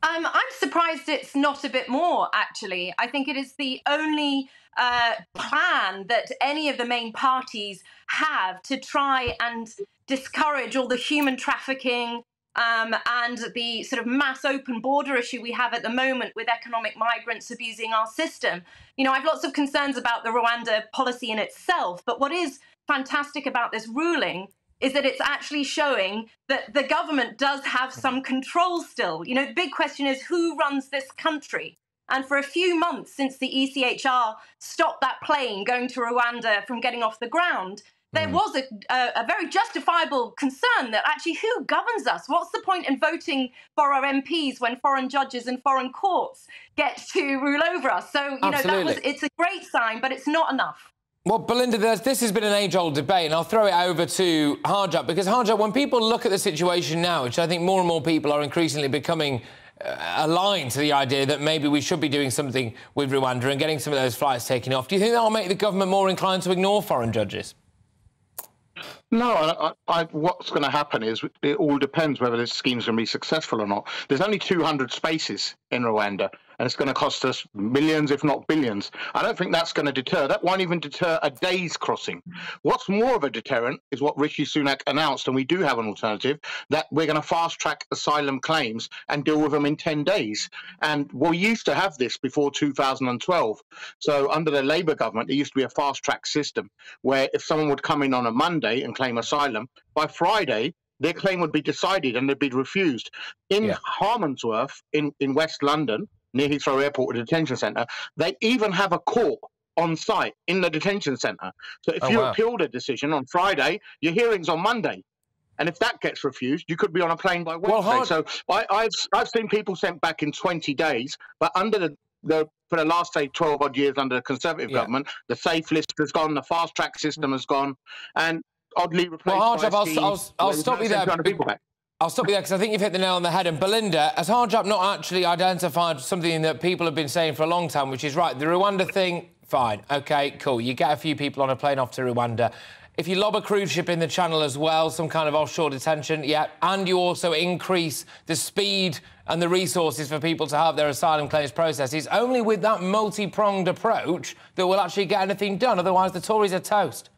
Um, I'm surprised it's not a bit more, actually. I think it is the only uh, plan that any of the main parties have to try and discourage all the human trafficking um, and the sort of mass open border issue we have at the moment with economic migrants abusing our system. You know, I have lots of concerns about the Rwanda policy in itself, but what is fantastic about this ruling is that it's actually showing that the government does have some control still. You know, the big question is who runs this country? And for a few months since the ECHR stopped that plane going to Rwanda from getting off the ground, there mm. was a, a, a, very justifiable concern that actually who governs us? What's the point in voting for our MPs when foreign judges and foreign courts get to rule over us? So, you Absolutely. know, that was, it's a great sign, but it's not enough. Well, Belinda, this has been an age-old debate, and I'll throw it over to Harjap, because Harjap, when people look at the situation now, which I think more and more people are increasingly becoming uh, aligned to the idea that maybe we should be doing something with Rwanda and getting some of those flights taken off, do you think that will make the government more inclined to ignore foreign judges? No, I, I, what's going to happen is it all depends whether this scheme's going to be successful or not. There's only 200 spaces in Rwanda and it's going to cost us millions, if not billions. I don't think that's going to deter. That won't even deter a day's crossing. What's more of a deterrent is what Rishi Sunak announced, and we do have an alternative that we're going to fast track asylum claims and deal with them in 10 days. And we used to have this before 2012. So under the Labour government, there used to be a fast track system where if someone would come in on a Monday and claim asylum, by Friday, their claim would be decided and they'd be refused. In yeah. Harmondsworth, in, in West London, near Heathrow Airport, a detention centre. They even have a court on site in the detention centre. So if oh, you wow. appeal the decision on Friday, your hearing's on Monday. And if that gets refused, you could be on a plane by Wednesday. Well, so I, have I've seen people sent back in 20 days, but under the, the for the last say 12 odd years under the Conservative yeah. government, the safe list has gone, the fast track system has gone, and oddly replaced. Well, Harjap, I'll, I'll, I'll stop you there. I'll stop you there because I think you've hit the nail on the head. And Belinda, has Harjap not actually identified something that people have been saying for a long time, which is right, the Rwanda thing, fine, OK, cool. You get a few people on a plane off to Rwanda. If you lob a cruise ship in the channel as well, some kind of offshore detention, yeah, and you also increase the speed and the resources for people to have their asylum claims processed, it's only with that multi-pronged approach that we'll actually get anything done. Otherwise, the Tories are toast.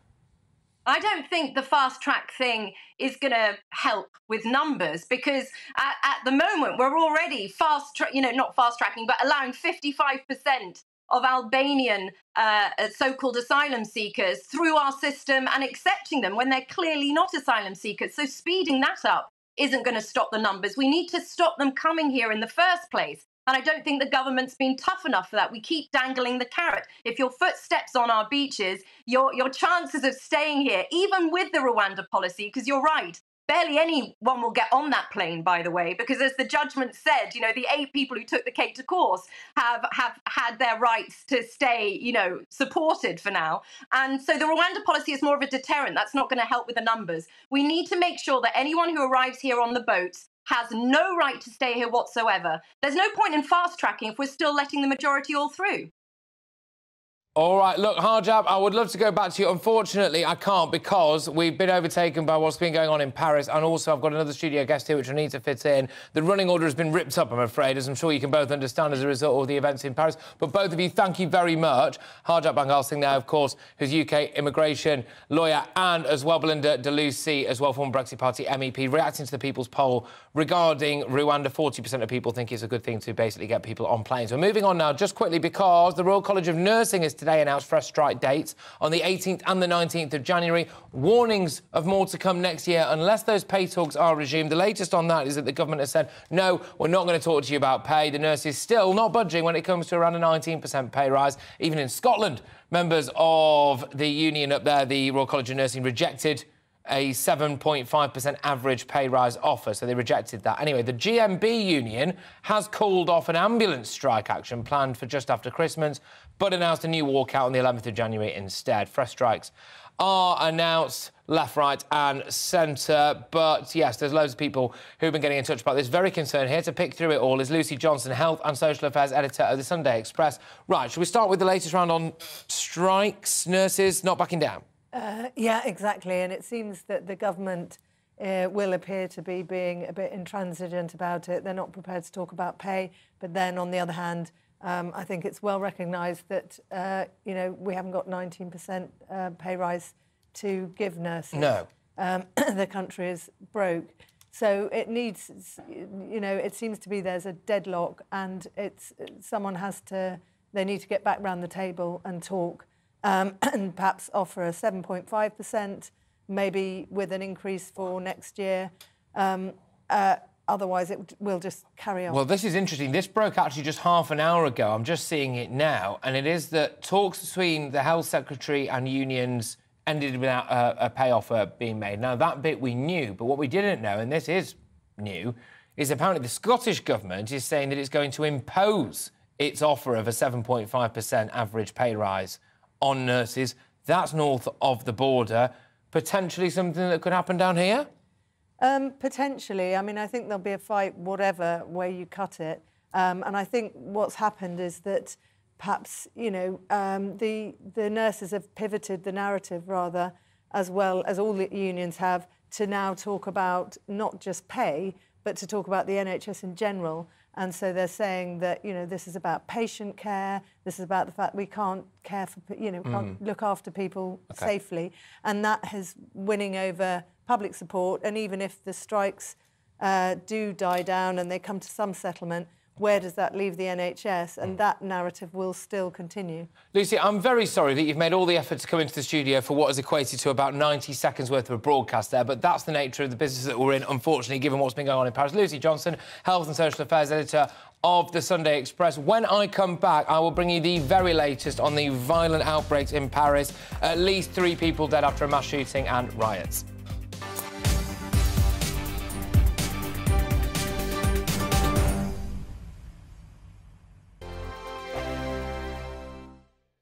I don't think the fast track thing is going to help with numbers because at, at the moment we're already fast, tra- you know, not fast tracking, but allowing 55% of Albanian uh, so called asylum seekers through our system and accepting them when they're clearly not asylum seekers. So speeding that up isn't going to stop the numbers. We need to stop them coming here in the first place. And I don't think the government's been tough enough for that. We keep dangling the carrot. If your foot steps on our beaches, your, your chances of staying here, even with the Rwanda policy, because you're right, barely anyone will get on that plane by the way because as the judgment said you know the eight people who took the cake to course have have had their rights to stay you know supported for now and so the rwanda policy is more of a deterrent that's not going to help with the numbers we need to make sure that anyone who arrives here on the boats has no right to stay here whatsoever. There's no point in fast tracking if we're still letting the majority all through. All right, look, Harjap, I would love to go back to you. Unfortunately, I can't because we've been overtaken by what's been going on in Paris, and also I've got another studio guest here which I need to fit in. The running order has been ripped up, I'm afraid, as I'm sure you can both understand as a result of the events in Paris. But both of you, thank you very much. Harjap Bhangal Singh now, of course, who's UK immigration lawyer, and as well Belinda de Lucy, as well former Brexit Party MEP, reacting to the People's Poll regarding Rwanda. 40% of people think it's a good thing to basically get people on planes. We're moving on now, just quickly, because the Royal College of Nursing is today announced fresh strike dates on the 18th and the 19th of January. Warnings of more to come next year unless those pay talks are resumed. The latest on that is that the government has said, no, we're not going to talk to you about pay. The nurses still not budging when it comes to around a 19% pay rise. Even in Scotland, members of the union up there, the Royal College of Nursing, rejected a 7.5% average pay rise offer, so they rejected that. Anyway, the GMB union has called off an ambulance strike action planned for just after Christmas, but announced a new walkout on the 11th of January instead. Fresh strikes are announced left, right, and centre. But yes, there's loads of people who've been getting in touch about this. Very concerned here to pick through it all is Lucy Johnson, Health and Social Affairs Editor of the Sunday Express. Right, should we start with the latest round on strikes? Nurses not backing down. Uh, yeah, exactly. And it seems that the government uh, will appear to be being a bit intransigent about it. They're not prepared to talk about pay. But then, on the other hand, um, I think it's well recognised that uh, you know we haven't got 19% uh, pay rise to give nurses. No. Um, the country is broke. So it needs, you know, it seems to be there's a deadlock, and it's someone has to. They need to get back round the table and talk um, and perhaps offer a 7.5%, maybe with an increase for next year. Um, uh, otherwise, it will just carry on. Well, this is interesting. This broke actually just half an hour ago. I'm just seeing it now. And it is that talks between the Health Secretary and unions ended without a, a pay offer being made. Now, that bit we knew, but what we didn't know, and this is new, is apparently the Scottish Government is saying that it's going to impose its offer of a 7.5% average pay rise on nurses. That's north of the border. Potentially something that could happen down here? Um, potentially. I mean, I think there'll be a fight, whatever way you cut it. Um, and I think what's happened is that perhaps, you know, um, the, the nurses have pivoted the narrative rather, as well as all the unions have, to now talk about not just pay, but to talk about the NHS in general. And so they're saying that, you know, this is about patient care. This is about the fact we can't care for, you know, can't Mm. look after people Okay. safely. And that is winning over public support. And even if the strikes uh, do die down and they come to some settlement, where does that leave the NHS? And hmm. that narrative will still continue. Lucy, I'm very sorry that you've made all the effort to come into the studio for what has equated to about 90 seconds worth of a broadcast there, but that's the nature of the business that we're in, unfortunately, given what's been going on in Paris. Lucy Johnson, Health and Social Affairs Editor of the Sunday Express. When I come back, I will bring you the very latest on the violent outbreaks in Paris. At least three people dead after a mass shooting and riots.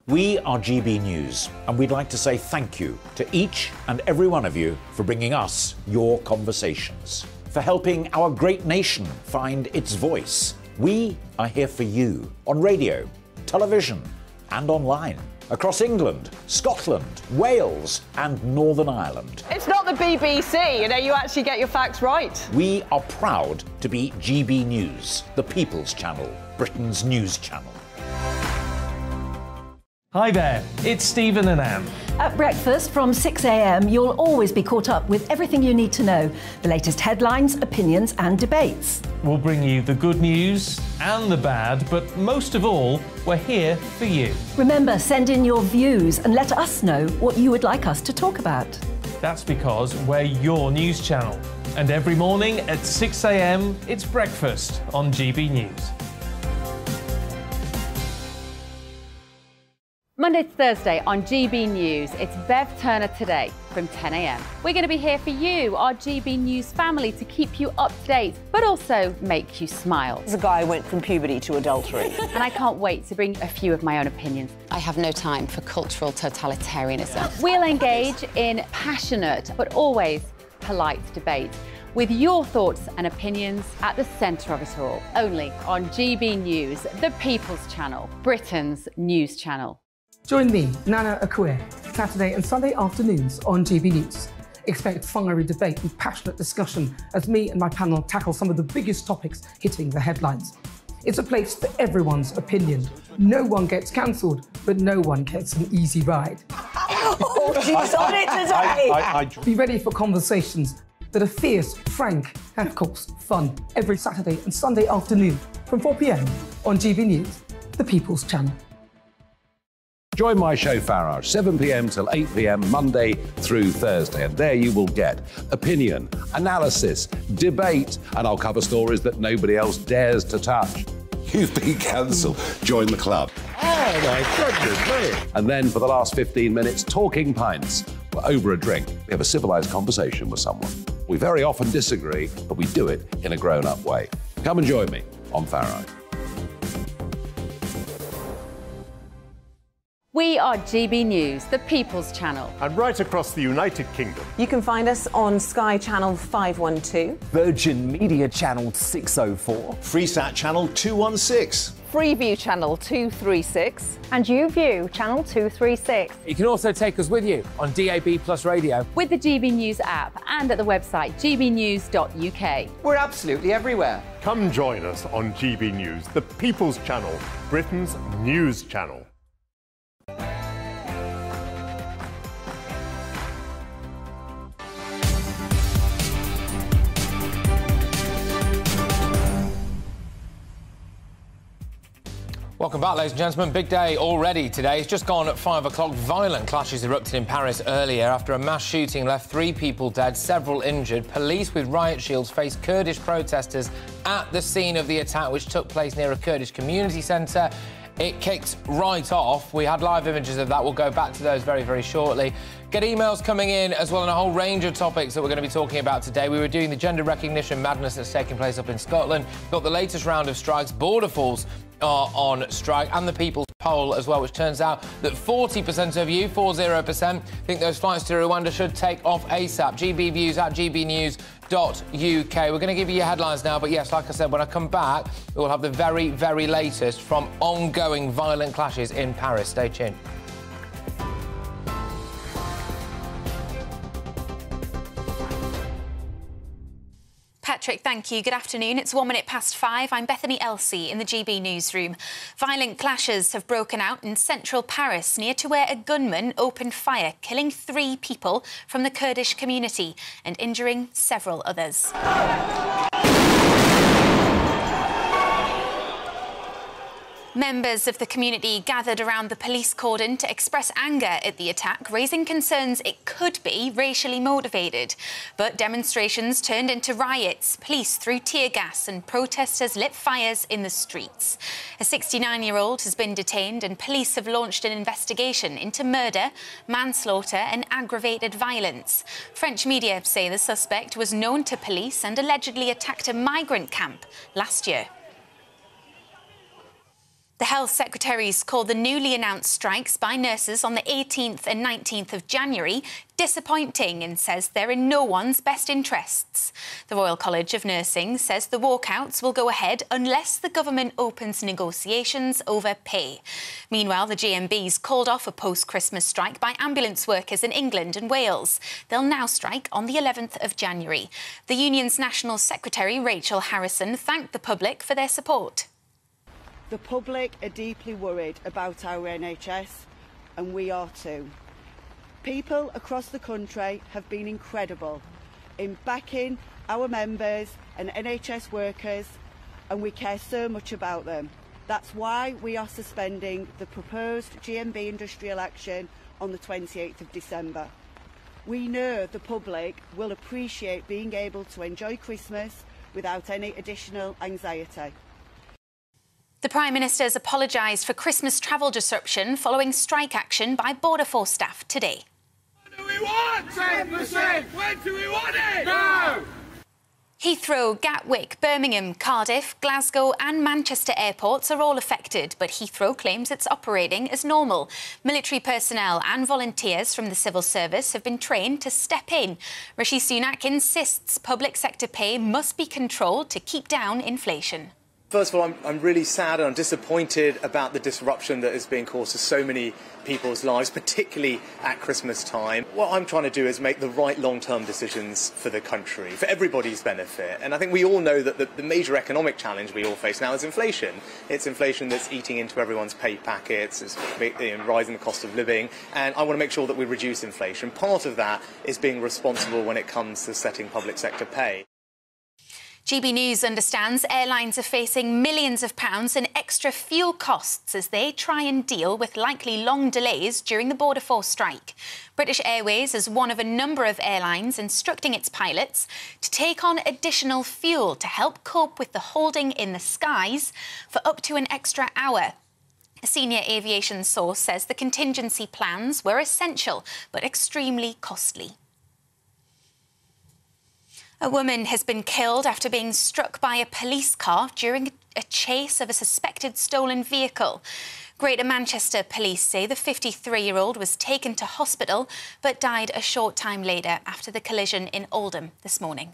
We are GB News, and we'd like to say thank you to each and every one of you for bringing us your conversations, for helping our great nation find its voice. We are here for you on radio, television, and online across England, Scotland, Wales, and Northern Ireland. It's not the BBC, you know, you actually get your facts right. We are proud to be GB News, the People's Channel, Britain's news channel. Hi there, it's Stephen and Anne. At breakfast from 6am, you'll always be caught up with everything you need to know the latest headlines, opinions, and debates. We'll bring you the good news and the bad, but most of all, we're here for you. Remember, send in your views and let us know what you would like us to talk about. That's because we're your news channel. And every morning at 6am, it's breakfast on GB News. Monday to Thursday on GB News, it's Bev Turner today from 10am. We're going to be here for you, our GB News family, to keep you up to date, but also make you smile. The guy went from puberty to adultery. and I can't wait to bring a few of my own opinions. I have no time for cultural totalitarianism. we'll engage in passionate, but always polite debate. With your thoughts and opinions at the centre of it all, only on GB News, the People's Channel, Britain's news channel. Join me, Nana Akua, Saturday and Sunday afternoons on GB News. Expect fiery debate and passionate discussion as me and my panel tackle some of the biggest topics hitting the headlines. It's a place for everyone's opinion. No one gets cancelled, but no one gets an easy ride. Oh, she's on it today. Be ready for conversations that are fierce, frank, and of course, fun every Saturday and Sunday afternoon from 4 pm on GB News, the People's Channel. Join my show Farage, 7 pm till 8 pm, Monday through Thursday. And there you will get opinion, analysis, debate, and I'll cover stories that nobody else dares to touch. You've been cancelled. Join the club. Oh my goodness me. And then for the last 15 minutes, talking pints. We're Over a drink, we have a civilized conversation with someone. We very often disagree, but we do it in a grown up way. Come and join me on Farage. We are GB News, the People's Channel. And right across the United Kingdom. You can find us on Sky Channel 512, Virgin Media Channel 604, Freesat Channel 216. Freeview Channel 236. And YouView Channel 236. You can also take us with you on DAB Plus Radio. With the GB News app and at the website gbnews.uk. We're absolutely everywhere. Come join us on GB News, the People's Channel, Britain's news channel. Welcome back, ladies and gentlemen. Big day already today. It's just gone at five o'clock. Violent clashes erupted in Paris earlier after a mass shooting left three people dead, several injured. Police with riot shields faced Kurdish protesters at the scene of the attack, which took place near a Kurdish community centre. It kicked right off. We had live images of that. We'll go back to those very, very shortly. Get emails coming in as well on a whole range of topics that we're going to be talking about today. We were doing the gender recognition madness that's taking place up in Scotland. Got the latest round of strikes. Border Force are on strike and the People's Poll as well, which turns out that 40% of you, 40%, think those flights to Rwanda should take off ASAP. GB Views at gbnews.uk. We're going to give you your headlines now, but yes, like I said, when I come back, we will have the very, very latest from ongoing violent clashes in Paris. Stay tuned. Patrick, thank you. Good afternoon. It's one minute past five. I'm Bethany Elsey in the GB newsroom. Violent clashes have broken out in central Paris near to where a gunman opened fire, killing three people from the Kurdish community and injuring several others. Members of the community gathered around the police cordon to express anger at the attack, raising concerns it could be racially motivated. But demonstrations turned into riots. Police threw tear gas and protesters lit fires in the streets. A 69-year-old has been detained and police have launched an investigation into murder, manslaughter and aggravated violence. French media say the suspect was known to police and allegedly attacked a migrant camp last year. The Health Secretaries called the newly announced strikes by nurses on the 18th and 19th of January disappointing and says they're in no one's best interests. The Royal College of Nursing says the walkouts will go ahead unless the government opens negotiations over pay. Meanwhile, the GMB's called off a post-Christmas strike by ambulance workers in England and Wales. They'll now strike on the 11th of January. The union's National Secretary, Rachel Harrison, thanked the public for their support. The public are deeply worried about our NHS, and we are too. People across the country have been incredible in backing our members and NHS workers, and we care so much about them. That's why we are suspending the proposed GMB industrial action on the 28th of December. We know the public will appreciate being able to enjoy Christmas without any additional anxiety. The Prime Minister has apologised for Christmas travel disruption following strike action by Border Force staff today. What do we want? 10%! When do we want it? No! Heathrow, Gatwick, Birmingham, Cardiff, Glasgow and Manchester airports are all affected, but Heathrow claims it's operating as normal. Military personnel and volunteers from the civil service have been trained to step in. Rishi Sunak insists public sector pay must be controlled to keep down inflation. First of all, I'm, I'm really sad and I'm disappointed about the disruption that is being caused to so many people's lives, particularly at Christmas time. What I'm trying to do is make the right long term decisions for the country, for everybody's benefit. And I think we all know that the, the, major economic challenge we all face now is inflation. It's inflation that's eating into everyone's pay packets, it's you know, rising the cost of living, and I want to make sure that we reduce inflation. Part of that is being responsible when it comes to setting public sector pay. GB News understands airlines are facing millions of pounds in extra fuel costs as they try and deal with likely long delays during the Border Force strike. British Airways is one of a number of airlines instructing its pilots to take on additional fuel to help cope with the holding in the skies for up to an extra hour. A senior aviation source says the contingency plans were essential but extremely costly. A woman has been killed after being struck by a police car during a chase of a suspected stolen vehicle. Greater Manchester police say the 53 year old was taken to hospital but died a short time later after the collision in Oldham this morning.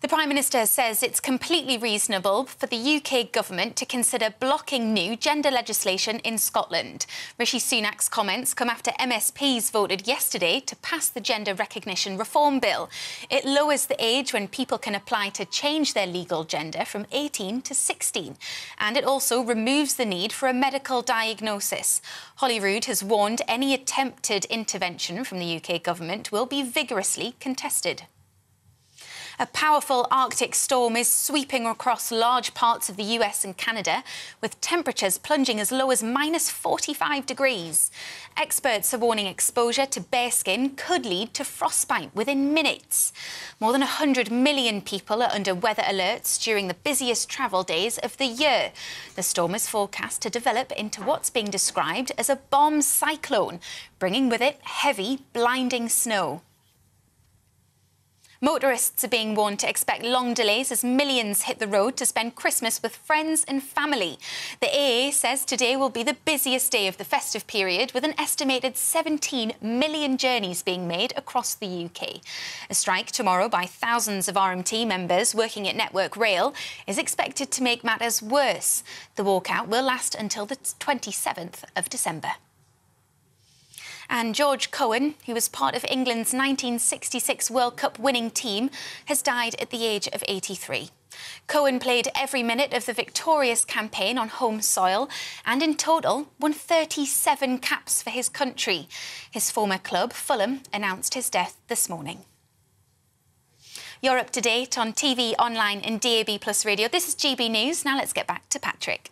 The Prime Minister says it's completely reasonable for the UK government to consider blocking new gender legislation in Scotland. Rishi Sunak's comments come after MSPs voted yesterday to pass the Gender Recognition Reform Bill. It lowers the age when people can apply to change their legal gender from 18 to 16. And it also removes the need for a medical diagnosis. Holyrood has warned any attempted intervention from the UK government will be vigorously contested. A powerful Arctic storm is sweeping across large parts of the US and Canada, with temperatures plunging as low as minus 45 degrees. Experts are warning exposure to bearskin could lead to frostbite within minutes. More than 100 million people are under weather alerts during the busiest travel days of the year. The storm is forecast to develop into what's being described as a bomb cyclone, bringing with it heavy, blinding snow. Motorists are being warned to expect long delays as millions hit the road to spend Christmas with friends and family. The AA says today will be the busiest day of the festive period, with an estimated 17 million journeys being made across the UK. A strike tomorrow by thousands of RMT members working at Network Rail is expected to make matters worse. The walkout will last until the 27th of December. And George Cohen, who was part of England's 1966 World Cup winning team, has died at the age of 83. Cohen played every minute of the victorious campaign on home soil and in total won 37 caps for his country. His former club, Fulham, announced his death this morning. You're up to date on TV, online and DAB Plus radio. This is GB News. Now let's get back to Patrick.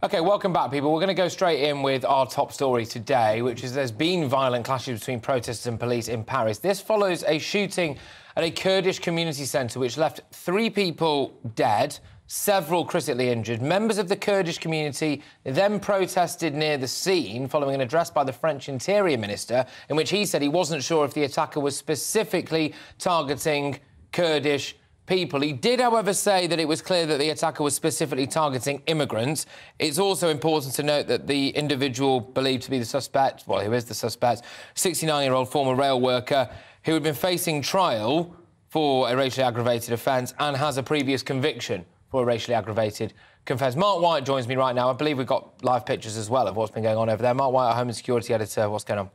Okay, welcome back, people. We're going to go straight in with our top story today, which is there's been violent clashes between protesters and police in Paris. This follows a shooting at a Kurdish community centre which left three people dead, several critically injured. Members of the Kurdish community then protested near the scene following an address by the French Interior Minister in which he said he wasn't sure if the attacker was specifically targeting Kurdish people. He did, however, say that it was clear that the attacker was specifically targeting immigrants. It's also important to note that the individual believed to be the suspect, well, who is the suspect, 69-year-old former rail worker who had been facing trial for a racially aggravated offence and has a previous conviction for a racially aggravated offence. Mark White joins me right now. I believe we've got live pictures as well of what's been going on over there. Mark White, our Home and Security Editor. What's going on?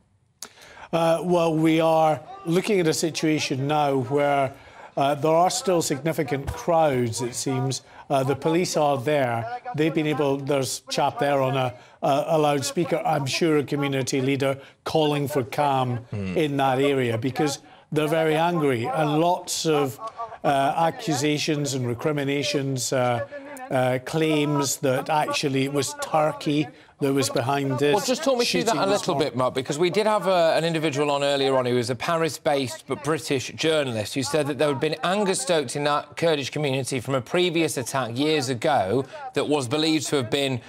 Uh, well, we are looking at a situation now where uh, there are still significant crowds, it seems. Uh, the police are there. They've been able, there's a chap there on a, a, a loudspeaker, I'm sure a community leader calling for calm mm. in that area because they're very angry and lots of uh, accusations and recriminations, uh, uh, claims that actually it was Turkey that was behind this. Well, just talk me through that a little bit, Mark, because we did have a, uh, an individual on earlier on who was a Paris-based but British journalist who said that there had been anger stoked in that Kurdish community from a previous attack years ago that was believed to have been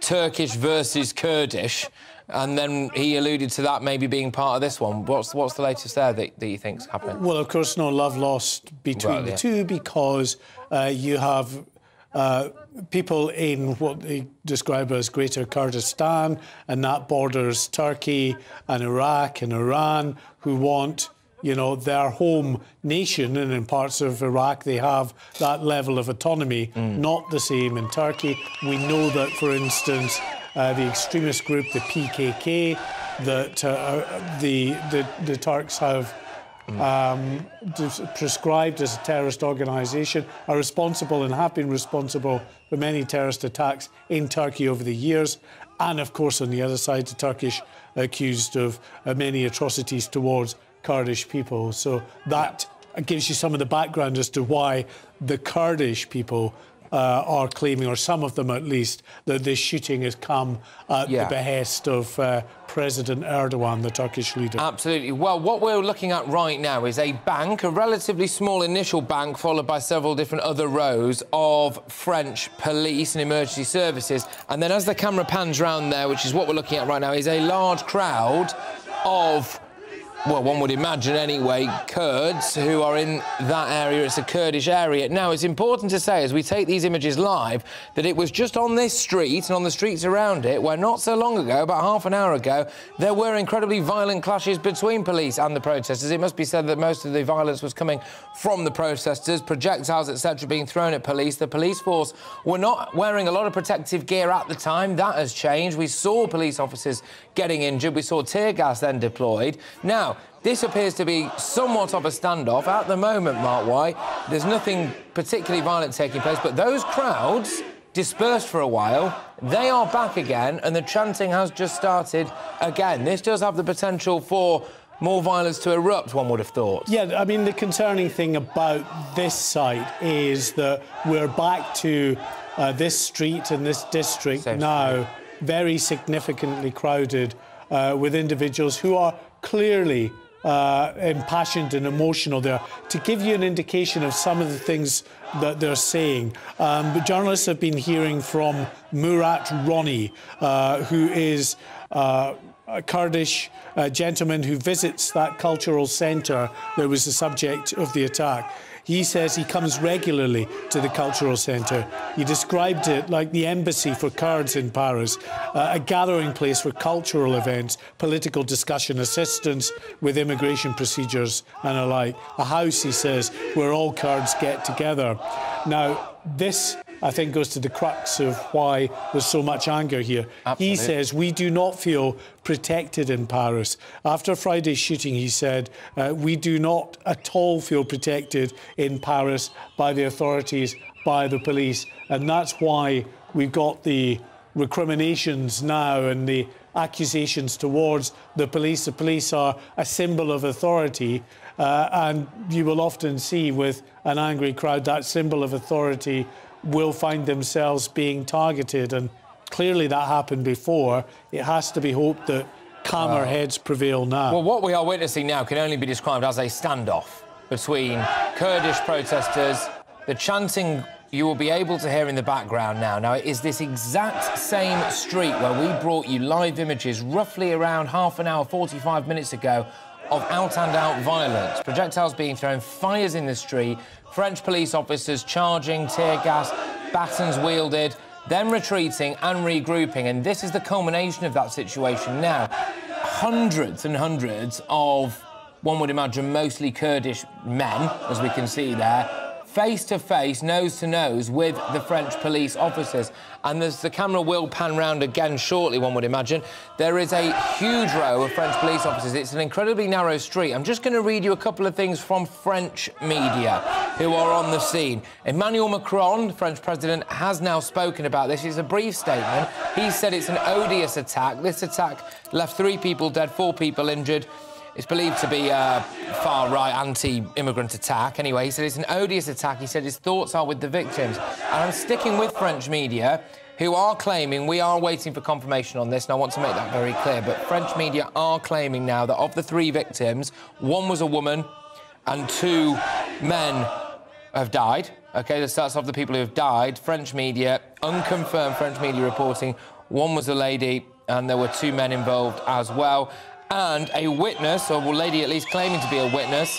Turkish versus Kurdish. And then he alluded to that maybe being part of this one. What's what's the latest there that, that you think's happening? Well, of course, no love lost between well, the yeah. two because uh, you have uh, people in what they describe as Greater Kurdistan, and that borders Turkey and Iraq and Iran, who want you know, their home nation, and in parts of Iraq they have that level of autonomy, mm. not the same in Turkey. We know that, for instance, uh, the extremist group, the PKK, that uh, uh, the, the, the Turks have um, prescribed as a terrorist organisation, are responsible and have been responsible for many terrorist attacks in Turkey over the years. And of course, on the other side, the Turkish accused of uh, many atrocities towards Kurdish people. So that gives you some of the background as to why the Kurdish people uh, are claiming, or some of them at least, that this shooting has come at yeah. the behest of uh, President Erdogan, the Turkish leader. Absolutely. Well, what we're looking at right now is a bank, a relatively small initial bank, followed by several different other rows of French police and emergency services. And then as the camera pans round there, which is what we're looking at right now, is a large crowd of well, one would imagine anyway, Kurds who are in that area. It's a Kurdish area. Now, it's important to say, as we take these images live, that it was just on this street and on the streets around it where not so long ago, about half an hour ago, there were incredibly violent clashes between police and the protesters. It must be said that most of the violence was coming from the protesters, projectiles, etc., being thrown at police. The police force were not wearing a lot of protective gear at the time. That has changed. We saw police officers getting injured. We saw tear gas then deployed. Now, this appears to be somewhat of a standoff. At the moment, Mark White, there's nothing particularly violent taking place, but those crowds dispersed for a while. They are back again, and the chanting has just started again. This does have the potential for more violence to erupt, one would have thought. Yeah, I mean, the concerning thing about this site is that we're back to uh, this street and this district Same now street. Very significantly crowded uh, with individuals who are clearly uh, impassioned and emotional there to give you an indication of some of the things that they're saying. Um, but journalists have been hearing from Murat Roni, uh, who is uh, a Kurdish uh, gentleman who visits that cultural centre that was the subject of the attack. He says he comes regularly to the cultural centre. He described it like the embassy for Kurds in Paris, uh, a gathering place for cultural events, political discussion, assistance with immigration procedures and alike. A house, he says, where all Kurds get together. Now, this I think goes to the crux of why there's so much anger here. Absolutely. He says we do not feel protected in Paris. After Friday's shooting, he said uh, we do not at all feel protected in Paris by the authorities, by the police, and that's why we've got the recriminations now and the accusations towards the police. The police are a symbol of authority, uh, and you will often see with an angry crowd that symbol of authority will find themselves being targeted. And clearly that happened before. It has to be hoped that calmer heads prevail now. Well, what we are witnessing now can only be described as a standoff between Kurdish protesters. The chanting you will be able to hear in the background now. Now, it is this exact same street where we brought you live images roughly around half an hour, 45 minutes ago of out and out violence. Projectiles being thrown, fires in the street, French police officers charging, tear gas, batons wielded, then retreating and regrouping. And this is the culmination of that situation now. Hundreds and hundreds of, one would imagine, mostly Kurdish men, as we can see there, face to face, nose to nose with the French police officers. And the camera will pan round again shortly, one would imagine, there is a huge row of French police officers. It's an incredibly narrow street. I'm just going to read you a couple of things from French media who are on the scene. Emmanuel Macron, French president, has now spoken about this. It's a brief statement. He said it's an odious attack. This attack left three people dead, four people injured. It's believed to be a far-right anti-immigrant attack. Anyway, he said it's an odious attack. He said his thoughts are with the victims. And I'm sticking with French media, who are claiming, we are waiting for confirmation on this, and I want to make that very clear, but French media are claiming now that of the three victims, one was a woman and two men have died. OK, that starts off the people who have died. French media, unconfirmed French media reporting, one was a lady and there were two men involved as well and a witness, or a lady at least claiming to be a witness,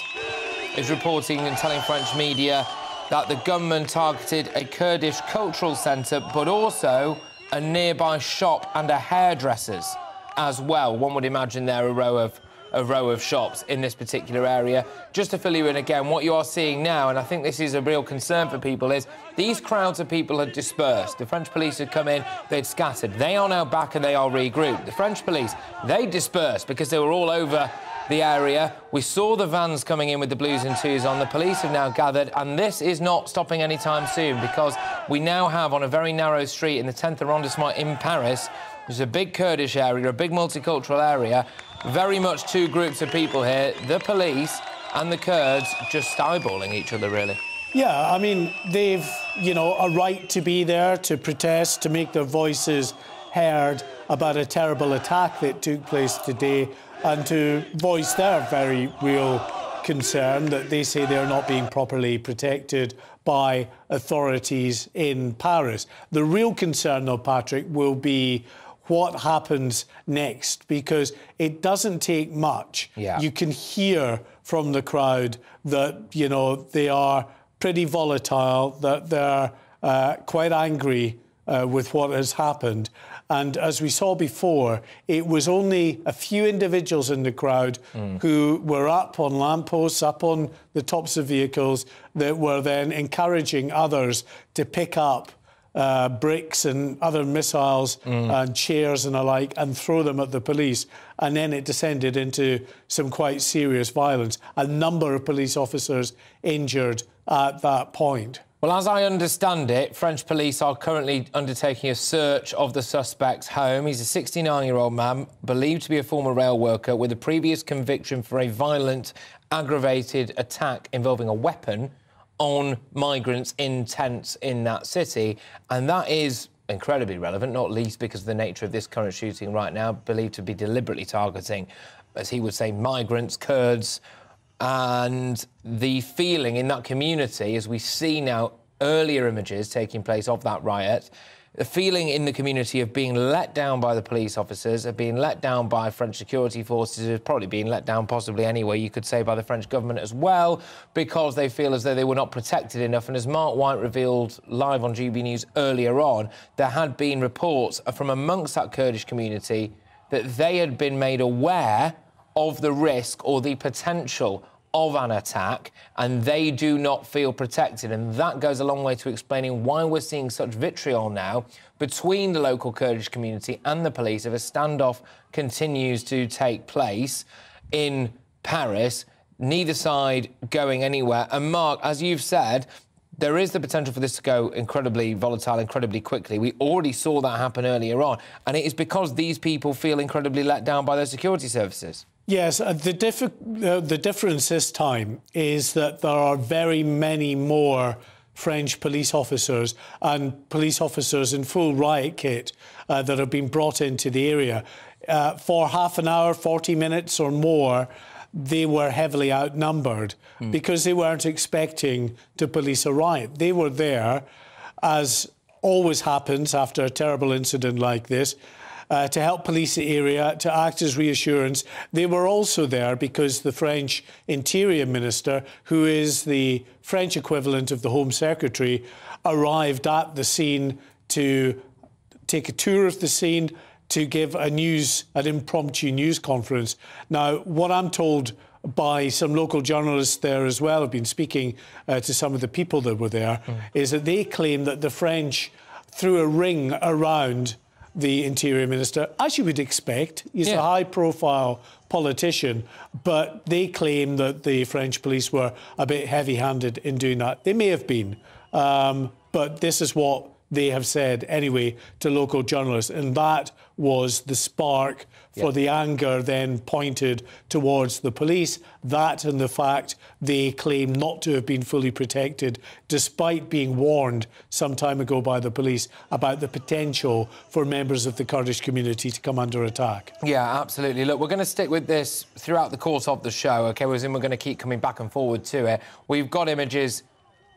is reporting and telling French media that the gunman targeted a Kurdish cultural centre, but also a nearby shop and a hairdresser's as well. One would imagine there a row of a row of shops in this particular area. Just to fill you in again, what you are seeing now, and I think this is a real concern for people, is these crowds of people had dispersed. The French police had come in, they'd scattered. They are now back and they are regrouped. The French police, they dispersed because they were all over the area. We saw the vans coming in with the blues and twos on. The police have now gathered, and this is not stopping anytime soon because we now have on a very narrow street in the 10th arrondissement in Paris, there's a big Kurdish area, a big multicultural area, very much two groups of people here, the police and the Kurds just eyeballing each other, really. Yeah, I mean, they've, you know, a right to be there, to protest, to make their voices heard about a terrible attack that took place today and to voice their very real concern that they say they're not being properly protected by authorities in Paris. The real concern, though, Patrick, will be what happens next because it doesn't take much. Yeah. You can hear from the crowd that, you know, they are pretty volatile, that they're uh, quite angry uh, with what has happened. And as we saw before, it was only a few individuals in the crowd Mm. who were up on lampposts, up on the tops of vehicles, that were then encouraging others to pick up uh, bricks and other missiles and chairs and alike and throw them at the police. And then it descended into some quite serious violence. A number of police officers injured at that point. Well, as I understand it, French police are currently undertaking a search of the suspect's home. He's a 69 year old man, believed to be a former rail worker with a previous conviction for a violent, aggravated attack involving a weapon on migrants in tents in that city. And that is incredibly relevant, not least because of the nature of this current shooting right now, believed to be deliberately targeting, as he would say, migrants, Kurds, and the feeling in that community, as we see now earlier images taking place of that riot, the feeling in the community of being let down by the police officers, of being let down by French security forces, of probably being let down possibly anyway, you could say, by the French government as well, because they feel as though they were not protected enough. And as Mark White revealed live on GB News earlier on, there had been reports from amongst that Kurdish community that they had been made aware of the risk or the potential of an attack and they do not feel protected. And that goes a long way to explaining why we're seeing such vitriol now between the local Kurdish community and the police if a standoff continues to take place in Paris, neither side going anywhere. And Mark, as you've said, there is the potential for this to go incredibly volatile, incredibly quickly. We already saw that happen earlier on. And it is because these people feel incredibly let down by their security services. Yes, uh, the, diff- uh, the difference this time is that there are very many more French police officers and police officers in full riot kit uh, that have been brought into the area. Uh, for half an hour, 40 minutes or more, they were heavily outnumbered because they weren't expecting to police a riot. They were there, as always happens after a terrible incident like this, uh, to help police the area, to act as reassurance. They were also there because the French Interior Minister, who is the French equivalent of the Home Secretary, arrived at the scene to take a tour of the scene, to give a news, an impromptu news conference. Now, what I'm told by some local journalists there as well, have been speaking uh, to some of the people that were there, is that they claim that the French threw a ring around the Interior Minister, as you would expect. He's a high profile politician, but they claim that the French police were a bit heavy handed in doing that. They may have been, um, but this is what they have said anyway to local journalists, and that was the spark for the anger then pointed towards the police. That and the fact they claim not to have been fully protected, despite being warned some time ago by the police about the potential for members of the Kurdish community to come under attack. Yeah, absolutely. Look, we're going to stick with this throughout the course of the show, OK? We're going to keep coming back and forward to it. We've got images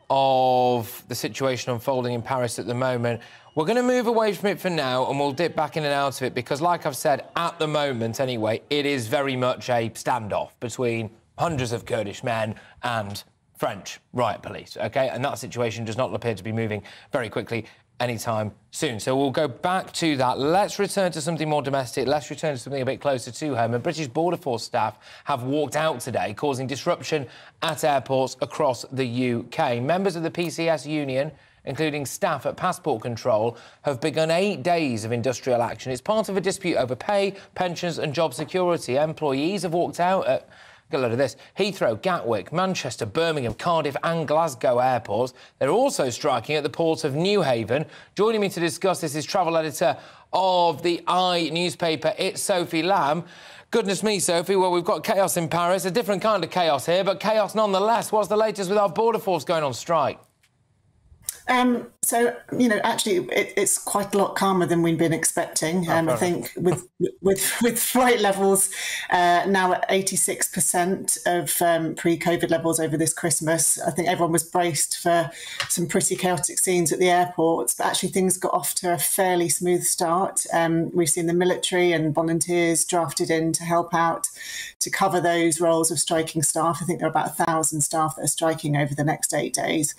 of the situation unfolding in Paris at the moment. We're going to move away from it for now and we'll dip back in and out of it because, like I've said, at the moment anyway, it is very much a standoff between hundreds of Kurdish men and French riot police, OK? And that situation does not appear to be moving very quickly anytime soon. So we'll go back to that. Let's return to something more domestic. Let's return to something a bit closer to home. And British Border Force staff have walked out today, causing disruption at airports across the UK. Members of the PCS union including staff at Passport Control, have begun eight days of industrial action. It's part of a dispute over pay, pensions and job security. Employees have walked out at Get a load of this. Heathrow, Gatwick, Manchester, Birmingham, Cardiff and Glasgow airports. They're also striking at the port of Newhaven. Joining me to discuss this is travel editor of the i newspaper, It's Sophie Lam. Goodness me, Sophie, well, we've got chaos in Paris, a different kind of chaos here, but chaos nonetheless. What's the latest with our border force going on strike? Um, so you know, actually, it, it's quite a lot calmer than we'd been expecting. Um, I think with with with flight levels uh, now at eighty six percent of um, pre COVID levels over this Christmas, I think everyone was braced for some pretty chaotic scenes at the airports. But actually, things got off to a fairly smooth start. Um, we've seen the military and volunteers drafted in to help out to cover those roles of striking staff. I think there are about a thousand staff that are striking over the next eight days.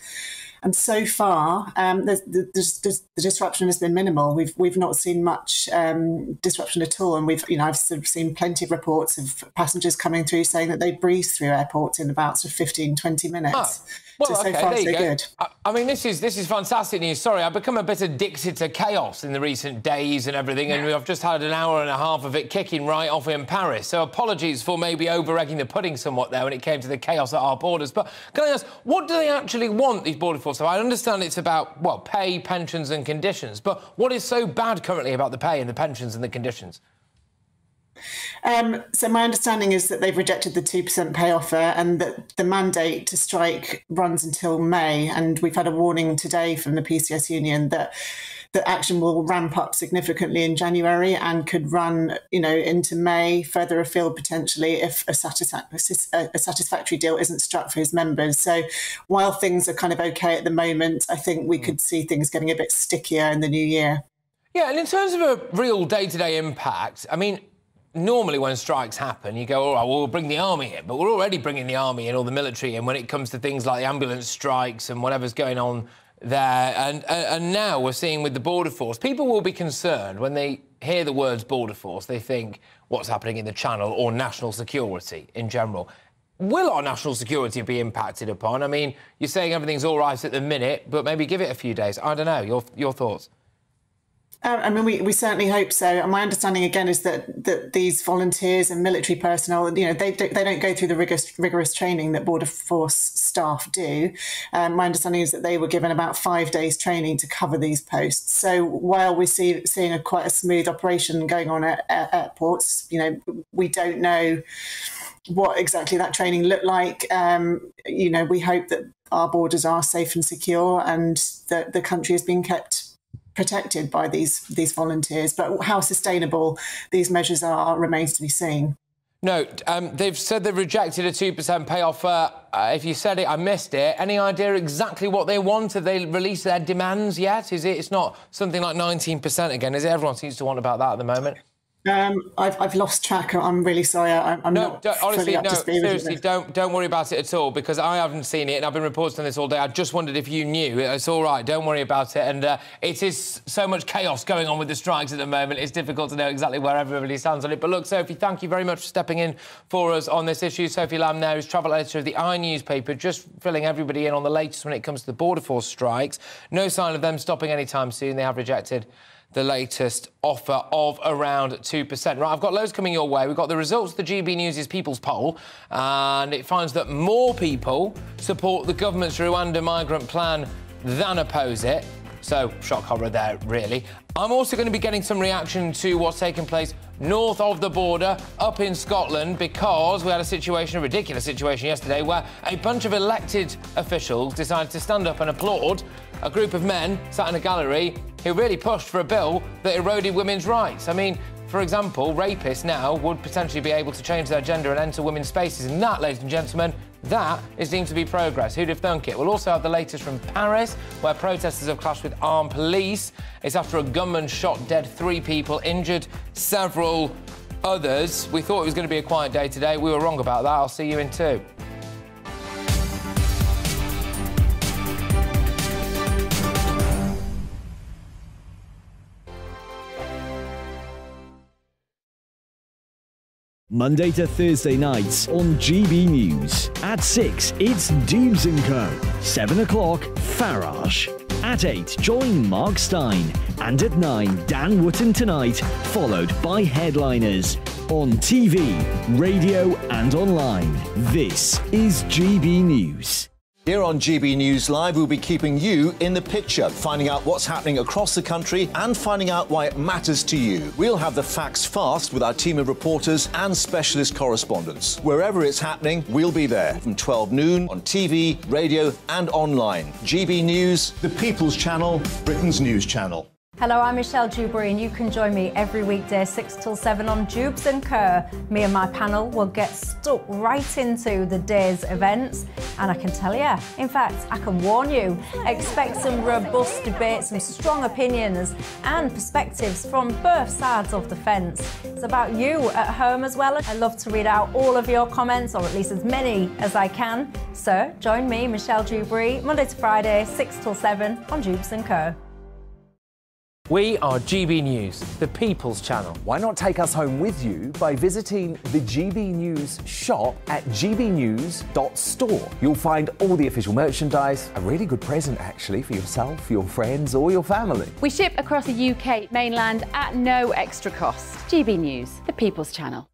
And so far, um, the, the, the, disruption has been minimal. We've we've not seen much um, disruption at all, and we've you know I've sort of seen plenty of reports of passengers coming through saying that they breeze through airports in about sort of 15, 20 minutes. Oh. Well, so, okay, so far, there you so go. good. I, I, mean, this is this is fantastic news. Sorry, I've become a bit addicted to chaos in the recent days and everything, and I've just had an hour and a half of it kicking right off in Paris. So apologies for maybe over-egging the pudding somewhat there when it came to the chaos at our borders. But can I ask, what do they actually want, these border forces? So I understand it's about, well, pay, pensions and conditions, but what is so bad currently about the pay and the pensions and the conditions? Um, so my understanding is that they've rejected the two percent pay offer, and that the mandate to strike runs until May. And we've had a warning today from the PCS union that that action will ramp up significantly in January and could run, you know, into May, further afield potentially if a, satisfa- a satisfactory deal isn't struck for his members. So while things are kind of okay at the moment, I think we hmm. could see things getting a bit stickier in the new year. Yeah, and in terms of a real day-to-day impact, I mean, normally when strikes happen, you go, all right, well, we'll bring the army in. But we're already bringing the army in or the military in when it comes to things like the ambulance strikes and whatever's going on there. And, and now we're seeing with the border force, people will be concerned when they hear the words border force, they think what's happening in the channel or national security in general. Will our national security be impacted upon? I mean, you're saying everything's all right at the minute, but maybe give it a few days. I don't know. Your, your thoughts? Uh, I mean, we, we certainly hope so. And my understanding again is that that these volunteers and military personnel, you know, they they don't go through the rigorous rigorous training that border force staff do. Um, my understanding is that they were given about five days training to cover these posts. So while we see seeing a quite a smooth operation going on at, at airports, you know, we don't know what exactly that training looked like. Um, you know, we hope that our borders are safe and secure and that the country is being kept protected by these these volunteers. But how sustainable these measures are remains to be seen. No, um, they've said they've rejected a 2% pay offer. Uh, if you said it, I missed it. Any idea exactly what they want? Have they released their demands yet? Is it? It's not something like 19% again, is it? Everyone seems to want about that at the moment. Um, I've, I've lost track. I'm really sorry. I, am no, not don't, honestly, no. to speed Seriously, don't don't worry about it at all because I haven't seen it and I've been reporting on this all day. I just wondered if you knew. It's all right. Don't worry about it. And uh, it is so much chaos going on with the strikes at the moment. It's difficult to know exactly where everybody stands on it. But look, Sophie, thank you very much for stepping in for us on this issue. Sophie Lam there is travel editor of the i newspaper, just filling everybody in on the latest when it comes to the border force strikes. No sign of them stopping anytime soon. They have rejected the latest offer of around 2%. Right, I've got loads coming your way. We've got the results of the GB News' People's Poll, and it finds that more people support the government's Rwanda migrant plan than oppose it. So, shock horror there, really. I'm also going to be getting some reaction to what's taking place north of the border up in Scotland because we had a situation, a ridiculous situation yesterday, where a bunch of elected officials decided to stand up and applaud a group of men sat in a gallery who really pushed for a bill that eroded women's rights. I mean, for example, rapists now would potentially be able to change their gender and enter women's spaces. And that, ladies and gentlemen, that is deemed to be progress. Who'd have thunk it? We'll also have the latest from Paris, where protesters have clashed with armed police. It's after a gunman shot dead three people, injured several others. We thought it was going to be a quiet day today. We were wrong about that. I'll see you in two. Monday to Thursday nights on GB News. At 6, it's Dewbs & Co. 7 o'clock, Farage. At 8, join Mark Steyn. And at 9, Dan Wootton Tonight, followed by headliners. On TV, radio, and online. This is GB News. Here on GB News Live, we'll be keeping you in the picture, finding out what's happening across the country and finding out why it matters to you. We'll have the facts fast with our team of reporters and specialist correspondents. Wherever it's happening, we'll be there from 12 noon on TV, radio, and online. GB News, the People's Channel, Britain's news channel. Hello, I'm Michelle Dewberry, and you can join me every weekday 6 till 7 on Dewbs and Co. Me and my panel will get stuck right into the day's events, and I can tell you, in fact, I can warn you, expect some robust debates, some strong opinions, and perspectives from both sides of the fence. It's about you at home as well. I love to read out all of your comments, or at least as many as I can. So join me, Michelle Dewberry, Monday to Friday, 6 till 7 on Dewbs and Co. We are GB News, the People's Channel. Why not take us home with you by visiting the GB News shop at gbnews.store? You'll find all the official merchandise, a really good present actually for yourself, your friends, or your family. We ship across the UK mainland at no extra cost. GB News, the People's Channel.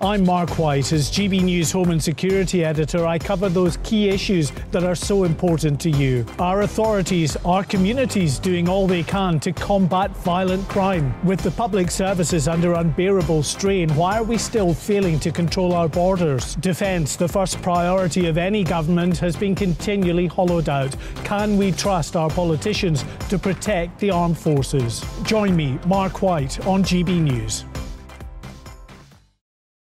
I'm Mark White. As GB News Home and Security Editor, I cover those key issues that are so important to you. Our authorities, our communities doing all they can to combat violent crime. With the public services under unbearable strain, why are we still failing to control our borders? Defence, the first priority of any government, has been continually hollowed out. Can we trust our politicians to protect the armed forces? Join me, Mark White, on GB News.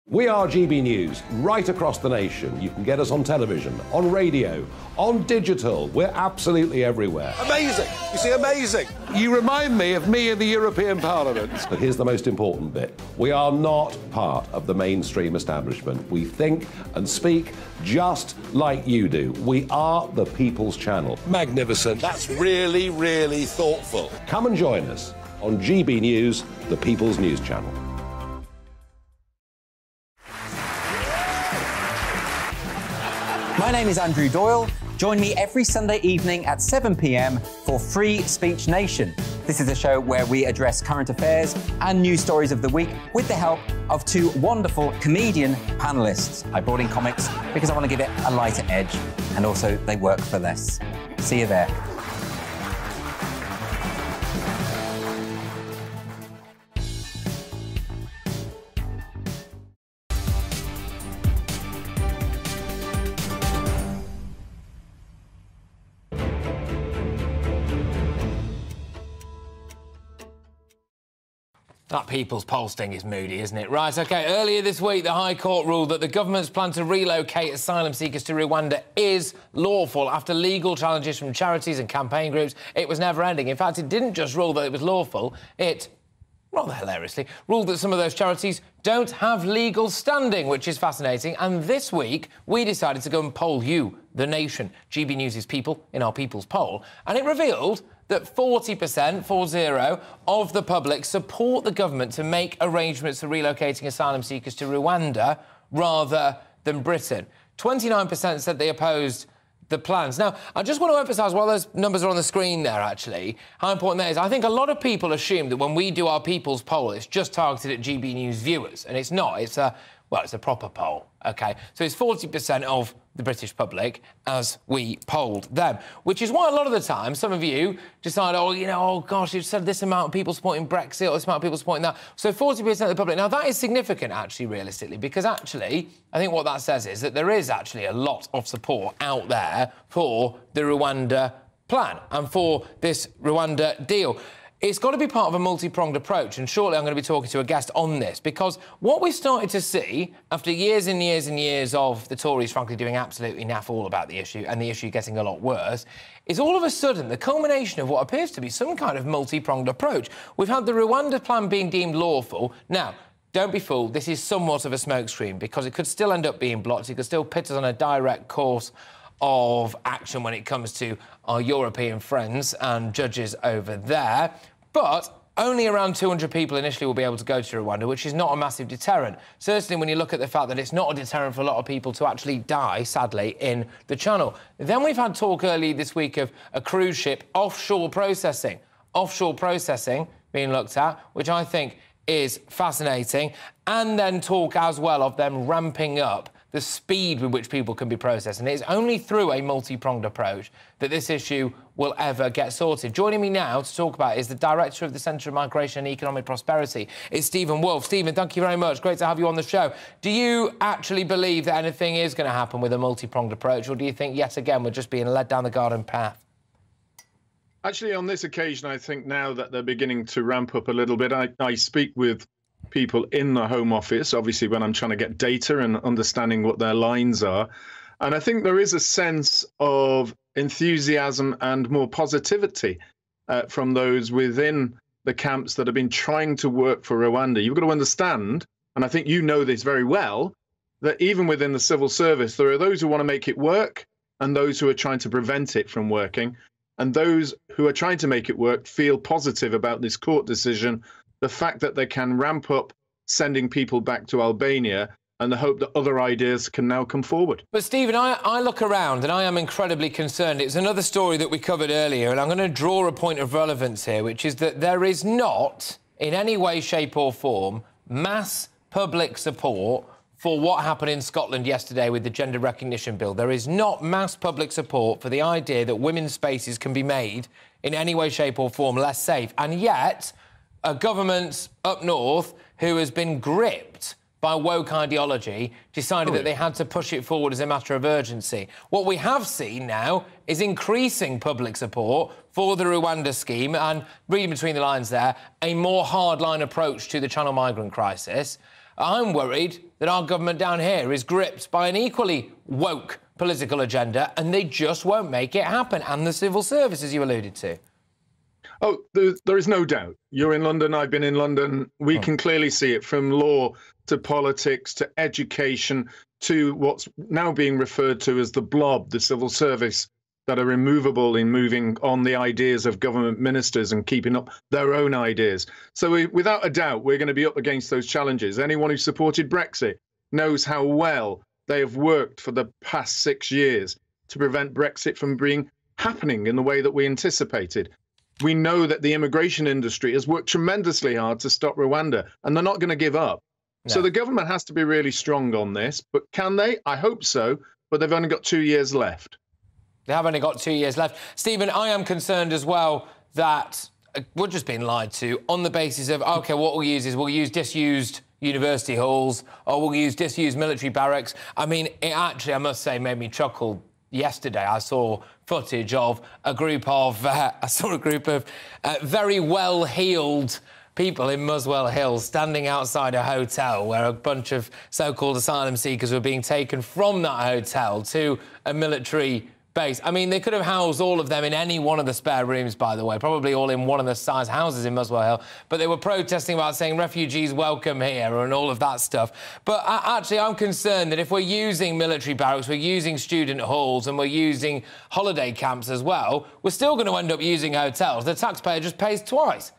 We are GB News right across the nation. You can get us on television, on radio, on digital. We're absolutely everywhere. Amazing! You see, amazing! You remind me of me in the European Parliament. But here's the most important bit we are not part of the mainstream establishment. We think and speak just like you do. We are the People's Channel. Magnificent. That's really, really thoughtful. Come and join us on GB News, the People's News Channel. My name is Andrew Doyle. Join me every Sunday evening at 7 pm for Free Speech Nation. This is a show where we address current affairs and news stories of the week with the help of two wonderful comedian panelists. I brought in comics because I want to give it a lighter edge and also they work for less. See you there. That People's Poll sting is moody, isn't it? Right, OK, earlier this week, the High Court ruled that the government's plan to relocate asylum seekers to Rwanda is lawful after legal challenges from charities and campaign groups. It was never ending. In fact, it didn't just rule that it was lawful, it rather hilariously, ruled that some of those charities don't have legal standing, which is fascinating. And this week, we decided to go and poll you, the nation, GB News' people, in our People's Poll. And it revealed that 40%, 40, of the public support the government to make arrangements for relocating asylum seekers to Rwanda rather than Britain. 29% said they opposed the plans. Now, I just want to emphasise, while those numbers are on the screen there, actually, how important that is. I think a lot of people assume that when we do our People's Poll, it's just targeted at GB News viewers, and it's not. It's a, well, it's a proper poll, OK? So it's 40% of the British public as we polled them, which is why a lot of the time some of you decide, oh, you know, oh, gosh, you've said this amount of people supporting Brexit or this amount of people supporting that. So 40% of the public. Now, that is significant, actually, realistically, because actually, I think what that says is that there is actually a lot of support out there for the Rwanda plan and for this Rwanda deal. It's got to be part of a multi-pronged approach, and shortly I'm going to be talking to a guest on this, because what we started to see after years and years and years of the Tories, frankly, doing absolutely naff all about the issue, and the issue getting a lot worse, is all of a sudden the culmination of what appears to be some kind of multi-pronged approach. We've had the Rwanda plan being deemed lawful. Now, don't be fooled, this is somewhat of a smokescreen, because it could still end up being blocked. It could still pit us on a direct course of action when it comes to our European friends and judges over there. But only around 200 people initially will be able to go to Rwanda, which is not a massive deterrent. Certainly, when you look at the fact that it's not a deterrent for a lot of people to actually die, sadly, in the Channel. Then we've had talk early this week of a cruise ship offshore processing. Offshore processing being looked at, which I think is fascinating. And then talk as well of them ramping up the speed with which people can be processed. And it's only through a multi-pronged approach that this issue will ever get sorted. Joining me now to talk about is the Director of the Centre of Migration and Economic Prosperity. It's Stephen Wolf. Stephen, thank you very much. Great to have you on the show. Do you actually believe that anything is going to happen with a multi-pronged approach, or do you think, yet again, we're just being led down the garden path? Actually, on this occasion, I think now that they're beginning to ramp up a little bit, I, I speak with people in the Home Office, obviously, when I'm trying to get data and understanding what their lines are. And I think there is a sense of enthusiasm and more positivity uh, from those within the camps that have been trying to work for Rwanda. You've got to understand, and I think you know this very well, that even within the civil service, there are those who want to make it work and those who are trying to prevent it from working. And those who are trying to make it work feel positive about this court decision the fact that they can ramp up sending people back to Albania and the hope that other ideas can now come forward. But, Stephen, I, I, look around and I am incredibly concerned. It's another story that we covered earlier, and I'm going to draw a point of relevance here, which is that there is not, in any way, shape, or form, mass public support for what happened in Scotland yesterday with the Gender Recognition Bill. There is not mass public support for the idea that women's spaces can be made in any way, shape, or form less safe. And yet, a government up north who has been gripped by woke ideology decided that oh, they had to push it forward as a matter of urgency. What we have seen now is increasing public support for the Rwanda scheme and, reading between the lines there, a more hardline approach to the Channel migrant crisis. I'm worried that our government down here is gripped by an equally woke political agenda and they just won't make it happen. And the civil service, as you alluded to. Oh, there, there is no doubt. You're in London, I've been in London. We oh. can clearly see it from law to politics to education to what's now being referred to as the blob, the civil service, that are immovable in moving on the ideas of government ministers and keeping up their own ideas. So, we, without a doubt, we're going to be up against those challenges. Anyone who supported Brexit knows how well they have worked for the past six years to prevent Brexit from being happening in the way that we anticipated we know that the immigration industry has worked tremendously hard to stop Rwanda, and they're not going to give up. No. So the government has to be really strong on this. But can they? I hope so. But they've only got two years left. They have only got two years left. Stephen, I am concerned as well that uh, we're just being lied to on the basis of, OK, what we'll use is we'll use disused university halls or we'll use disused military barracks. I mean, it actually, I must say, made me chuckle yesterday I saw footage of a group of uh, I saw a group of uh, very well heeled people in Muswell Hill standing outside a hotel where a bunch of so-called asylum seekers were being taken from that hotel to a military base. I mean, they could have housed all of them in any one of the spare rooms, by the way, probably all in one of the size houses in Muswell Hill. But they were protesting about saying refugees welcome here and all of that stuff. But uh, actually, I'm concerned that if we're using military barracks, we're using student halls, and we're using holiday camps as well, we're still going to end up using hotels. The taxpayer just pays twice.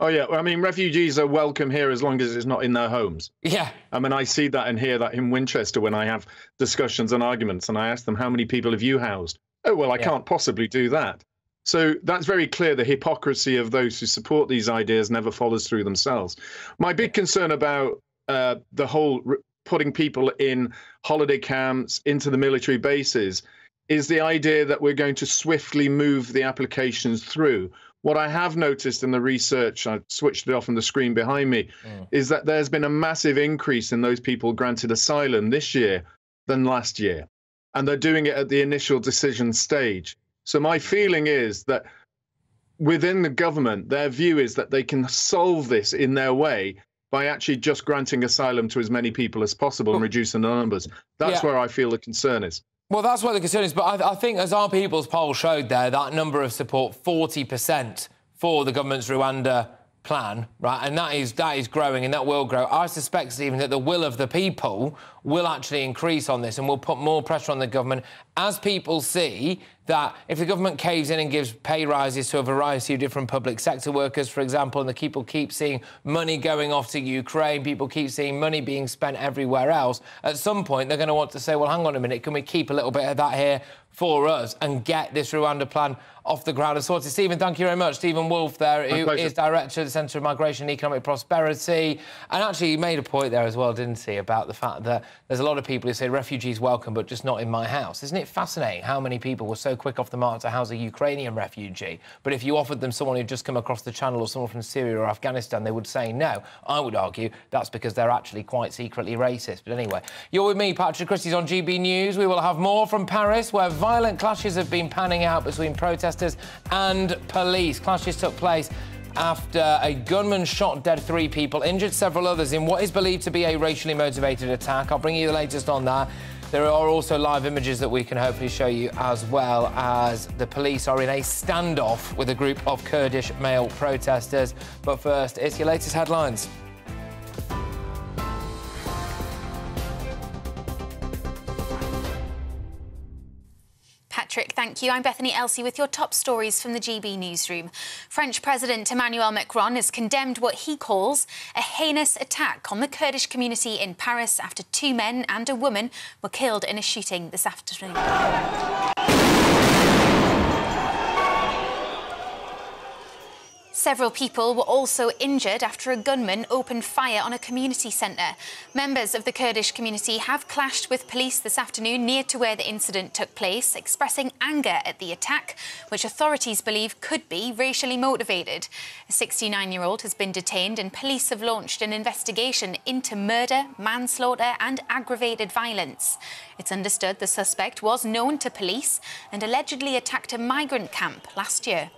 Oh yeah, I mean refugees are welcome here as long as it's not in their homes. Yeah. I mean I see that and hear that in Winchester when I have discussions and arguments and I ask them how many people have you housed? Oh well, I yeah. can't possibly do that. So that's very clear. The hypocrisy of those who support these ideas never follows through themselves. My big concern about uh, the whole putting people in holiday camps into the military bases is the idea that we're going to swiftly move the applications through what I have noticed in the research, I switched it off on the screen behind me, mm. is that there's been a massive increase in those people granted asylum this year than last year. And they're doing it at the initial decision stage. So my feeling is that within the government, their view is that they can solve this in their way by actually just granting asylum to as many people as possible and reducing the numbers. That's yeah. where I feel the concern is. Well, that's what the concern is. But I, I, think, as our People's poll showed there, that number of support, 40% for the government's Rwanda plan, right? And that is that is growing and that will grow. I suspect, Stephen, that the will of the people will actually increase on this and will put more pressure on the government as people see that if the government caves in and gives pay rises to a variety of different public sector workers, for example, and the people keep seeing money going off to Ukraine, people keep seeing money being spent everywhere else, at some point they're going to want to say, well, hang on a minute, can we keep a little bit of that here for us and get this Rwanda plan off the ground and sorted. Stephen, thank you very much. Stephen Wolf there, My who pleasure. is Director of the Centre of Migration and Economic Prosperity. And actually, he made a point there as well, didn't he, about the fact that there's a lot of people who say refugees welcome, but just not in my house. Isn't it fascinating how many people were so quick off the mark to house a Ukrainian refugee, but if you offered them someone who'd just come across the channel or someone from Syria or Afghanistan, they would say no. I would argue that's because they're actually quite secretly racist. But anyway, you're with me, Patrick Christys on GB News. We will have more from Paris, where violent clashes have been panning out between protesters and police. Clashes took place after a gunman shot dead three people, injured several others in what is believed to be a racially motivated attack. I'll bring you the latest on that. There are also live images that we can hopefully show you as well as the police are in a standoff with a group of Kurdish male protesters. But first, it's your latest headlines. Patrick, thank you. I'm Bethany Elsey with your top stories from the GB newsroom. French President Emmanuel Macron has condemned what he calls a heinous attack on the Kurdish community in Paris after two men and a woman were killed in a shooting this afternoon. Several people were also injured after a gunman opened fire on a community centre. Members of the Kurdish community have clashed with police this afternoon near to where the incident took place, expressing anger at the attack, which authorities believe could be racially motivated. A 69-year-old has been detained and police have launched an investigation into murder, manslaughter and aggravated violence. It's understood the suspect was known to police and allegedly attacked a migrant camp last year.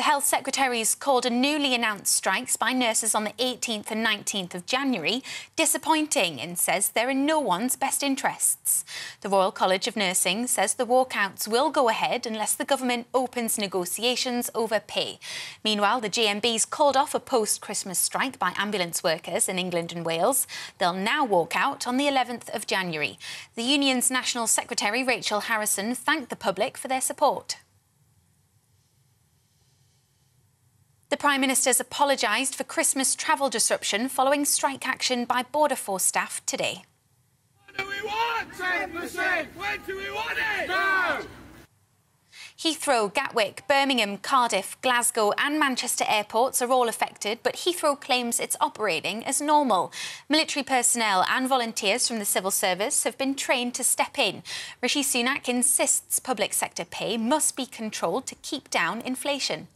The Health Secretary's called a newly announced strikes by nurses on the 18th and 19th of January disappointing and says they're in no one's best interests. The Royal College of Nursing says the walkouts will go ahead unless the government opens negotiations over pay. Meanwhile, the GMB's called off a post-Christmas strike by ambulance workers in England and Wales. They'll now walk out on the 11th of January. The union's National Secretary, Rachel Harrison, thanked the public for their support. The Prime Minister's apologised for Christmas travel disruption following strike action by Border Force staff today. What do we want? 10%! When do we want it? Now! Heathrow, Gatwick, Birmingham, Cardiff, Glasgow and Manchester airports are all affected, but Heathrow claims it's operating as normal. Military personnel and volunteers from the civil service have been trained to step in. Rishi Sunak insists public sector pay must be controlled to keep down inflation.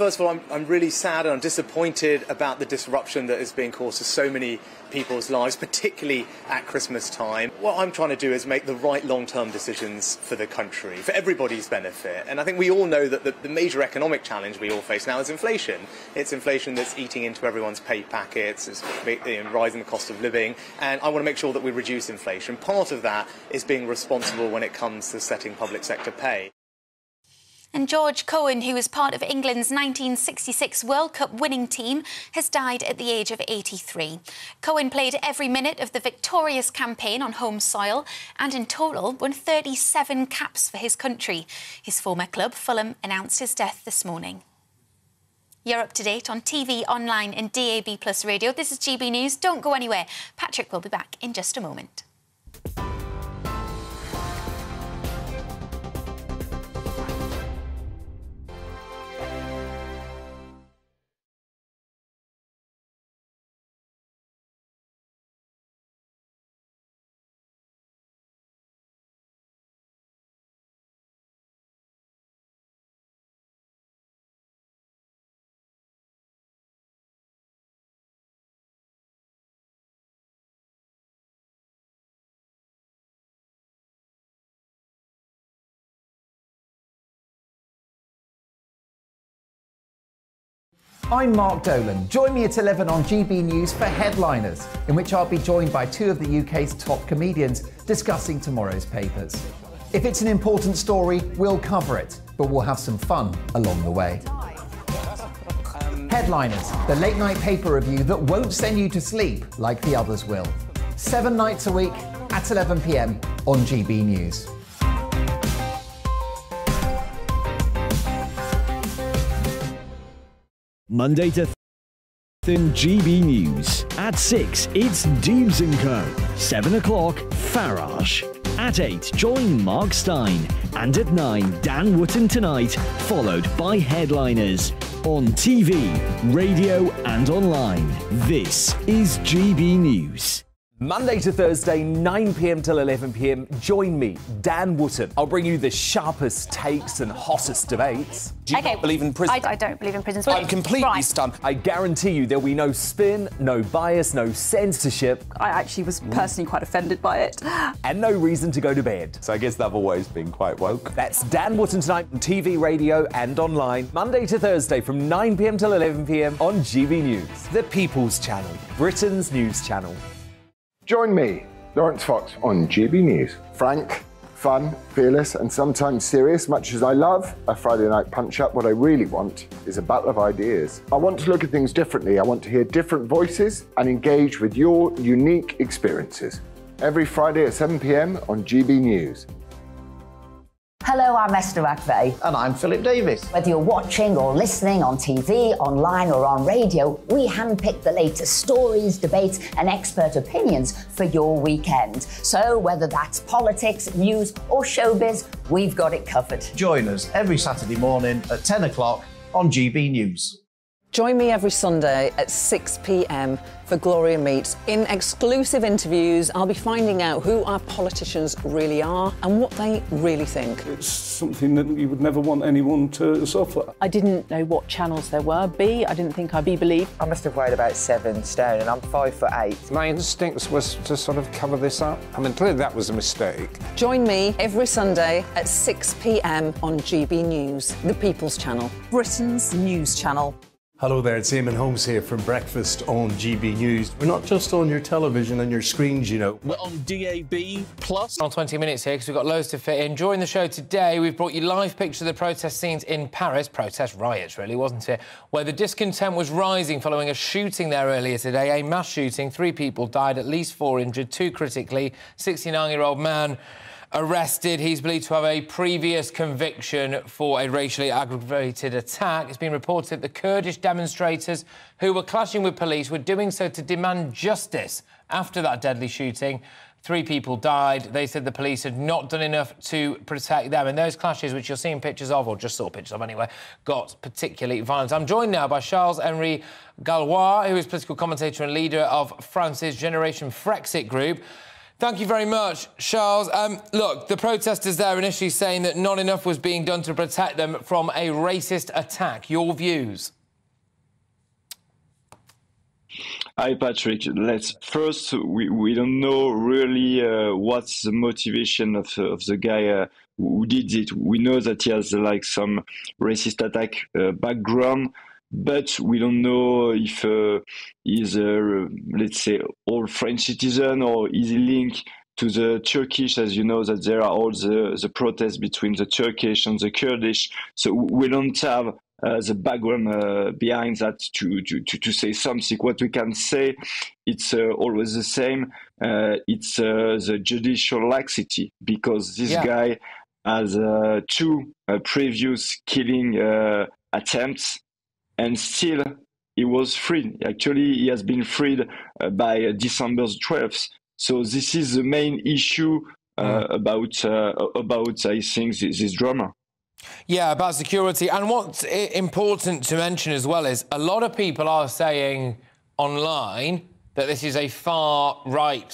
First of all, I'm, I'm, really sad and I'm disappointed about the disruption that is being caused to so many people's lives, particularly at Christmas time. What I'm trying to do is make the right long term decisions for the country, for everybody's benefit. And I think we all know that the, the, major economic challenge we all face now is inflation. It's inflation that's eating into everyone's pay packets, it's you know, rising the cost of living, and I want to make sure that we reduce inflation. Part of that is being responsible when it comes to setting public sector pay. And George Cohen, who was part of England's 1966 World Cup winning team, has died at the age of 83. Cohen played every minute of the victorious campaign on home soil and in total won 37 caps for his country. His former club, Fulham, announced his death this morning. You're up to date on TV, online and DAB Plus radio. This is GB News. Don't go anywhere. Patrick will be back in just a moment. I'm Mark Dolan. Join me at 11 on GB News for Headliners, in which I'll be joined by two of the UK's top comedians discussing tomorrow's papers. If it's an important story, we'll cover it, but we'll have some fun along the way. Headliners, the late night paper review that won't send you to sleep like the others will. seven nights a week at 11 pm on GB News. Monday to in GB News. At 6, it's Dewbs & Co. 7 o'clock, Farage. At 8, join Mark Steyn. And at 9, Dan Wootton Tonight, followed by headliners. On TV, radio and online. This is GB News. Monday to Thursday, 9 pm till 11 pm. Join me, Dan Wootton. I'll bring you the sharpest takes and hottest debates. Do you okay. not believe in prison? I, I don't believe in prison. I'm completely right. stunned. I guarantee you there'll be no spin, no bias, no censorship. I actually was personally quite offended by it. And no reason to go to bed. So I guess they've always been quite woke. That's Dan Wootton tonight on TV, radio, and online. Monday to Thursday from 9 pm till 11 pm on GB News, the People's Channel, Britain's news channel. Join me, Laurence Fox, on GB News. Frank, fun, fearless, and sometimes serious, much as I love a Friday night punch up, what I really want is a battle of ideas. I want to look at things differently. I want to hear different voices and engage with your unique experiences. Every Friday at 7 pm on GB News. Hello, I'm Esther McVey. And I'm Philip Davies. Whether you're watching or listening on TV, online, or on radio, we handpick the latest stories, debates, and expert opinions for your weekend. So, whether that's politics, news, or showbiz, we've got it covered. Join us every Saturday morning at 10 o'clock on GB News. Join me every Sunday at 6 pm for Gloria Meets. In exclusive interviews, I'll be finding out who our politicians really are and what they really think. It's something that you would never want anyone to suffer. I didn't know what channels there were. B, I didn't think I'd be believed. I must have weighed about seven stone and I'm five foot eight. My instincts was to sort of cover this up. I mean, clearly that was a mistake. Join me every Sunday at 6 pm on GB News, the People's Channel, Britain's news channel. Hello there, it's Eamonn Holmes here from Breakfast on GB News. We're not just on your television and your screens, you know. We're on DAB Plus. On 20 minutes here because we've got loads to fit in. During the show today, we've brought you live pictures of the protest scenes in Paris. Protest riots, really, wasn't it? Where the discontent was rising following a shooting there earlier today. A mass shooting. Three people died, at least four injured, two critically. 69-year-old man arrested. He's believed to have a previous conviction for a racially aggravated attack. It's been reported that the Kurdish demonstrators who were clashing with police were doing so to demand justice after that deadly shooting. Three people died. They said the police had not done enough to protect them. And those clashes, which you're seeing pictures of, or just saw pictures of anyway, got particularly violent. I'm joined now by Charles-Henri Gallois, who is political commentator and leader of France's Generation Frexit group. Thank you very much, Charles. Um, look, the protesters there initially saying that not enough was being done to protect them from a racist attack. Your views? Hi, Patrick. Let's first, we, we don't know really uh, what's the motivation of, of the guy uh, who did it. We know that he has like some racist attack uh, background but we don't know if uh, he's a, let's say, all French citizen or is he linked to the Turkish, as you know, that there are all the, the protests between the Turkish and the Kurdish. So we don't have uh, the background uh, behind that to, to, to, to, say something. What we can say, it's uh, always the same. Uh, it's uh, the judicial laxity because this yeah. guy has uh, two previous killing attempts and still he was freed. Actually, he has been freed uh, by uh, December 12th. So this is the main issue uh, mm. about uh, about I think this, this drama. Yeah, about security. And what's important to mention as well is a lot of people are saying online that this is a far right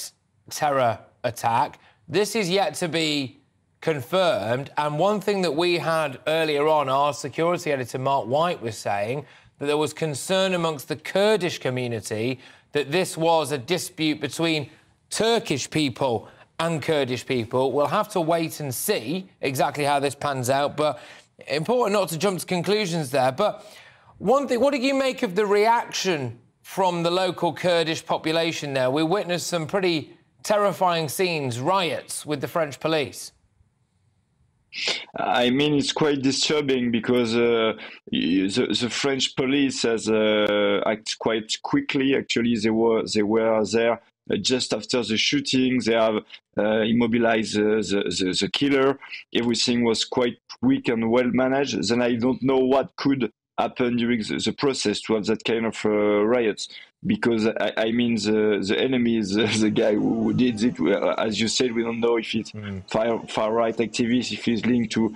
terror attack. This is yet to be confirmed. And one thing that we had earlier on, our security editor Mark White was saying that there was concern amongst the Kurdish community that this was a dispute between Turkish people and Kurdish people. We'll have to wait and see exactly how this pans out, but important not to jump to conclusions there. But one thing, what do you make of the reaction from the local Kurdish population there? We witnessed some pretty terrifying scenes, riots with the French police. I mean, it's quite disturbing because uh, the, the, French police has uh, acted quite quickly. Actually, they were they were there just after the shooting. They have uh, immobilized the, the, the killer. Everything was quite quick and well managed. Then I don't know what could happen during the, the process to have that kind of uh, riots because I, I, mean the the enemy is uh, the guy who did it. As you said, we don't know if it's mm. far far right activist, if he's linked to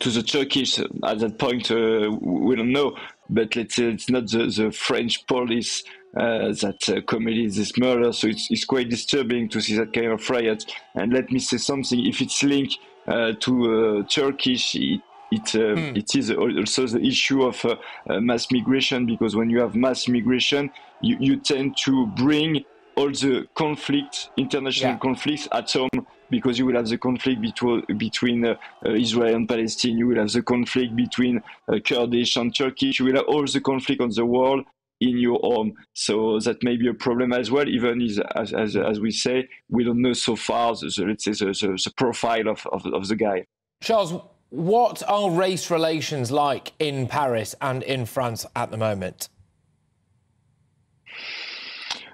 to the Turkish at that point. Uh, we don't know, but let's say it's not the, the French police uh, that uh, committed this murder. So it's, it's quite disturbing to see that kind of riot. And let me say something: if it's linked uh, to uh, Turkish, it, it, uh, hmm. it is also the issue of uh, uh, mass migration because when you have mass migration, you, you tend to bring all the conflicts, international yeah. conflicts at home because you will have the conflict between, between uh, uh, Israel and Palestine, you will have the conflict between uh, Kurdish and Turkish, you will have all the conflict on the world in your home. So that may be a problem as well, even as, as, as we say, we don't know so far, the, the let's say, the, the, the profile of, of, of the guy. Charles, what are race relations like in Paris and in France at the moment?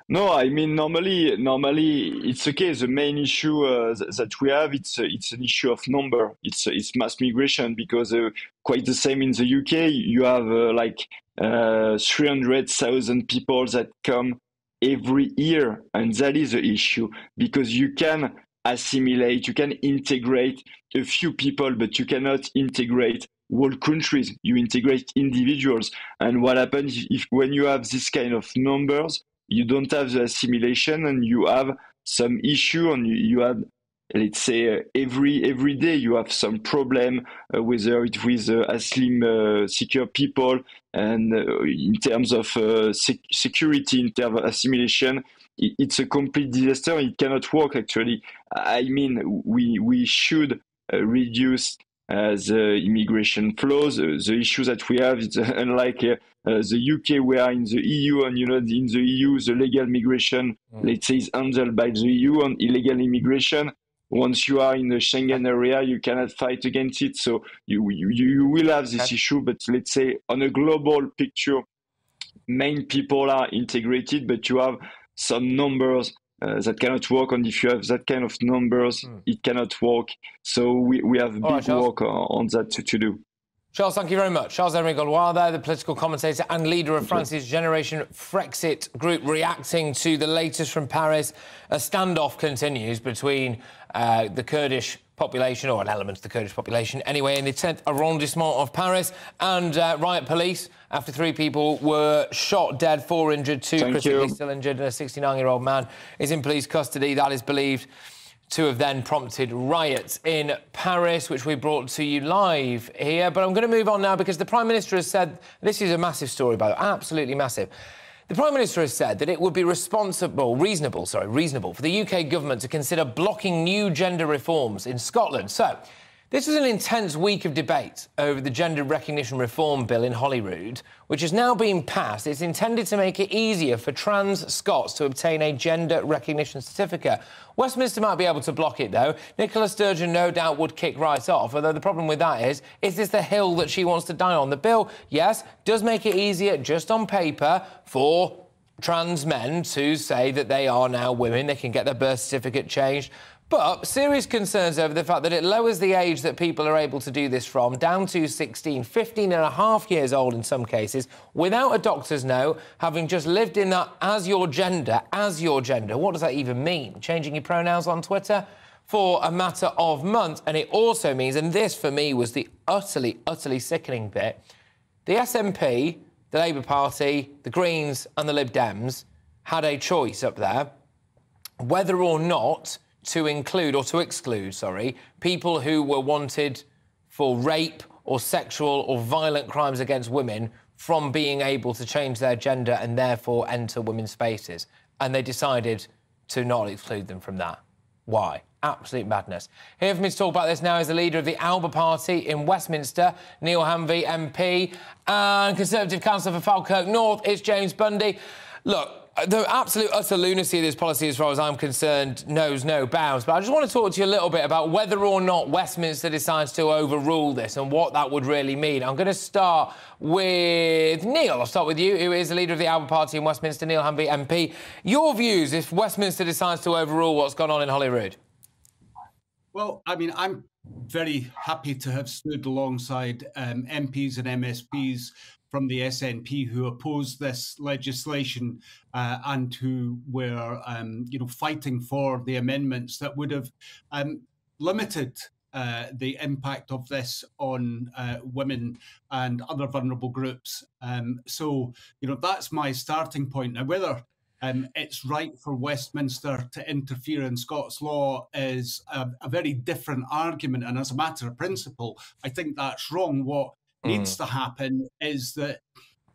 No, I mean normally, normally it's okay. The main issue uh, that we have it's uh, it's an issue of number. It's uh, it's mass migration because uh, quite the same in the UK. You have uh, like uh, three hundred thousand people that come every year, and that is the issue because you can assimilate, you can integrate a few people, but you cannot integrate whole countries. You integrate individuals. And what happens if when you have this kind of numbers, you don't have the assimilation and you have some issue and you, you have let's say uh, every every day you have some problem uh, whether it with uh, asylum uh, secure people and uh, in terms of uh, sec- security in terms of assimilation it's a complete disaster it cannot work actually i mean we we should reduce uh, the immigration flows. Uh, the issue that we have is uh, unlike the UK, we are in the EU, and you know, in the EU, the legal migration, mm. let's say, is handled by the EU, and illegal immigration once you are in the Schengen area, you cannot fight against it. So you you, you will have this issue, but let's say on a global picture, main people are integrated, but you have some numbers uh, that cannot work. And if you have that kind of numbers, mm. it cannot work. So we, we have big right, work on, on that to, to do. Charles, thank you very much. Charles Henri Gallois there, the political commentator and leader of France's Generation Frexit group, reacting to the latest from Paris. A standoff continues between uh, the Kurdish population, or an element of the Kurdish population, anyway, in the 10th arrondissement of Paris, and uh, riot police after three people were shot dead, four injured, two Thank critically you. still injured, and a 69-year-old man is in police custody. That is believed to have then prompted riots in Paris, which we brought to you live here. But I'm going to move on now because the Prime Minister has said this is a massive story, by the way, absolutely massive. The Prime Minister has said that it would be responsible, reasonable, sorry, reasonable for the UK government to consider blocking new gender reforms in Scotland. So, this was an intense week of debate over the Gender Recognition Reform Bill in Holyrood, which has now been passed. It's intended to make it easier for trans Scots to obtain a gender recognition certificate. Westminster might be able to block it, though. Nicola Sturgeon no doubt would kick right off, although the problem with that is, is this the hill that she wants to die on? The bill, yes, does make it easier just on paper for trans men to say that they are now women. They can get their birth certificate changed. But serious concerns over the fact that it lowers the age that people are able to do this from down to 16, 15 and a half years old in some cases, without a doctor's note, having just lived in that as your gender, as your gender. What does that even mean? Changing your pronouns on Twitter? For a matter of months. And it also means, and this for me was the utterly, utterly sickening bit, the SNP, the Labour Party, the Greens, and the Lib Dems had a choice up there whether or not to include, or to exclude, sorry, people who were wanted for rape or sexual or violent crimes against women from being able to change their gender and therefore enter women's spaces. And they decided to not exclude them from that. Why? Absolute madness. Here for me to talk about this now is the leader of the Alba Party in Westminster, Neale Hanvey MP, and Conservative councillor for Falkirk North, it's James Bundy. Look, the absolute utter lunacy of this policy, as far as I'm concerned, knows no bounds. But I just want to talk to you a little bit about whether or not Westminster decides to overrule this and what that would really mean. I'm going to start with Neale. I'll start with you, who is the leader of the Alba Party in Westminster, Neale Hanvey MP. Your views if Westminster decides to overrule what's gone on in Holyrood? Well, I mean, I'm very happy to have stood alongside um, MPs and MSPs from the SNP who opposed this legislation uh, and who were, um, you know, fighting for the amendments that would have um, limited uh, the impact of this on uh, women and other vulnerable groups. Um, so, you know, that's my starting point. Now, whether um, it's right for Westminster to interfere in Scots law is a, a, very different argument. And as a matter of principle, I think that's wrong. What mm. needs to happen is that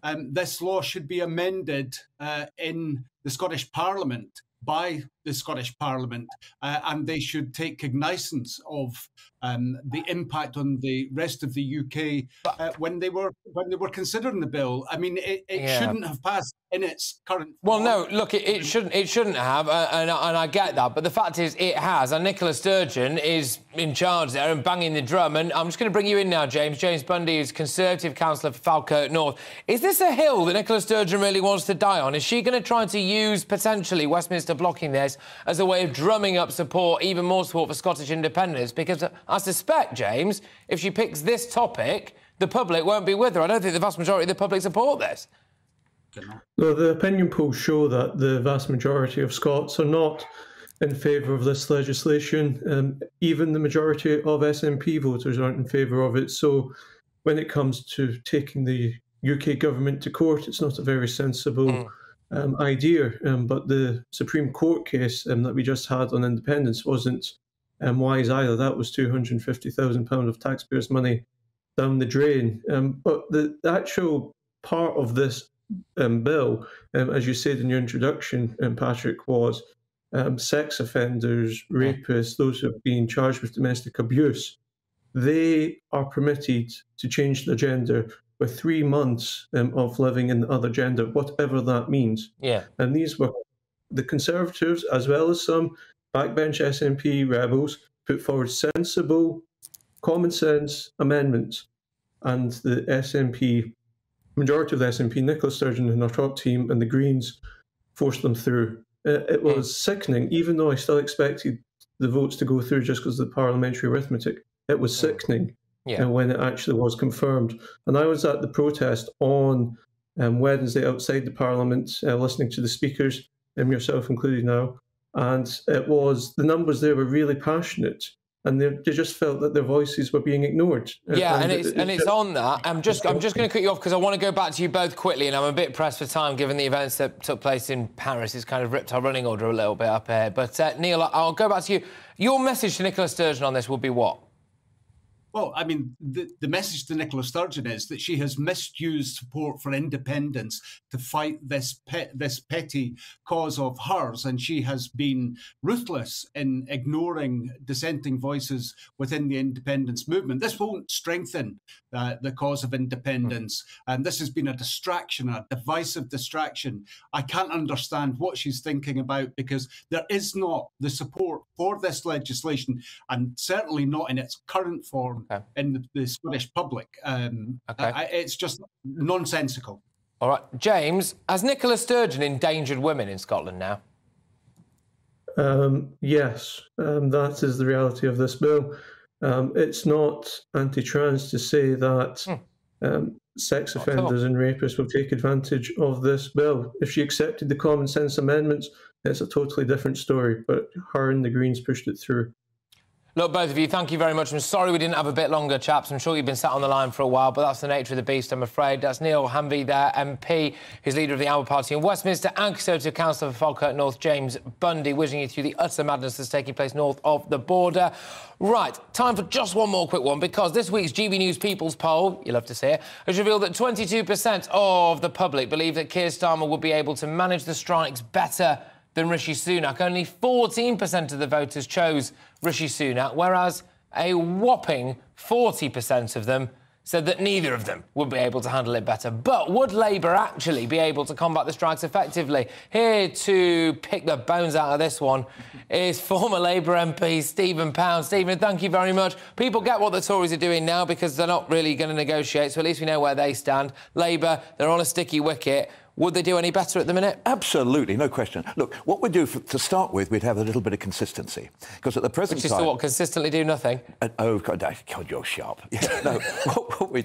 um, this law should be amended uh, in the Scottish Parliament by the Scottish Parliament, uh, and they should take cognizance of um, the impact on the rest of the UK uh, when they were when they were considering the bill. I mean, it, it yeah. shouldn't have passed in its current. Well, no, look, it, it, shouldn't. It shouldn't have, uh, and, and I get that. But the fact is, it has. And Nicola Sturgeon is in charge there and banging the drum. And I'm just going to bring you in now, James. James Bundy is Conservative councillor for Falkirk North. Is this a hill that Nicola Sturgeon really wants to die on? Is she going to try to use potentially Westminster blocking this as a way of drumming up support, even more support for Scottish independence? Because I suspect, James, if she picks this topic, the public won't be with her. I don't think the vast majority of the public support this. No, the opinion polls show that the vast majority of Scots are not in favour of this legislation. Um, even the majority of SNP voters aren't in favour of it. So when it comes to taking the UK government to court, it's not a very sensible mm. Um, idea. Um, but the Supreme Court case um, that we just had on independence wasn't um, wise either. That was £250,000 of taxpayers' money down the drain. Um, but the, the actual part of this um, bill, um, as you said in your introduction, Patrick, was um, sex offenders, rapists, those who have been charged with domestic abuse, they are permitted to change their gender with three months um, of living in the other gender, whatever that means. Yeah. And these were the Conservatives, as well as some backbench SNP rebels, put forward sensible, common sense amendments. And the SNP majority of the SNP, Nicola Sturgeon and our top team, and the Greens forced them through. Uh, it was mm. sickening, even though I still expected the votes to go through just because of the parliamentary arithmetic. It was hmm. sickening yeah. uh, when it actually was confirmed. And I was at the protest on um, Wednesday outside the Parliament, uh, listening to the speakers, and yourself included now. And it was the numbers there were really passionate and they, they just felt that their voices were being ignored. Yeah, and, and it's it, and it's on that. I'm just I'm just going to cut you off because I want to go back to you both quickly, and I'm a bit pressed for time given the events that took place in Paris. It's kind of ripped our running order a little bit up here. But uh, Neale, I'll go back to you. Your message to Nicola Sturgeon on this would be what? Well, I mean, the, the message to Nicola Sturgeon is that she has misused support for independence to fight this this petty cause of hers, and she has been ruthless in ignoring dissenting voices within the independence movement. This won't strengthen uh, the cause of independence, and this has been a distraction, a divisive distraction. I can't understand what she's thinking about because there is not the support for this legislation, and certainly not in its current form okay. in the, the, Scottish public. Um, okay. I, it's just nonsensical. All right, James, has Nicola Sturgeon endangered women in Scotland now? Um, yes, um, that is the reality of this bill. Um, it's not anti-trans to say that hmm. sex offenders and rapists will take advantage of this bill. If she accepted the common sense amendments, it's a totally different story. But her and the Greens pushed it through. Look, both of you, thank you very much. I'm sorry we didn't have a bit longer, chaps. I'm sure you've been sat on the line for a while, but that's the nature of the beast, I'm afraid. That's Neale Hanvey there, MP, who's leader of the Alba Party in Westminster, and Conservative Councillor for Falkirk North, James Bundy, wishing you through the utter madness that's taking place north of the border. Right, time for just one more quick one, because this week's GB News People's poll, you love to see it, has revealed that 22% of the public believe that Keir Starmer would be able to manage the strikes better than Rishi Sunak. Only 14% of the voters chose Rishi Sunak, whereas a whopping 40% of them said that neither of them would be able to handle it better. But would Labour actually be able to combat the strikes effectively? Here to pick the bones out of this one is former Labour MP Stephen Pound. Stephen, thank you very much. People get what the Tories are doing now because they're not really going to negotiate, so at least we know where they stand. Labour, they're on a sticky wicket. Would they do any better at the minute? Absolutely, no question. Look, what we'd do for, to start with, we'd have a little bit of consistency. Because at the present Which is time... to what, consistently do nothing? Uh, oh, God, God, you're sharp. Yeah, no, what, what, we,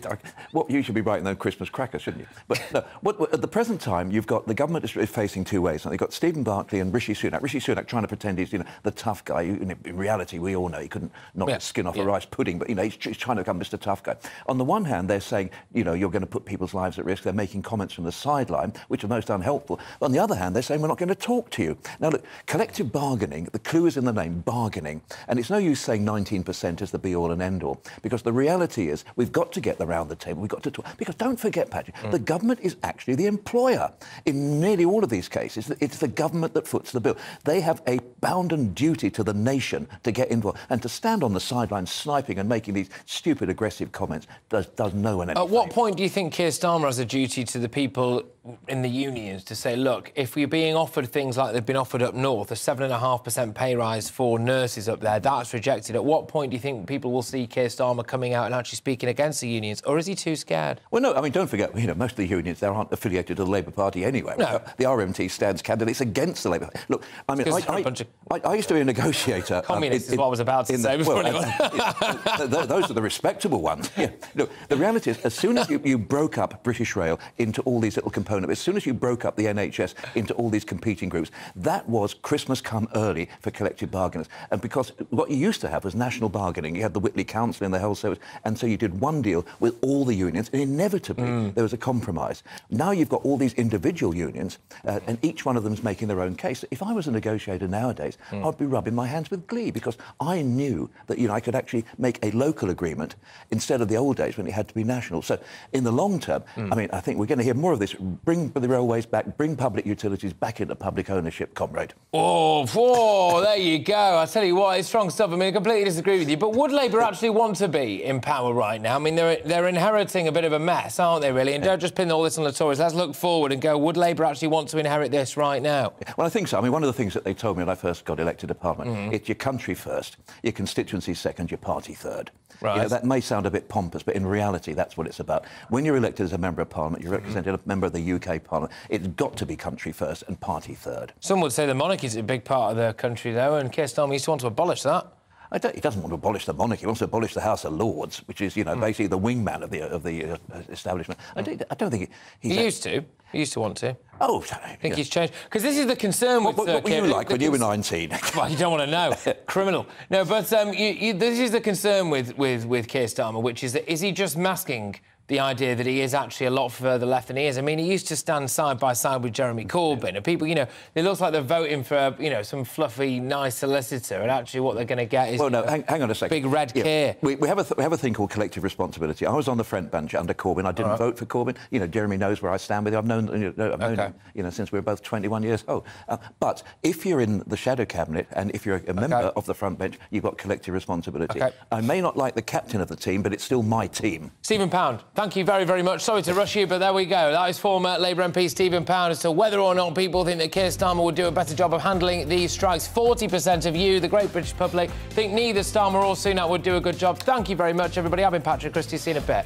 what, you should be writing those Christmas crackers, shouldn't you? But no, what, at the present time, you've got the government is facing two ways. They've got Stephen Barclay and Rishi Sunak. Rishi Sunak trying to pretend he's you know, the tough guy. In reality, we all know he couldn't knock Yeah, the skin off yeah. a rice pudding, but you know, he's, he's trying to become Mr. Tough Guy. On the one hand, they're saying, you know, you're going to put people's lives at risk. They're making comments from the sideline, which are most unhelpful. On the other hand, they're saying we're not going to talk to you. Now, look, collective bargaining, the clue is in the name, bargaining. And it's no use saying 19% is the be-all and end-all, because the reality is we've got to get around the table. We've got to talk. Because don't forget, Patrick, mm. the government is actually the employer. In nearly all of these cases, it's the government that foots the bill. They have a bounden duty to the nation to get involved. And to stand on the sidelines sniping and making these stupid, aggressive comments does, does no one any At what point do you think Keir Starmer has a duty to the people in the unions to say, look, if we're being offered things like they've been offered up north, a 7.5% pay rise for nurses up there, that's rejected. At what point do you think people will see Keir Starmer coming out and actually speaking against the unions? Or is he too scared? Well, no, I mean, don't forget, you know, most of the unions, they aren't affiliated to the Labour Party anyway. No. The RMT stands candidates against the Labour Party. Look, I mean, I, I, of- I, I used to be a negotiator. um, Communists is what I was about to in say the- before well, anyone- uh, th- th- those are the respectable ones. Yeah. Look, the reality is, as soon as you, you broke up British Rail into all these little components, as soon as you broke up the NHS into all these competing groups, that was Christmas come early for collective bargainers. And because what you used to have was national bargaining, you had the Whitley Council and the Health Service, and so you did one deal with all the unions, and inevitably Mm. there was a compromise. Now you've got all these individual unions, uh, and each one of them is making their own case. If I was a negotiator nowadays, Mm. I'd be rubbing my hands with glee because I knew that you know I could actually make a local agreement instead of the old days when it had to be national. So in the long term, Mm. I mean, I think we're going to hear more of this. Bring the railways back, bring public utilities back into public ownership, comrade. Oh, whoa, there you go. I tell you what, it's strong stuff. I mean, I completely disagree with you. But would Labour actually want to be in power right now? I mean, they're, they're inheriting a bit of a mess, aren't they, really? And don't just pin all this on the Tories. Let's look forward and go, would Labour actually want to inherit this right now? Well, I think so. I mean, one of the things that they told me when I first got elected to Parliament, Mhm. it's your country first, your constituency second, your party third. You know, Right. that may sound a bit pompous, but in reality, that's what it's about. When you're elected as a member of Parliament, you're representing a member of the UK Parliament. It's got to be country first and party third. Some would say the monarchy monarchy's a big part of the country, though, and Keir Starmer used to want to abolish that. I don't, he doesn't want to abolish the monarchy. He wants to abolish the House of Lords, which is, you know, basically the wingman of the of the uh, establishment. I, don't, I don't think he, he's He a- used to. He used to want to. Oh, I think he's changed. Because this is the concern with... What, what, uh, what were you like the when you were 19? Well, you don't want to know. Criminal. No, but um, you, you, this is the concern with, with, with Keir Starmer, which is that is he just masking the idea that he is actually a lot further left than he is? I mean, he used to stand side by side with Jeremy Corbyn, and people, you know, it looks like they're voting for, you know, some fluffy, nice solicitor, and actually what they're going to get is Well, no, hang, hang on a second. big red Yeah. We, we, have a th- we have a thing called collective responsibility. I was on the front bench under Corbyn. I didn't right. vote for Corbyn. You know, Jeremy knows where I stand with him. I've known, you know, I've known Okay. him, you know, since we were both 21 years old. Uh, but if you're in the shadow cabinet and if you're a member of the front bench, you've got collective responsibility. Okay. I may not like the captain of the team, but it's still my team. Stephen Pound, thank you very, very much. Sorry to rush you, but there we go. That is former Labour MP Stephen Pound as to whether or not people think that Keir Starmer would do a better job of handling these strikes. 40% of you, the great British public, think neither Starmer or Sunak would do a good job. Thank you very much, everybody. I've been Patrick Christys. See you in a bit.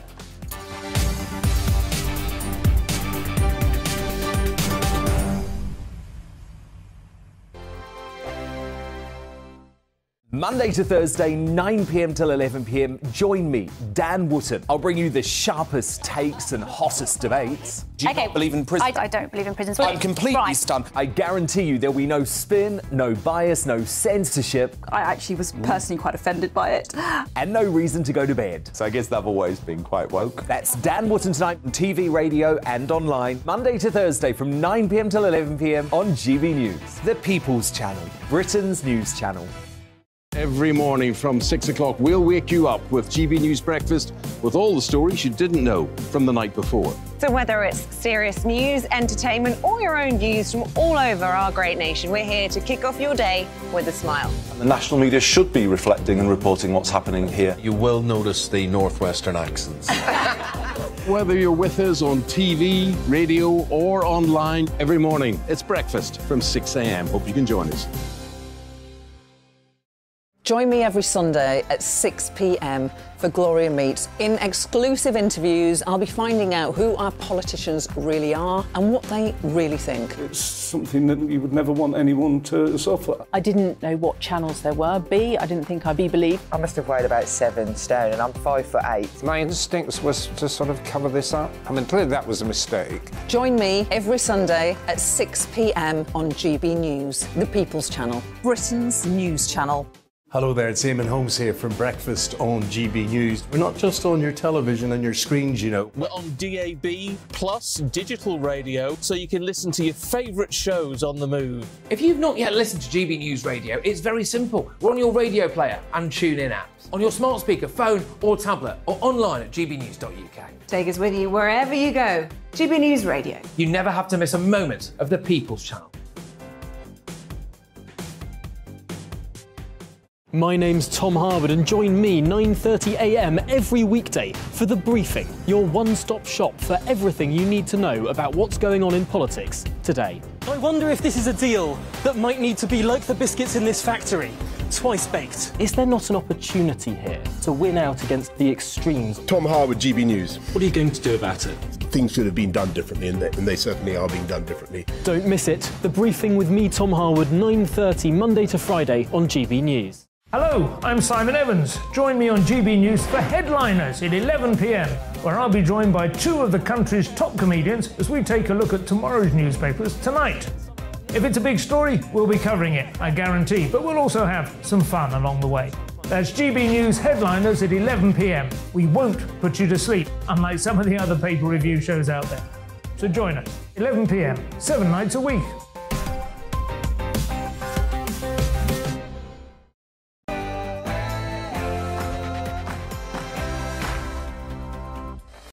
Monday to Thursday, 9 pm till 11 pm. Join me, Dan Wootton. I'll bring you the sharpest takes and hottest debates. Do you Okay, not believe in prison- I- I don't believe in prison I'm completely Right. stunned. I guarantee you there'll be no spin, no bias, no censorship, I actually was personally quite offended by it. and no reason to go to bed. So I guess they've always been quite woke. That's Dan Wootton tonight on TV, radio, and online. Monday to Thursday from 9 pm till 11 pm on GB News, the People's Channel, Britain's news channel. Every morning from 6 o'clock, we'll wake you up with GB News Breakfast with all the stories you didn't know from the night before. So, whether it's serious news, entertainment, or your own views from all over our great nation, we're here to kick off your day with a smile. The national media should be reflecting and reporting what's happening here. You will notice the Northwestern accents. Whether you're with us on TV, radio, or online, every morning it's breakfast from 6 a.m. Hope you can join us. Join me every Sunday at 6 pm for Gloria Meets. In exclusive interviews, I'll be finding out who our politicians really are and what they really think. It's something that you would never want anyone to suffer. I didn't know what channels there were. B, I didn't think I'd be believed. I must have weighed about seven stone and I'm five foot eight. My instincts was to sort of cover this up. I mean, clearly that was a mistake. Join me every Sunday at 6 pm on GB News, the People's Channel, Britain's news channel. Hello there, it's Eamonn Holmes here from Breakfast on GB News. We're not just on your television and your screens, you know. We're on DAB plus digital radio, so you can listen to your favourite shows on the move. If you've not yet listened to GB News Radio, it's very simple. We're on your radio player and tune in apps, on your smart speaker, phone, or tablet, or online at gbnews.uk. Take us with you wherever you go. GB News Radio. You never have to miss a moment of the People's Channel. My name's Tom Harwood and join me 9:30 a.m. every weekday for The Briefing, your one-stop shop for everything you need to know about what's going on in politics today. I wonder if this is a deal that might need to be like the biscuits in this factory, twice baked. Is there not an opportunity here to win out against the extremes? Tom Harwood, GB News. What are you going to do about it? Things should have been done differently, and they, and they certainly are being done differently. Don't miss it. The Briefing with me, Tom Harwood, 9:30 Monday to Friday on GB News. Hello, I'm Simon Evans. Join me on GB News for Headliners at 11 pm, where I'll be joined by two of the country's top comedians as we take a look at tomorrow's newspapers tonight. If it's a big story, we'll be covering it, I guarantee, but we'll also have some fun along the way. That's GB News Headliners at 11 pm. We won't put you to sleep, unlike some of the other paper review shows out there. So join us, 11 pm, seven nights a week